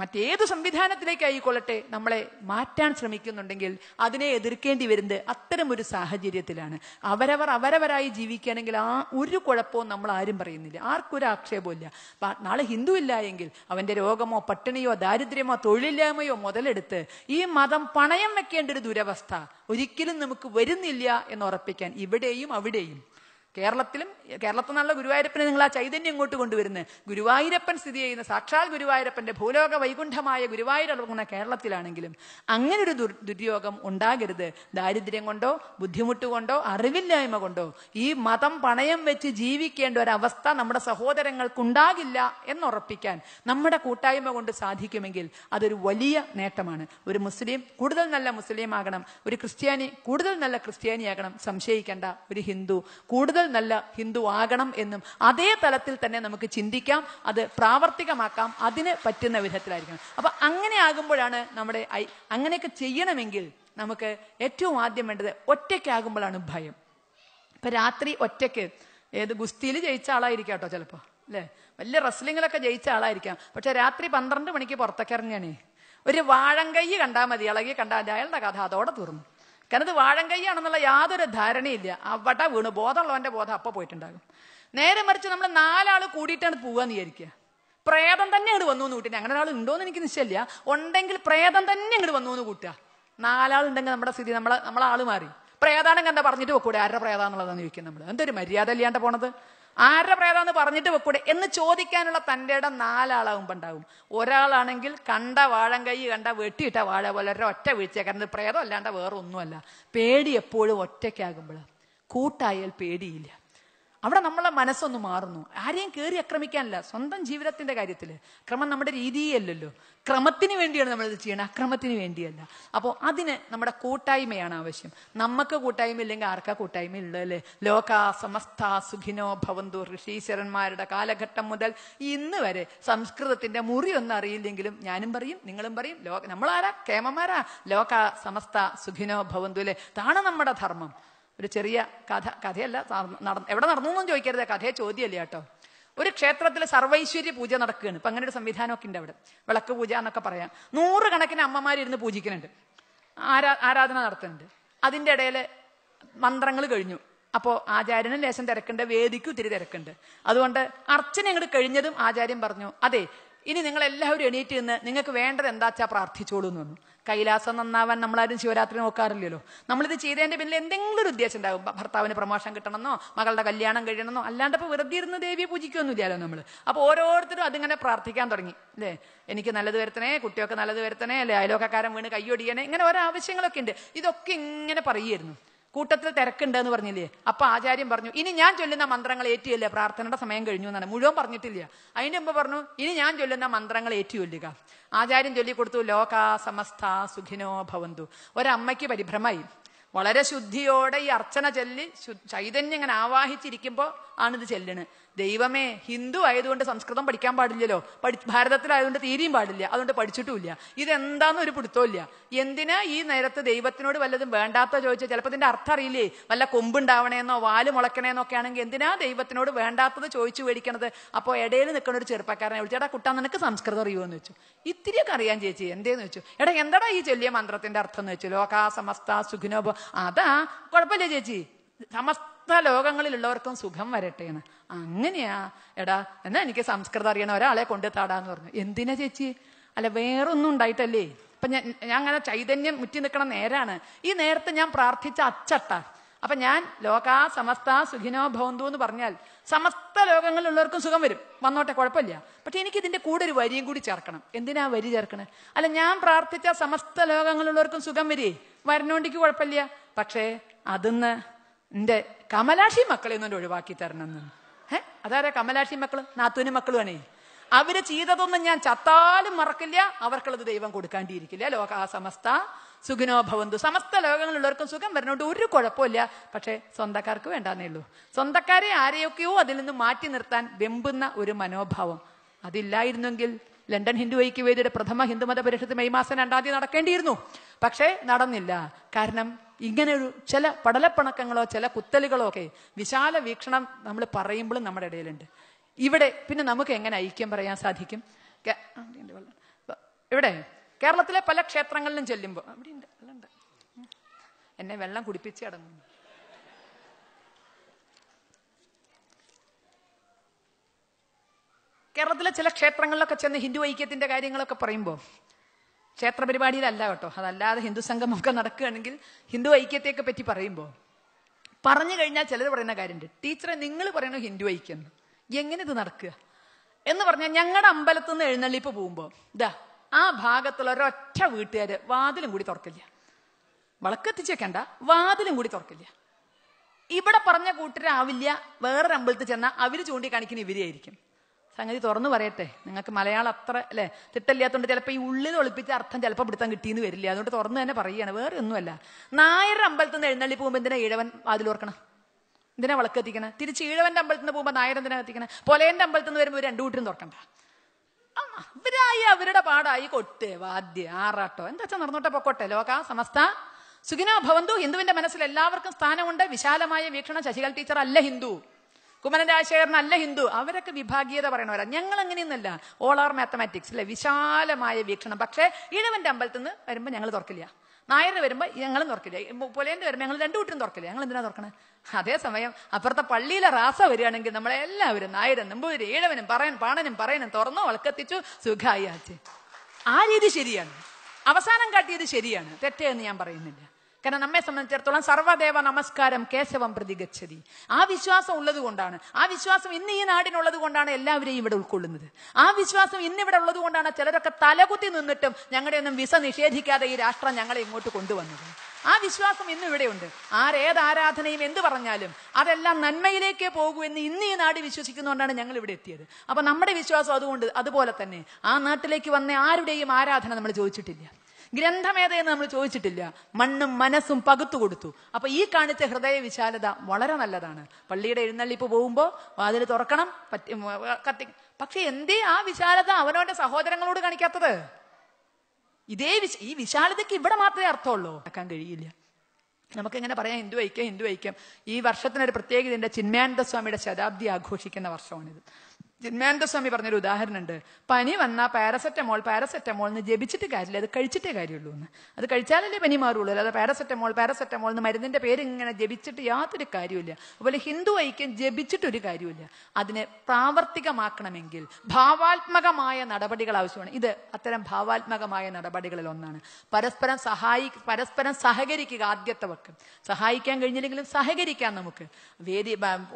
മറ്റേത് സംവിധാനത്തിലേക്കായിക്കൊള്ളട്ടെ നമ്മളെ മാറ്റാൻ ശ്രമിക്കുന്നുണ്ടെങ്കിൽ അതിനെ എതിർക്കേണ്ടി വരുന്നത് അത്തരം ഒരു സാഹചര്യത്തിലാണ്. അവരവർ അവരവരായി ജീവിക്കുകയാണെങ്കിൽ ആ ഒരു കുഴപ്പവും നമ്മൾ ആരും പറയുന്നില്ല. ആർക്കൊരു ആക്ഷേപമില്ല നാളെ ഹിന്ദു ഇല്ല എങ്കിൽ അവന്റെ രോഗമോ പട്ടിണിയോ ദാരിദ്ര്യമോ തൊഴിലില്ലായ്മയോ മുതലെടുത്ത് ഈ മതം പണയം വെക്കേണ്ട ഒരു ദുരവസ്ഥ ഒരിക്കലും നമുക്ക് വരുന്നില്ല എന്ന് ഉറപ്പിക്കാൻ ഇവിടെയും അവിടെയും കേരളത്തിലും കേരളത്തിൽ നിന്നുള്ള ഗുരുവായൂരപ്പനെ നിങ്ങൾ ആ ചൈതന്യം ഇങ്ങോട്ട് കൊണ്ടുവരുന്നത് ഗുരുവായൂരപ്പൻ സ്ഥിതി ചെയ്യുന്ന സാക്ഷാൽ ഗുരുവായൂരപ്പന്റെ ഭൂലോക വൈകുണ്ഠമായ ഗുരുവായൂരപ്പുന്ന കേരളത്തിലാണെങ്കിലും അങ്ങനെ ഒരു ദുർ ദുര്യോഗം ഉണ്ടാകരുത്. ദാരിദ്ര്യം കൊണ്ടോ ബുദ്ധിമുട്ട് കൊണ്ടോ അറിവില്ലായ്മ കൊണ്ടോ ഈ മതം പണയം വെച്ച് ജീവിക്കേണ്ട ഒരവസ്ഥ നമ്മുടെ സഹോദരങ്ങൾക്കുണ്ടാകില്ല എന്നുറപ്പിക്കാൻ നമ്മുടെ കൂട്ടായ്മ കൊണ്ട് സാധിക്കുമെങ്കിൽ അതൊരു വലിയ നേട്ടമാണ്. ഒരു മുസ്ലിം കൂടുതൽ നല്ല മുസ്ലിം ആകണം ഒരു ക്രിസ്ത്യാനി കൂടുതൽ നല്ല ക്രിസ്ത്യാനിയാകണം സംശയിക്കേണ്ട ഒരു ഹിന്ദു കൂടുതൽ നല്ല ഹിന്ദു ആകണം എന്നും അതേ തലത്തിൽ തന്നെ നമുക്ക് ചിന്തിക്കാം അത് പ്രാവർത്തികമാക്കാം അതിന് പറ്റുന്ന വിധത്തിലായിരിക്കണം. അപ്പൊ അങ്ങനെ ആകുമ്പോഴാണ് നമ്മുടെ അങ്ങനെയൊക്കെ ചെയ്യണമെങ്കിൽ നമുക്ക് ഏറ്റവും ആദ്യം വേണ്ടത് ഒറ്റയ്ക്കാകുമ്പോഴാണ് ഭയം. ഇപ്പൊ രാത്രി ഒറ്റയ്ക്ക് ഏത് ഗുസ്തിയിൽ ജയിച്ച ആളായിരിക്കാം കേട്ടോ ചിലപ്പോ അല്ലേ? വലിയ റെസ്ലിങ്ങിലൊക്കെ ജയിച്ച ആളായിരിക്കാം. പക്ഷെ രാത്രി പന്ത്രണ്ട് മണിക്ക് പുറത്തേക്ക് ഇറങ്ങിയാണേ ഒരു വാഴങ്കൈ കണ്ടാൽ മതി ഇളകി കണ്ടാൽ അയാളുടെ കഥ അതോടെ തീർന്നു. കാരണം ഇത് വാഴങ്കൈയാണെന്നുള്ള യാതൊരു ധാരണയില്ല. അവിടെ വീണ്. ബോധമുള്ളവന്റെ ബോധം അപ്പൊ പോയിട്ടുണ്ടാകും. നേരെ മറിച്ച് നമ്മൾ നാലാൾ കൂടിയിട്ടാണ് പോവാന്ന് വിചാരിക്കുക. പ്രേതം തന്നെ അങ്ങോട്ട് വന്നു എന്ന് കൂട്ടിന്. അങ്ങനെ ഒരാൾ ഉണ്ടോന്ന് എനിക്ക് നിശ്ചയമില്ല. ഉണ്ടെങ്കിൽ പ്രേതം തന്നെ അങ്ങോട്ട് വന്നു എന്ന് കൂട്ടുക. നാലാളുണ്ടെങ്കിൽ നമ്മുടെ സ്ഥിതി നമ്മളെ നമ്മളെ മാറി. പ്രേതാണെങ്കിൽ എന്താ പറഞ്ഞിട്ട് വെക്കൂടെ? ആരുടെ പ്രേതാന്നുള്ളതാണ് ചോദിക്കുന്നത് നമ്മൾ എന്തൊരു മര്യാദ ഇല്ലാണ്ട് പോണത്? ആരുടെ പ്രേതാന്ന് പറഞ്ഞിട്ട് വെക്കൂടെ? എന്ന് ചോദിക്കാനുള്ള തന്റെ ഇടം നാലാളാകുമ്പോൾ ഉണ്ടാകും ഒരാളാണെങ്കിൽ കണ്ട വാഴം കൈ കണ്ട വെട്ടിയിട്ട വാഴ പോലെ ഒറ്റ വീഴ്ചയാക്കാൻ പ്രേതം അല്ലാണ്ട് വേറെ ഒന്നുമല്ല പേടി എപ്പോഴും ഒറ്റയ്ക്കാകുമ്പോൾ കൂട്ടായാൽ പേടിയില്ല. അവിടെ നമ്മളെ മനസ്സൊന്ന് മാറുന്നു. ആരെയും കയറി ആക്രമിക്കാനല്ല സ്വന്തം ജീവിതത്തിന്റെ കാര്യത്തിൽ ക്രമം നമ്മുടെ രീതിയല്ലല്ലോ. ക്രമത്തിന് വേണ്ടിയാണ് നമ്മളിത് ചെയ്യണം അക്രമത്തിന് വേണ്ടിയല്ല. അപ്പോൾ അതിന് നമ്മുടെ കൂട്ടായ്മയാണ് ആവശ്യം. നമുക്ക് കൂട്ടായ്മ ഇല്ലെങ്കിൽ ആർക്കാ കൂട്ടായ്മ ഉള്ളതല്ലേ? ലോക സമസ്ത സുഖിനോ ഭവന്തു ഋഷീശ്വരന്മാരുടെ കാലഘട്ടം മുതൽ ഇന്ന് വരെ സംസ്കൃതത്തിന്റെ മുറി ഒന്നും അറിയില്ലെങ്കിലും ഞാനും പറയും നിങ്ങളും പറയും ലോക നമ്മളാരാ? കേമമാരാ ലോക സമസ്ത സുഖിനോ ഭവന്തു അല്ലേ നമ്മുടെ ധർമ്മം. ഒരു ചെറിയ കഥ കഥയല്ല എവിടെ നടന്നു എന്നും ചോദിക്കരുത് കഥയെ ചോദ്യമല്ല കേട്ടോ. ഒരു ക്ഷേത്രത്തിൽ സർവൈശ്വര്യ പൂജ നടക്കുകയാണ്. ഇപ്പൊ അങ്ങനെ ഒരു സംവിധാനമൊക്കെ ഉണ്ട് അവിടെ. വിളക്ക് പൂജ എന്നൊക്കെ പറയാം. നൂറുകണക്കിന് അമ്മമാരിരുന്ന് പൂജിക്കുന്നുണ്ട്. ആരാ ആരാധന നടത്തുന്നുണ്ട്. അതിന്റെ ഇടയിൽ മന്ത്രങ്ങൾ കഴിഞ്ഞു. അപ്പോൾ ആചാര്യനും ലേശം തിരക്കുണ്ട് വേദിക്കും ഇത്തിരി തിരക്കുണ്ട്. അതുകൊണ്ട് അർച്ചന അങ്ങോട്ട് കഴിഞ്ഞതും ആചാര്യൻ പറഞ്ഞു. അതെ ഇനി നിങ്ങൾ എല്ലാവരും എണീറ്റ് നിന്ന് നിങ്ങൾക്ക് വേണ്ടത് എന്താച്ചാ പ്രാർത്ഥിച്ചോളൂ എന്ന് പറഞ്ഞു. കൈലാസം നന്നാവാൻ നമ്മളാരും ശിവരാത്രി നോക്കാറില്ലല്ലോ. നമ്മളിത് ചെയ്തതിന്റെ പിന്നിൽ എന്തെങ്കിലും ഒരു ഉദ്ദേശം ഉണ്ടാകും ഭർത്താവിന് പ്രമോഷൻ കിട്ടണമെന്നോ മകളുടെ കല്യാണം കഴിയണമെന്നോ അല്ലാണ്ട് ഇപ്പോൾ വെറുതെ ഇരുന്ന് ദേവിയെ പൂജിക്കൊന്നുമില്ലല്ലോ നമ്മൾ അപ്പോൾ ഓരോരുത്തരും അതിങ്ങനെ പ്രാർത്ഥിക്കാൻ തുടങ്ങി. അല്ലേ? എനിക്ക് നല്ലത് വരുത്തണേ കുട്ടിയൊക്കെ നല്ലത് വരുത്തണേ അല്ലേ? അയലോക്കക്കാരൻ വീണ് കൈയൊടിയണേ ഇങ്ങനെ ഓരോ ആവശ്യങ്ങളൊക്കെ ഉണ്ട്. ഇതൊക്കെ ഇങ്ങനെ പറയുമായിരുന്നു. കൂട്ടത്തിൽ തിരക്കുണ്ട് എന്ന് പറഞ്ഞില്ലേ? അപ്പൊ ആചാര്യൻ പറഞ്ഞു ഇനി ഞാൻ ചൊല്ലുന്ന മന്ത്രങ്ങൾ ഏറ്റിയല്ലേ പ്രാർത്ഥനയുടെ സമയം കഴിഞ്ഞു എന്നാണ്. മുഴുവൻ പറഞ്ഞിട്ടില്ല. അതിന്റെ മുമ്പ് പറഞ്ഞു ഇനി ഞാൻ ചൊല്ലുന്ന മന്ത്രങ്ങൾ ഏറ്റു ചൊല്ലുക ആചാര്യൻ ചൊല്ലിക്കൊടുത്തു ലോക സമസ്ത സുഖിനോ ഭവന്തു. ഒരമ്മയ്ക്ക് പരിഭ്രമായി വളരെ ശുദ്ധിയോടെ ഈ അർച്ചന ചൊല്ലി ചൈതന്യം ഇങ്ങനെ ആവാഹിച്ചിരിക്കുമ്പോൾ ആണിത് ചെല്ലണ്. ദൈവമേ ഹിന്ദു ആയതുകൊണ്ട് സംസ്കൃതം പഠിക്കാൻ പാടില്ലല്ലോ. പഠി ഭാരതത്തിലായതുകൊണ്ട് തീരെയും പാടില്ല. അതുകൊണ്ട് പഠിച്ചിട്ടുമില്ല. ഇതെന്താന്ന് ഒരു പിടുത്തമില്ല എന്തിനാ ഈ നേരത്ത് ദൈവത്തിനോട് വല്ലതും വേണ്ടാത്ത ചോദിച്ചാൽ ചിലപ്പോൾ ഇതിന്റെ അർത്ഥം അറിയില്ലേ? വല്ല കൊമ്പുണ്ടാവണേന്നോ വാൽ മുളക്കണേന്നോ ഒക്കെ ആണെങ്കിൽ എന്തിനാ ദൈവത്തിനോട് വേണ്ടാത്തത് ചോദിച്ചു മേടിക്കണത് അപ്പോൾ ഇടയിൽ നിൽക്കുന്ന ഒരു ചെറുപ്പക്കാരനെ വിളിച്ചു എടാ കുട്ടാ നിനക്ക് സംസ്കൃതം അറിയുമോ വെച്ചു ഇത്തിരിയൊക്കെ അറിയാൻ ചേച്ചി. എന്തേന്ന് വെച്ചു എടാ എന്താടാ ഈ ചൊല്ലിയ മന്ത്രത്തിന്റെ അർത്ഥം? എന്ന് വെച്ചു ലോകാ സമസ്ത സുഖിനോപോ അതാ കുഴപ്പമില്ല ചേച്ചി. സമസ്ത ലോകങ്ങളിലുള്ളവർക്കും സുഖം വരട്ടെ എന്ന്. അങ്ങനെയാ. എടാ എന്നാ എനിക്ക് സംസ്കൃതം അറിയണ ഒരാളെ കൊണ്ട് താടാന്ന് പറഞ്ഞു. എന്തിനാ ചേച്ചി? അല്ല വേറൊന്നും ഉണ്ടായിട്ടല്ലേ? അപ്പൊ ഞാൻ ഞാൻ അങ്ങനെ ചൈതന്യം മുറ്റി നിൽക്കണ നേരാണ്. ഈ നേരത്തെ ഞാൻ പ്രാർത്ഥിച്ച അച്ചട്ട. അപ്പൊ ഞാൻ ലോക സമസ്ത സുഖിനോ ഭവന്തു എന്ന് പറഞ്ഞാൽ സമസ്ത ലോകങ്ങളിലുള്ളവർക്കും സുഖം വരും. വന്നോട്ടെ കുഴപ്പമില്ല. പക്ഷെ എനിക്ക് ഇതിന്റെ കൂടെ ഒരു വരിയും കൂടി ചേർക്കണം. എന്തിനാ വരി ചേർക്കണേ? അല്ല ഞാൻ പ്രാർത്ഥിച്ച സമസ്ത ലോകങ്ങളിലുള്ളവർക്കും സുഖം വരേ. വരണോണ്ടിക്ക് കുഴപ്പമില്ല. പക്ഷേ അതിന്ന് എന്റെ കമലാക്ഷി മക്കളെ ഒന്നും ഒഴിവാക്കി തരണം എന്ന്. ഏഹ് അതാരാ കമലാക്ഷി മക്കൾ? നാത്തൂന് മക്കളുമാണേ. അവർ ചെയ്തതൊന്നും ഞാൻ ചത്താലും മറക്കില്ല. അവർക്കുള്ളത് ദൈവം കൊടുക്കാണ്ടിരിക്കില്ല. ലോക സമസ്ത സുഖിനോ ഭവന്തു. സമസ്ത ലോകങ്ങളിലുള്ളവർക്കും സുഖം വരുന്നോണ്ട് ഒരു കുഴപ്പമില്ല. പക്ഷേ സ്വന്തക്കാർക്ക് വേണ്ടാന്നേ ഉള്ളൂ. സ്വന്തക്കാരെ ആരെയൊക്കെയോ അതിൽ നിന്ന് മാറ്റി നിർത്താൻ വെമ്പുന്ന ഒരു മനോഭാവം. അതില്ലായിരുന്നെങ്കിൽ ലണ്ടൻ ഹിന്ദു ഐക്യവേദിയുടെ പ്രഥമ ഹിന്ദുമത പരിഷത്ത് മെയ് മാസം രണ്ടാം തീയതി നടക്കേണ്ടിയിരുന്നു. പക്ഷേ നടന്നില്ല. കാരണം ഇങ്ങനെ ഒരു ചില പടലപ്പിണക്കങ്ങളോ ചില കുത്തലുകളോ ഒക്കെ വിശാല വീക്ഷണം നമ്മൾ പറയുമ്പോഴും നമ്മുടെ ഇടയിലുണ്ട്. ഇവിടെ പിന്നെ നമുക്ക് എങ്ങനെ ഐക്യം പറയാൻ സാധിക്കും. ഇവിടെ. കേരളത്തിലെ പല ക്ഷേത്രങ്ങളിലും ചെല്ലുമ്പോൾ അവിടെ ഉണ്ട് എന്നെ വെള്ളം കുടിപ്പിച്ച് അടങ്ങുന്നു കേരളത്തിലെ ചില ക്ഷേത്രങ്ങളിലൊക്കെ ചെന്ന് ഹിന്ദു ഐക്യത്തിന്റെ കാര്യങ്ങളൊക്കെ പറയുമ്പോൾ ക്ഷേത്ര പരിപാടിയിലല്ല കേട്ടോ. അതല്ലാതെ ഹിന്ദു സംഗമൊക്കെ നടക്കുകയാണെങ്കിൽ ഹിന്ദു ഐക്യത്തെയൊക്കെ പറ്റി പറയുമ്പോൾ പറഞ്ഞു കഴിഞ്ഞാൽ ചിലർ പറയുന്ന കാര്യമുണ്ട്. ടീച്ചറെ നിങ്ങൾ പറയണോ ഹിന്ദു ഐക്യം. എങ്ങനെ ഇത് നടക്കുക? എന്ന് പറഞ്ഞാൽ ഞങ്ങളുടെ അമ്പലത്തിൽ നിന്ന് എഴുന്നള്ളിപ്പ് പോകുമ്പോൾ ഇതാ ആ ഭാഗത്തുള്ള ഒരൊറ്റ വീട്ടുകാർ വാതിലും കൂടി തുറക്കില്ല. വിളക്കെത്തിച്ചേക്കണ്ട വാതിലും കൂടി തുറക്കില്ല. ഇവിടെ പറഞ്ഞ കൂട്ടരാവില്ല വേറൊരു അമ്പലത്തിൽ ചെന്നാൽ അവർ ചൂണ്ടിക്കാണിക്കുന്ന ഇവരെയായിരിക്കും സംഗതി തുറന്നു പറയട്ടെ. നിങ്ങൾക്ക് മലയാളം അത്ര അല്ലെ? തിട്ടല്ലാത്തതുകൊണ്ട് ചിലപ്പോൾ ഈ ഉള്ളിൽ ഒളിപ്പിച്ച അർത്ഥം ചിലപ്പോൾ പിടുത്തം കിട്ടിയെന്ന് വരില്ല. അതുകൊണ്ട് തുറന്നു തന്നെ പറയുകയാണ് വേറെ ഒന്നുമല്ല. നായർ അമ്പലത്തിൽ നിന്ന് എഴുന്നള്ളി പോകുമ്പോൾ എന്തിനാ ഇഴവൻ വാതിൽ ഓർക്കണം? എന്തിനാ വിളക്ക് എത്തിക്കണം തിരിച്ച് ഈഴവന്റെ അമ്പലത്തിൽ നിന്ന് പോകുമ്പോൾ നായർ എന്തിനാ കത്തിക്കണേ? പൊലേന്റെ അമ്പലത്തിൽ നിന്ന് വരുമ്പോൾ രണ്ടു കൂട്ടരും തുറക്കണ്ട. അവരായി അവരുടെ പാടായി കൊട്ട് വാദ്യ ആറാട്ടോ. എന്താ വെച്ചാൽ നടന്നോട്ടെ പൊക്കോട്ടെ? ലോക സമസ്ത. സുഖിനോ ഭവന്തു. ഹിന്ദുവിന്റെ മനസ്സിൽ എല്ലാവർക്കും സ്ഥാനമുണ്ട്. വിശാലമായ വീക്ഷണം. ശശികൽ ടീച്ചർ അല്ല ഹിന്ദു. കുമരൻ രാജശേഖരൻ അല്ല ഹിന്ദു. അവരൊക്കെ വിഭാഗീയത പറയണവരാ. ഞങ്ങൾ അങ്ങനെയൊന്നല്ല ഓൾ ആർ മാത്തമാറ്റിക്സ് അല്ലെ വിശാലമായ വീക്ഷണം. പക്ഷേ ഇഴവന്റെ അമ്പലത്തിൽ നിന്ന് വരുമ്പോൾ ഞങ്ങൾ തുറക്കില്ല. നായർ വരുമ്പോൾ ഞങ്ങളും തുറക്കില്ല. പുലേന്റെ വരുമ്പോൾ ഞങ്ങൾ രണ്ടു കൂട്ടരും തുറക്കില്ല. ഞങ്ങൾ എന്തിനാ തുറക്കണേ? അതേസമയം അപ്പുറത്തെ പള്ളിയിലെ റാസ വരികയാണെങ്കിൽ നമ്മളെല്ലാവരും നായരും നമ്പൂരി ഈഴവനും പറയാൻ പാണനും പറയാനും തുറന്നു വളക്കെത്തിച്ചു സുഖായി ആ രീതി ശരിയാണ്. അവസാനം കാട്ടിയത് ശരിയാണ്. തെറ്റേ എന്ന് ഞാൻ പറയുന്നില്ല. കാരണം നമ്മെ സംബന്ധിച്ചിടത്തോളം സർവദേവ നമസ്കാരം കേശവം പ്രതിഗച്ഛതി. ആ വിശ്വാസം ഉള്ളത് കൊണ്ടാണ്. ആ വിശ്വാസം ഇന്ന് ഈ നാടിനുള്ളത് കൊണ്ടാണ് എല്ലാവരെയും ഇവിടെ ഉൾക്കൊള്ളുന്നത്. ആ വിശ്വാസം ഇന്നിവിടെ ഉള്ളത് കൊണ്ടാണ് ചിലരൊക്കെ തലകുത്തി നിന്നിട്ടും ഞങ്ങളുടെ ഒന്നും വിസ നിഷേധിക്കാതെ ഈ രാഷ്ട്രം ഞങ്ങളെ ഇങ്ങോട്ട് കൊണ്ടുവന്നത്. ആ വിശ്വാസം ഇന്നും ഇവിടെയുണ്ട്. ആരേത് ആരാധനയും എന്ത് പറഞ്ഞാലും അതെല്ലാം നന്മയിലേക്ക് പോകൂ എന്ന് ഇന്ന് ഈ നാട് വിശ്വസിക്കുന്നതുകൊണ്ടാണ് ഞങ്ങൾ ഇവിടെ എത്തിയത്. അപ്പൊ നമ്മുടെ വിശ്വാസം അതുകൊണ്ട് അതുപോലെ തന്നെ ആ നാട്ടിലേക്ക് വന്ന ആരുടെയും ആരാധന നമ്മൾ ചോദിച്ചിട്ടില്ല. ഗ്രന്ഥമേതയെന്ന് നമ്മൾ ചോദിച്ചിട്ടില്ല. മണ്ണും മനസ്സും പകുത്തു കൊടുത്തു. അപ്പൊ ഈ കാണിച്ച ഹൃദയ വിശാലത വളരെ നല്ലതാണ്. പള്ളിയുടെ എഴുന്നള്ളിപ്പ് പോകുമ്പോൾ വാതിൽ തുറക്കണം പറ്റി കത്തി. പക്ഷെ എന്തേ ആ വിശാലത അവനവന്റെ സഹോദരങ്ങളോട് കാണിക്കാത്തത്? ഇതേ വിശ ഈ വിശാലതയ്ക്ക് ഇവിടെ മാത്രമേ അർത്ഥമുള്ളൂ. ആക്കാൻ കഴിയില്ല. നമുക്കിങ്ങനെ പറയാം ഹിന്ദു ഐക്യം ഹിന്ദു ഐക്യം. ഈ വർഷത്തിനൊരു പ്രത്യേകത ഉണ്ട് ചിന്മയാനന്ദ സ്വാമിയുടെ ശതാബ്ദി ആഘോഷിക്കുന്ന വർഷമാണിത്. ചിന്മയാനന്ദ സ്വാമി പറഞ്ഞൊരു ഉദാഹരണമുണ്ട് പനി വന്ന പാരസെറ്റമോൾ പാരസെറ്റമോൾ എന്ന് ജപിച്ചിട്ട് കാര്യമില്ല അത് കഴിച്ചിട്ടേ കാര്യമുള്ളൂ എന്ന് അത് കഴിച്ചാലല്ലേ പനി മാറുള്ളൂ അല്ലാതെ പാരസെറ്റമോൾ പാരസെറ്റമോൾ എന്ന് മരുന്നിന്റെ പേര് ഇങ്ങനെ ജപിച്ചിട്ട് യാതൊരു കാര്യമില്ല അതുപോലെ ഹിന്ദു ഐക്യം ജപിച്ചിട്ടൊരു കാര്യമില്ല അതിനെ പ്രാവർത്തികമാക്കണമെങ്കിൽ ഭാവാത്മകമായ നടപടികൾ ആവശ്യമാണ്. ഇത് അത്തരം ഭാവാത്മകമായ നടപടികളിൽ ഒന്നാണ്. പരസ്പരം സഹായി പരസ്പരം സഹകരിക്കുക ആദ്യത്തെ വക്ക്. സഹായിക്കാൻ കഴിഞ്ഞില്ലെങ്കിലും സഹകരിക്കാം നമുക്ക്. വേദി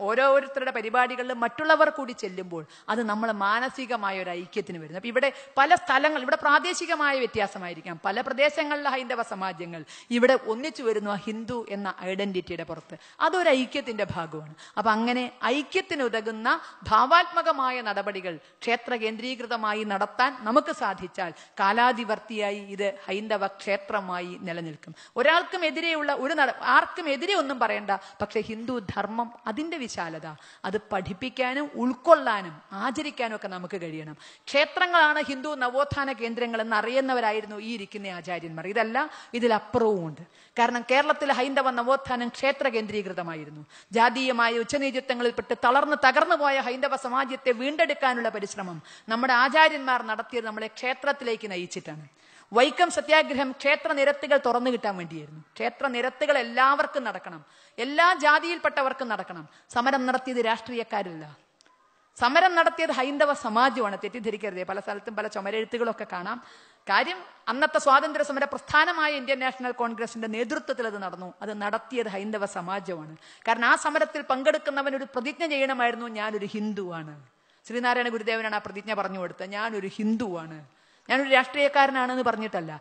ഓരോരുത്തരുടെ പരിപാടികളിലും മറ്റുള്ളവർ കൂടി ചെല്ലുമ്പോൾ അത് നമ്മൾ മാനസികമായ ഒരു ഐക്യത്തിന് വരുന്നു. അപ്പൊ ഇവിടെ പല സ്ഥലങ്ങൾ ഇവിടെ പ്രാദേശികമായ വ്യത്യാസമായിരിക്കാം. പല പ്രദേശങ്ങളിലെ ഹൈന്ദവ സമാജങ്ങൾ ഇവിടെ ഒന്നിച്ചു വരുന്നു ഹിന്ദു എന്ന ഐഡന്റിറ്റിയുടെ പുറത്ത്. അതൊരു ഐക്യത്തിന്റെ ഭാഗമാണ്. അപ്പൊ അങ്ങനെ ഐക്യത്തിനുതകുന്ന ഭാവാത്മകമായ നടപടികൾ ക്ഷേത്ര കേന്ദ്രീകൃതമായി നടത്താൻ നമുക്ക് സാധിച്ചാൽ കാലാതിവർത്തിയായി ഇത് ഹൈന്ദവ ക്ഷേത്രമായി നിലനിൽക്കും. ഒരാൾക്കും എതിരെയുള്ള ഒരു നട ആർക്കും എതിരെ ഒന്നും പറയണ്ട. പക്ഷെ ഹിന്ദു ധർമ്മം അതിന്റെ വിശാലത. അത് പഠിപ്പിക്കാനും ഉൾക്കൊള്ളാനും ആചരിക്കാനും ഒക്കെ നമുക്ക് കഴിയണം. ക്ഷേത്രങ്ങളാണ് ഹിന്ദു നവോത്ഥാന കേന്ദ്രങ്ങൾ എന്ന് അറിയുന്നവരായിരുന്നു ഈ ഇരിക്കുന്ന ആചാര്യന്മാർ. ഇതല്ല ഇതിലപ്പുറവും ഉണ്ട്. കാരണം കേരളത്തിലെ ഹൈന്ദവ നവോത്ഥാനം ക്ഷേത്ര കേന്ദ്രീകൃതമായിരുന്നു. ജാതീയമായ ഉച്ചനീചിത്വങ്ങളിൽപ്പെട്ട് തളർന്ന് തകർന്നു പോയ ഹൈന്ദവ സമാജത്തെ വീണ്ടെടുക്കാനുള്ള പരിശ്രമം നമ്മുടെ ആചാര്യന്മാർ നടത്തിയത് നമ്മളെ ക്ഷേത്രത്തിലേക്ക് നയിച്ചിട്ടാണ്. വൈക്കം സത്യാഗ്രഹം ക്ഷേത്ര നിരത്തുകൾ തുറന്നു കിട്ടാൻ വേണ്ടിയായിരുന്നു. ക്ഷേത്ര നിരത്തുകൾ എല്ലാവർക്കും നടക്കണം. എല്ലാ ജാതിയിൽപ്പെട്ടവർക്കും നടക്കണം. സമരം നടത്തിയത് രാഷ്ട്രീയക്കാരല്ല. സമരം നടത്തിയത് ഹൈന്ദവ സമാജമാണ്. തെറ്റിദ്ധരിക്കരുതേ. പല സ്ഥലത്തും പല ചുമരെഴുത്തുകളൊക്കെ കാണാം. കാര്യം അന്നത്തെ സ്വാതന്ത്ര്യ സമര പ്രസ്ഥാനമായ ഇന്ത്യൻ നാഷണൽ കോൺഗ്രസിന്റെ നേതൃത്വത്തിൽ അത് നടന്നു. അത് നടത്തിയത് ഹൈന്ദവ സമാജമാണ്. കാരണം ആ സമരത്തിൽ പങ്കെടുക്കുന്നവൻ ഒരു പ്രതിജ്ഞ ചെയ്യണമായിരുന്നു ഞാനൊരു ഹിന്ദുവാണ്. ശ്രീനാരായണ ഗുരുദേവനാണ് ആ പ്രതിജ്ഞ പറഞ്ഞു കൊടുത്തത്. ഞാനൊരു ഹിന്ദുവാണ്. ഞാനൊരു രാഷ്ട്രീയക്കാരനാണെന്ന് പറഞ്ഞിട്ടല്ല.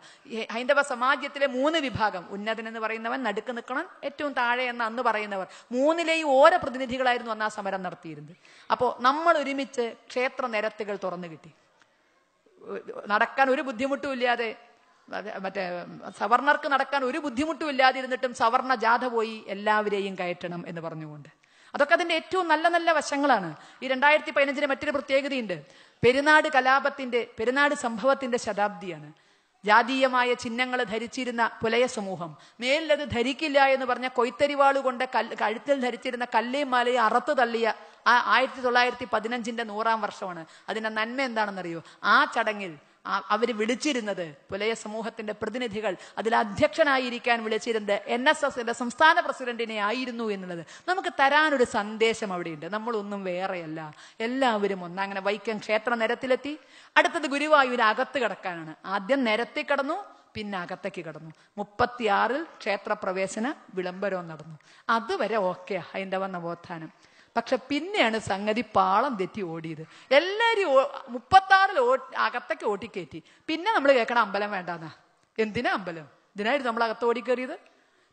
ഹൈന്ദവ സമാജത്തിലെ മൂന്ന് വിഭാഗം. ഉന്നതൻ എന്ന് പറയുന്നവൻ നടുക്ക് നിൽക്കണം ഏറ്റവും താഴെ എന്ന് അന്ന് പറയുന്നവർ. മൂന്നിലെയും ഓരോ പ്രതിനിധികളായിരുന്നു അന്ന് ആ സമരം നടത്തിയിരുന്നത്. അപ്പോൾ നമ്മൾ ഒരുമിച്ച് ക്ഷേത്ര നിരത്തുകൾ തുറന്നു കിട്ടി. നടക്കാൻ ഒരു ബുദ്ധിമുട്ടും ഇല്ലാതെ മറ്റേ സവർണർക്ക് നടക്കാൻ ഒരു ബുദ്ധിമുട്ടും ഇല്ലാതിരുന്നിട്ടും സവർണ ജാഥ പോയി എല്ലാവരെയും കയറ്റണം എന്ന് പറഞ്ഞുകൊണ്ട്. അതൊക്കെ അതിന്റെ ഏറ്റവും നല്ല നല്ല വശങ്ങളാണ്. ഈ രണ്ടായിരത്തി പതിനഞ്ചിന് മറ്റൊരു പ്രത്യേകതയുണ്ട്. പെരുന്നാട് കലാപത്തിന്റെ പെരുന്നാട് സംഭവത്തിന്റെ ശതാബ്ദിയാണ്. ജാതീയമായ ചിഹ്നങ്ങൾ ധരിച്ചിരുന്ന പുലയ സമൂഹം. മേലിലത് ധരിക്കില്ല എന്ന് പറഞ്ഞ കൊയ്ത്തരിവാൾ കൊണ്ട് കഴുത്തിൽ ധരിച്ചിരുന്ന കല്ലേയും മാലയും അറത്തു തള്ളിയ ആ ആയിരത്തി തൊള്ളായിരത്തി പതിനഞ്ചിന്റെ നൂറാം വർഷമാണ്. അതിന്റെ നന്മ എന്താണെന്നറിയോ? ആ ചടങ്ങിൽ അവർ വിളിച്ചിരുന്നത്. പുലയ സമൂഹത്തിന്റെ പ്രതിനിധികൾ അതിൽ അധ്യക്ഷനായിരിക്കാൻ വിളിച്ചിരുന്നത് എൻ എസ് എസിന്റെ സംസ്ഥാന പ്രസിഡന്റിനെ ആയിരുന്നു എന്നുള്ളത്. നമുക്ക് തരാനൊരു സന്ദേശം അവിടെയുണ്ട്. നമ്മളൊന്നും വേറെയല്ല. എല്ലാവരും ഒന്ന് അങ്ങനെ വൈക്കം ക്ഷേത്ര നിരത്തിലെത്തി. അടുത്തത് ഗുരുവായൂർ അകത്ത് കിടക്കാനാണ്. ആദ്യം നിരത്തി കടന്നു പിന്നെ അകത്തേക്ക് കടന്നു. മുപ്പത്തിയാറിൽ ക്ഷേത്രപ്രവേശന വിളംബരവും നടന്നു. അതുവരെ ഓക്കെ ഹൈന്ദവ നവോത്ഥാനം. പക്ഷെ പിന്നെയാണ് സംഗതി പാളം തെറ്റി ഓടിയത്. എല്ലാരും മുപ്പത്താറിൽ ഓ അകത്തേക്ക് ഓട്ടിക്കയറ്റി പിന്നെ നമ്മൾ കേൾക്കണ അമ്പലം വേണ്ടാന്നാ. എന്തിനാ അമ്പലം? ഇതിനായിരുന്നു നമ്മൾ അകത്ത് ഓടിക്കേറിയത്?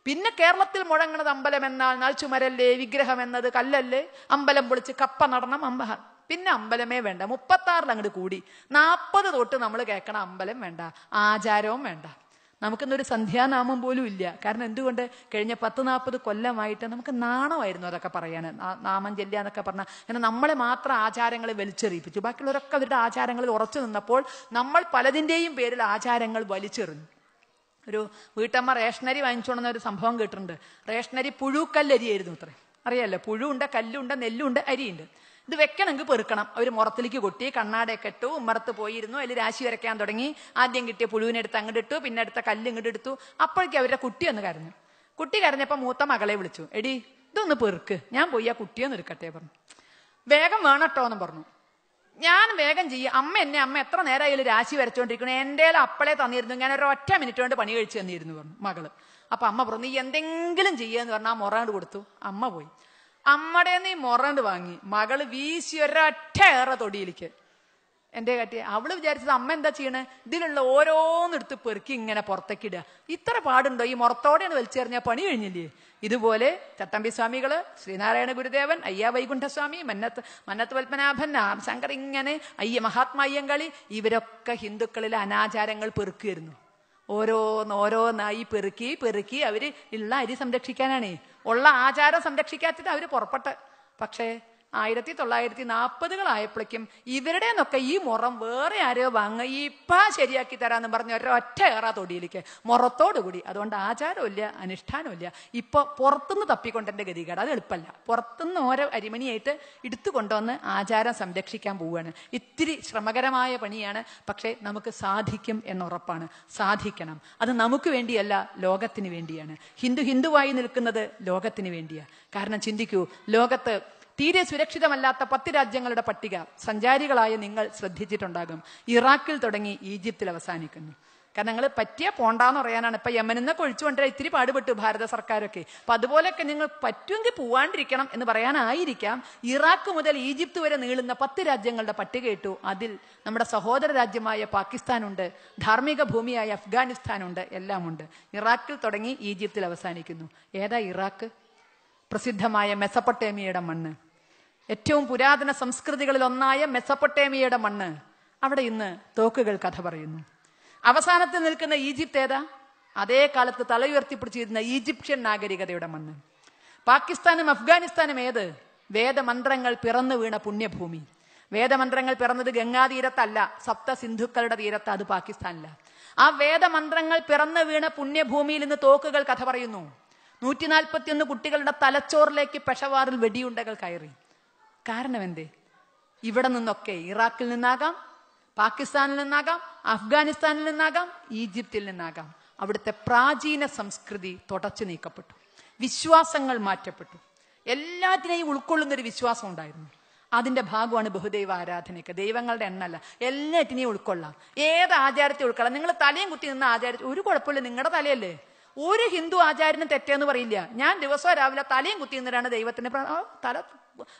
പിന്നെ കേരളത്തിൽ മുഴങ്ങണത് അമ്പലം എന്നാൽ എന്നാൽ ചുമരല്ലേ വിഗ്രഹം എന്നത് കല്ലല്ലേ? അമ്പലം പൊളിച്ച് കപ്പ നടണം അമ്പ പിന്നെ അമ്പലമേ വേണ്ട. മുപ്പത്താറിൽ അങ്ങോട്ട് കൂടി. നാൽപ്പത് തൊട്ട് നമ്മൾ കേൾക്കണ അമ്പലം വേണ്ട. ആചാരവും വേണ്ട. നമുക്കിന്നൊരു സന്ധ്യാനാമം പോലും ഇല്ല. കാരണം എന്തുകൊണ്ട്? കഴിഞ്ഞ പത്ത് നാൽപ്പത് കൊല്ലമായിട്ട് നമുക്ക് നാണമായിരുന്നു അതൊക്കെ പറയാൻ നാമം ചെല്ലുക എന്നൊക്കെ പറഞ്ഞാൽ അങ്ങനെ നമ്മളെ മാത്രം ആചാരങ്ങളെ വലിച്ചെറിയിപ്പിച്ചു. ബാക്കിയുള്ളവരൊക്കെ അവരുടെ ആചാരങ്ങളിൽ ഉറച്ചു നിന്നപ്പോൾ നമ്മൾ പലതിന്റെയും പേരിൽ ആചാരങ്ങൾ വലിച്ചെറിഞ്ഞു. ഒരു വീട്ടമ്മ റേഷനരി വാങ്ങിച്ചോണെന്ന ഒരു സംഭവം കേട്ടിട്ടുണ്ട്. റേഷനരി പുഴുക്കല്ലരിയായിരുന്നു അത്രേ. അറിയാലോ? പുഴുണ്ട് കല്ലുണ്ട് നെല്ലുണ്ട് അരിയുണ്ട്. ഇത് വെക്കണമെങ്കിൽ പെറുക്കണം. അവർ മുറത്തിലേക്ക് കൊട്ടി കണ്ണാടയൊക്കെ ഇട്ടു ഉമ്മറത്ത് പോയിരുന്നു അതിൽ രാശി വരയ്ക്കാൻ തുടങ്ങി. ആദ്യം കിട്ടിയ പുഴുവിനെടുത്ത് അങ്ങോട്ട് ഇട്ടു പിന്നെ അടുത്ത കല്ല് ഇങ്ങോട്ട് എടുത്തു. അപ്പോഴേക്കും അവരുടെ കുട്ടി ഒന്ന് കരഞ്ഞു. കുട്ടി കരഞ്ഞപ്പോൾ മൂത്ത മകളെ വിളിച്ചു. എടി ഇതൊന്ന് പെറുക്ക്. ഞാൻ പോയി ആ കുട്ടിയൊന്ന് എടുക്കട്ടെ പറഞ്ഞു. വേഗം വേണട്ടോ എന്ന് പറഞ്ഞു. ഞാൻ വേഗം ചെയ്യും. അമ്മ എന്നെ അമ്മ എത്ര നേരമായി രാശി വരച്ചുകൊണ്ടിരിക്കുന്നു എന്റെ അപ്പളെ തന്നിരുന്നു. ഞാൻ ഒരു ഒറ്റ മിനിറ്റ് കൊണ്ട് പണി കഴിച്ചു തന്നിരുന്നു പറഞ്ഞു മകൾ. അപ്പൊ അമ്മ പറഞ്ഞു നീ എന്തെങ്കിലും ചെയ്യാന്ന് പറഞ്ഞാൽ ആ മുറ കൊടുത്തു. അമ്മ പോയി. അമ്മടെ നീ മൊറണ്ട് വാങ്ങി. മകൾ വീശി ഒരൊറ്റ ഏറെ തൊടിയിലേക്ക്. എന്റെ കാട്ടി അവൾ വിചാരിച്ചത് അമ്മ എന്താ ചെയ്യണേ? ഇതിലുള്ള ഓരോന്നെടുത്ത് പെറുക്കി ഇങ്ങനെ പുറത്തേക്ക് ഇടുക. ഇത്ര പാടുണ്ടോ? ഈ മുറത്തോടെയാണ് വലിച്ചെറിഞ്ഞാൽ പണി കഴിഞ്ഞില്ലേ? ഇതുപോലെ ചട്ടമ്പി സ്വാമികൾ ശ്രീനാരായണ ഗുരുദേവൻ അയ്യ വൈകുണ്ഠസ്വാമി മന്നത്ത് മന്നത്ത് പത്മനാഭൻ ശങ്കർ ഇങ്ങനെ അയ്യ മഹാത്മാ അയ്യങ്കളി ഇവരൊക്കെ ഹിന്ദുക്കളിലെ അനാചാരങ്ങൾ പെറുക്കുമായിരുന്നു ഓരോന്ന് ഓരോന്നായി പെറുക്കി പെറുക്കി അവർ ഉള്ള അരി സംരക്ഷിക്കാനാണേ. ഉള്ള ആചാരം സംരക്ഷിക്കാത്തിട്ട് അവർ പുറപ്പെട്ട്. പക്ഷേ ആയിരത്തി തൊള്ളായിരത്തി നാൽപ്പതുകളായപ്പോഴേക്കും ഇവരുടെ നിന്നൊക്കെ ഈ മുറം വേറെ ആരോ വാങ്ങ ഇപ്പ ശരിയാക്കി തരാന്ന് പറഞ്ഞ ഒരൊറ്റ ഏറാ തൊടിയിലേക്ക്. മുറത്തോടുകൂടി അതുകൊണ്ട് ആചാരമില്ല അനുഷ്ഠാനമില്ല. ഇപ്പൊ പുറത്തുനിന്ന് തപ്പിക്കൊണ്ടെന്റെ ഗതികേട്. അത് എളുപ്പമല്ല പുറത്തുനിന്ന് ഓരോ അരിമണിയായിട്ട് എടുത്തു കൊണ്ടുവന്ന് ആചാരം സംരക്ഷിക്കാൻ പോവുകയാണ്. ഇത്തിരി ശ്രമകരമായ പണിയാണ്. പക്ഷേ നമുക്ക് സാധിക്കും എന്നുറപ്പാണ്. സാധിക്കണം. അത് നമുക്ക് വേണ്ടിയല്ല ലോകത്തിന് വേണ്ടിയാണ്. ഹിന്ദു ഹിന്ദുവായി നിൽക്കുന്നത് ലോകത്തിന് വേണ്ടിയാണ് കാരണം ചിന്തിക്കൂ ലോകത്ത് തീരെ സുരക്ഷിതമല്ലാത്ത പത്ത് രാജ്യങ്ങളുടെ പട്ടിക സഞ്ചാരികളായ നിങ്ങൾ ശ്രദ്ധിച്ചിട്ടുണ്ടാകും. ഇറാഖിൽ തുടങ്ങി ഈജിപ്തിൽ അവസാനിക്കുന്നു. കാരണം നിങ്ങൾ പറ്റിയ പോണ്ടാന്ന് പറയാനാണ്. ഇപ്പൊ യമനിൽ നിന്നൊക്കെ ഒഴിച്ചു കൊണ്ടുവരാൻ ഇത്തിരി പാടുപെട്ടു ഭാരത സർക്കാരൊക്കെ. അപ്പൊ അതുപോലെയൊക്കെ നിങ്ങൾ പറ്റുമെങ്കിൽ പോവാണ്ടിരിക്കണം എന്ന് പറയാനായിരിക്കാം. ഇറാഖ് മുതൽ ഈജിപ്ത് വരെ നീളുന്ന പത്ത് രാജ്യങ്ങളുടെ പട്ടിക ഇട്ടു. അതിൽ നമ്മുടെ സഹോദര രാജ്യമായ പാകിസ്ഥാനുണ്ട് ധാർമ്മിക ഭൂമിയായ അഫ്ഗാനിസ്ഥാനുണ്ട് എല്ലാമുണ്ട് ഇറാഖിൽ തുടങ്ങി ഈജിപ്തിൽ അവസാനിക്കുന്നു. ഏതാ ഇറാഖ്? പ്രസിദ്ധമായ മെസപ്പൊട്ടേമിയയുടെ മണ്ണ്. ഏറ്റവും പുരാതന സംസ്കൃതികളിൽ ഒന്നായ മെസപ്പൊട്ടേമിയയുടെ മണ്ണ്. അവിടെ ഇന്ന് തോക്കുകൾ കഥ പറയുന്നു. അവസാനത്തിൽ നിൽക്കുന്ന ഈജിപ്ത് ഏതാ? അതേ കാലത്ത് തലയുയർത്തിപ്പിടിച്ചിരുന്ന ഈജിപ്ഷ്യൻ നാഗരികതയുടെ മണ്ണ്. പാകിസ്ഥാനും അഫ്ഗാനിസ്ഥാനും ഏത്? വേദമന്ത്രങ്ങൾ പിറന്നു വീണ പുണ്യഭൂമി. വേദമന്ത്രങ്ങൾ പിറന്നത് ഗംഗാതീരത്തല്ല. സപ്ത സിന്ധുക്കളുടെ തീരത്ത് അത് പാകിസ്ഥാനില്ല ആ വേദമന്ത്രങ്ങൾ പിറന്നു വീണ പുണ്യഭൂമിയിൽ നിന്ന് തോക്കുകൾ കഥ പറയുന്നു. നൂറ്റിനാൽപ്പത്തിയൊന്ന് കുട്ടികളുടെ തലച്ചോറിലേക്ക് പെഷവാറിൽ വെടിയുണ്ടകൾ കയറി. കാരണം എന്തേ ഇവിടെ നിന്നൊക്കെ ഇറാഖിൽ നിന്നാകാം പാകിസ്ഥാനിൽ നിന്നാകാം അഫ്ഗാനിസ്ഥാനിൽ നിന്നാകാം ഈജിപ്തിൽ നിന്നാകാം. അവിടുത്തെ പ്രാചീന സംസ്കൃതി തുടച്ചു നീക്കപ്പെട്ടു. വിശ്വാസങ്ങൾ മാറ്റപ്പെട്ടു. എല്ലാത്തിനെയും ഉൾക്കൊള്ളുന്ന ഒരു വിശ്വാസം ഉണ്ടായിരുന്നു. അതിന്റെ ഭാഗമാണ് ബഹുദൈവ ആരാധനയ്ക്ക്. ദൈവങ്ങളുടെ എണ്ണല്ല. എല്ലാറ്റിനെയും ഉൾക്കൊള്ളാം. ഏത് ആചാരത്തെ ഉൾക്കൊള്ളാം. നിങ്ങൾ തലയും കുത്തി നിന്ന ആചാരത്തിൽ ഒരു കുഴപ്പമില്ല. നിങ്ങളുടെ തലയല്ലേ? ഒരു ഹിന്ദു ആചാര്യനും തെറ്റെന്ന് പറയില്ല. ഞാൻ ദിവസവും രാവിലെ തലയും കുത്തി നിന്നിട്ടാണ് ദൈവത്തിന്റെ തല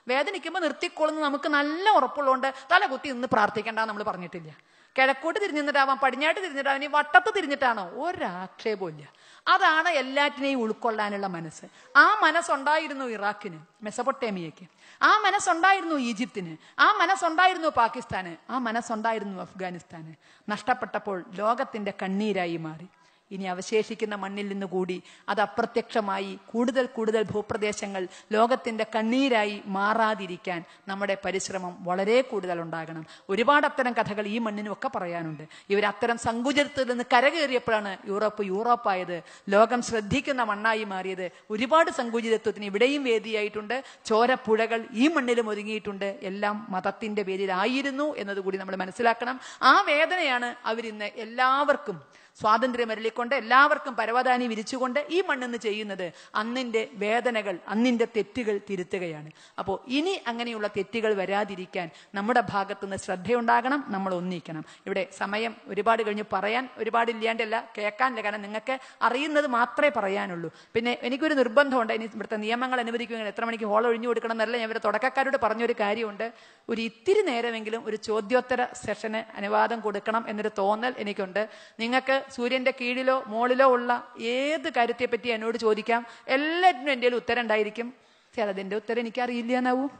വേദനിക്കുമ്പോൾ നിർത്തിക്കൊള്ളുന്ന നമുക്ക് നല്ല ഉറപ്പുള്ളതുകൊണ്ട് തല കുത്തി നിന്ന് പ്രാർത്ഥിക്കേണ്ട നമ്മൾ പറഞ്ഞിട്ടില്ല. കിഴക്കോട്ട് തിരിഞ്ഞിട്ടാവാം പടിഞ്ഞാട്ട് തിരിഞ്ഞിട്ടാവാം ഇനി വട്ടത്ത് തിരിഞ്ഞിട്ടാണോ? ഒരാക്ഷേപവും ഇല്ല. അതാണ് എല്ലാറ്റിനെയും ഉൾക്കൊള്ളാനുള്ള മനസ്സ്. ആ മനസ്സുണ്ടായിരുന്നു ഇറാഖിന് മെസപ്പൊട്ടേമിയയ്ക്ക്. ആ മനസ്സുണ്ടായിരുന്നു ഈജിപ്തിന്. ആ മനസ്സുണ്ടായിരുന്നു പാകിസ്ഥാന്. ആ മനസ്സുണ്ടായിരുന്നു അഫ്ഗാനിസ്ഥാന്. നഷ്ടപ്പെട്ടപ്പോൾ ലോകത്തിന്റെ കണ്ണീരായി മാറി. ഇനി അവശേഷിക്കുന്ന മണ്ണിൽ നിന്ന് കൂടി അത് അപ്രത്യക്ഷമായി കൂടുതൽ കൂടുതൽ ഭൂപ്രദേശങ്ങൾ ലോകത്തിന്റെ കണ്ണീരായി മാറാതിരിക്കാൻ നമ്മുടെ പരിശ്രമം വളരെ കൂടുതൽ ഉണ്ടാകണം. ഒരുപാട് അത്തരം കഥകൾ ഈ മണ്ണിനും ഒക്കെ പറയാനുണ്ട്. ഇവർ അത്തരം സങ്കുചിതത്തിൽ നിന്ന് കരകയറിയപ്പോഴാണ് യൂറോപ്പ് യൂറോപ്പായത്. ലോകം ശ്രദ്ധിക്കുന്ന മണ്ണായി മാറിയത്. ഒരുപാട് സങ്കുചിതത്വത്തിന് ഇവിടെയും വേദിയായിട്ടുണ്ട്. ചോരപ്പുഴകൾ ഈ മണ്ണിലും ഒരുങ്ങിയിട്ടുണ്ട്. എല്ലാം മതത്തിന്റെ പേരിലായിരുന്നു എന്നതുകൂടി നമ്മൾ മനസ്സിലാക്കണം. ആ വേദനയാണ് അവരിന്ന് എല്ലാവർക്കും സ്വാതന്ത്ര്യം അരളിക്കൊണ്ട് എല്ലാവർക്കും പരവതാനി വിരിച്ചുകൊണ്ട് ഈ മണ്ണെന്ന് ചെയ്യുന്നത് അന്നിന്റെ വേദനകൾ അന്നിന്റെ തെറ്റുകൾ തിരുത്തുകയാണ്. അപ്പോൾ ഇനി അങ്ങനെയുള്ള തെറ്റുകൾ വരാതിരിക്കാൻ നമ്മുടെ ഭാഗത്തുനിന്ന് ശ്രദ്ധയുണ്ടാകണം നമ്മൾ ഒന്നിക്കണം. ഇവിടെ സമയം ഒരുപാട് കഴിഞ്ഞ് പറയാൻ ഒരുപാട് ഇല്ലാണ്ടല്ല കേൾക്കാനില്ല. കാരണം നിങ്ങൾക്ക് അറിയുന്നത് മാത്രമേ പറയാനുള്ളൂ. പിന്നെ എനിക്കൊരു നിർബന്ധമുണ്ട്. ഇനി ഇവിടുത്തെ നിയമങ്ങൾ അനുവദിക്കുമെങ്കിൽ എത്ര മണിക്ക് ഹോൾ ഒഴിഞ്ഞു കൊടുക്കണം എന്നല്ല ഞാൻ ഇവരെ തുടക്കക്കാരോട് പറഞ്ഞൊരു കാര്യമുണ്ട്. ഒരു ഇത്തിരി നേരമെങ്കിലും ഒരു ചോദ്യോത്തര സെഷന് അനുവാദം കൊടുക്കണം എന്നൊരു തോന്നൽ എനിക്കുണ്ട്. നിങ്ങൾക്ക് സൂര്യന്റെ കീഴിലോ മുകളിലോ ഉള്ള ഏത് കാര്യത്തെപ്പറ്റി എന്നോട് ചോദിക്കാം എല്ലാറ്റിനും എന്റെ ഉത്തരം ഉണ്ടായിരിക്കും ചിലതിന്റെ ഉത്തരം എനിക്ക് അറിയില്ല എന്നാവും.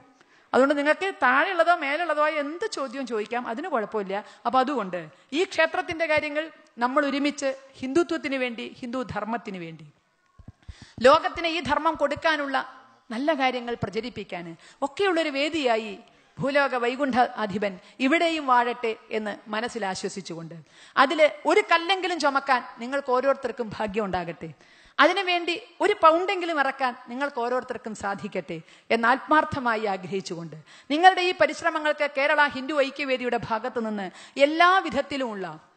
അതുകൊണ്ട് നിങ്ങൾക്ക് താഴെയുള്ളതോ മേലുള്ളതോ എന്ത് ചോദ്യവും ചോദിക്കാം അതിന് കുഴപ്പമില്ല. അപ്പോൾ അതുകൊണ്ട് ഈ ക്ഷേത്രത്തിന്റെ കാര്യങ്ങൾ നമ്മൾ ഒരുമിച്ച് ഹിന്ദുത്വത്തിന് വേണ്ടി ഹിന്ദു ധർമ്മത്തിന് വേണ്ടി ലോകത്തിന് ഈ ധർമ്മം കൊടുക്കാനുള്ള നല്ല കാര്യങ്ങൾ പ്രചരിപ്പിക്കാൻ ഒക്കെയുള്ളൊരു വേദിയായി ഭൂലോക വൈകുണ്ഠ അധിപൻ ഇവിടെയും വാഴട്ടെ എന്ന് മനസ്സിൽ ആശ്വസിച്ചുകൊണ്ട് അതിൽ ഒരു കല്ലെങ്കിലും ചുമക്കാൻ നിങ്ങൾക്ക് ഓരോരുത്തർക്കും ഭാഗ്യം ഉണ്ടാകട്ടെ. അതിനുവേണ്ടി ഒരു പൗണ്ടെങ്കിലും ഇറക്കാൻ നിങ്ങൾക്ക് ഓരോരുത്തർക്കും സാധിക്കട്ടെ എന്ന് ആത്മാർത്ഥമായി ആഗ്രഹിച്ചുകൊണ്ട്. നിങ്ങളുടെ ഈ പരിശ്രമങ്ങൾക്ക് കേരള ഹിന്ദു ഐക്യവേദിയുടെ ഭാഗത്തു നിന്ന് എല്ലാ വിധത്തിലുമുള്ള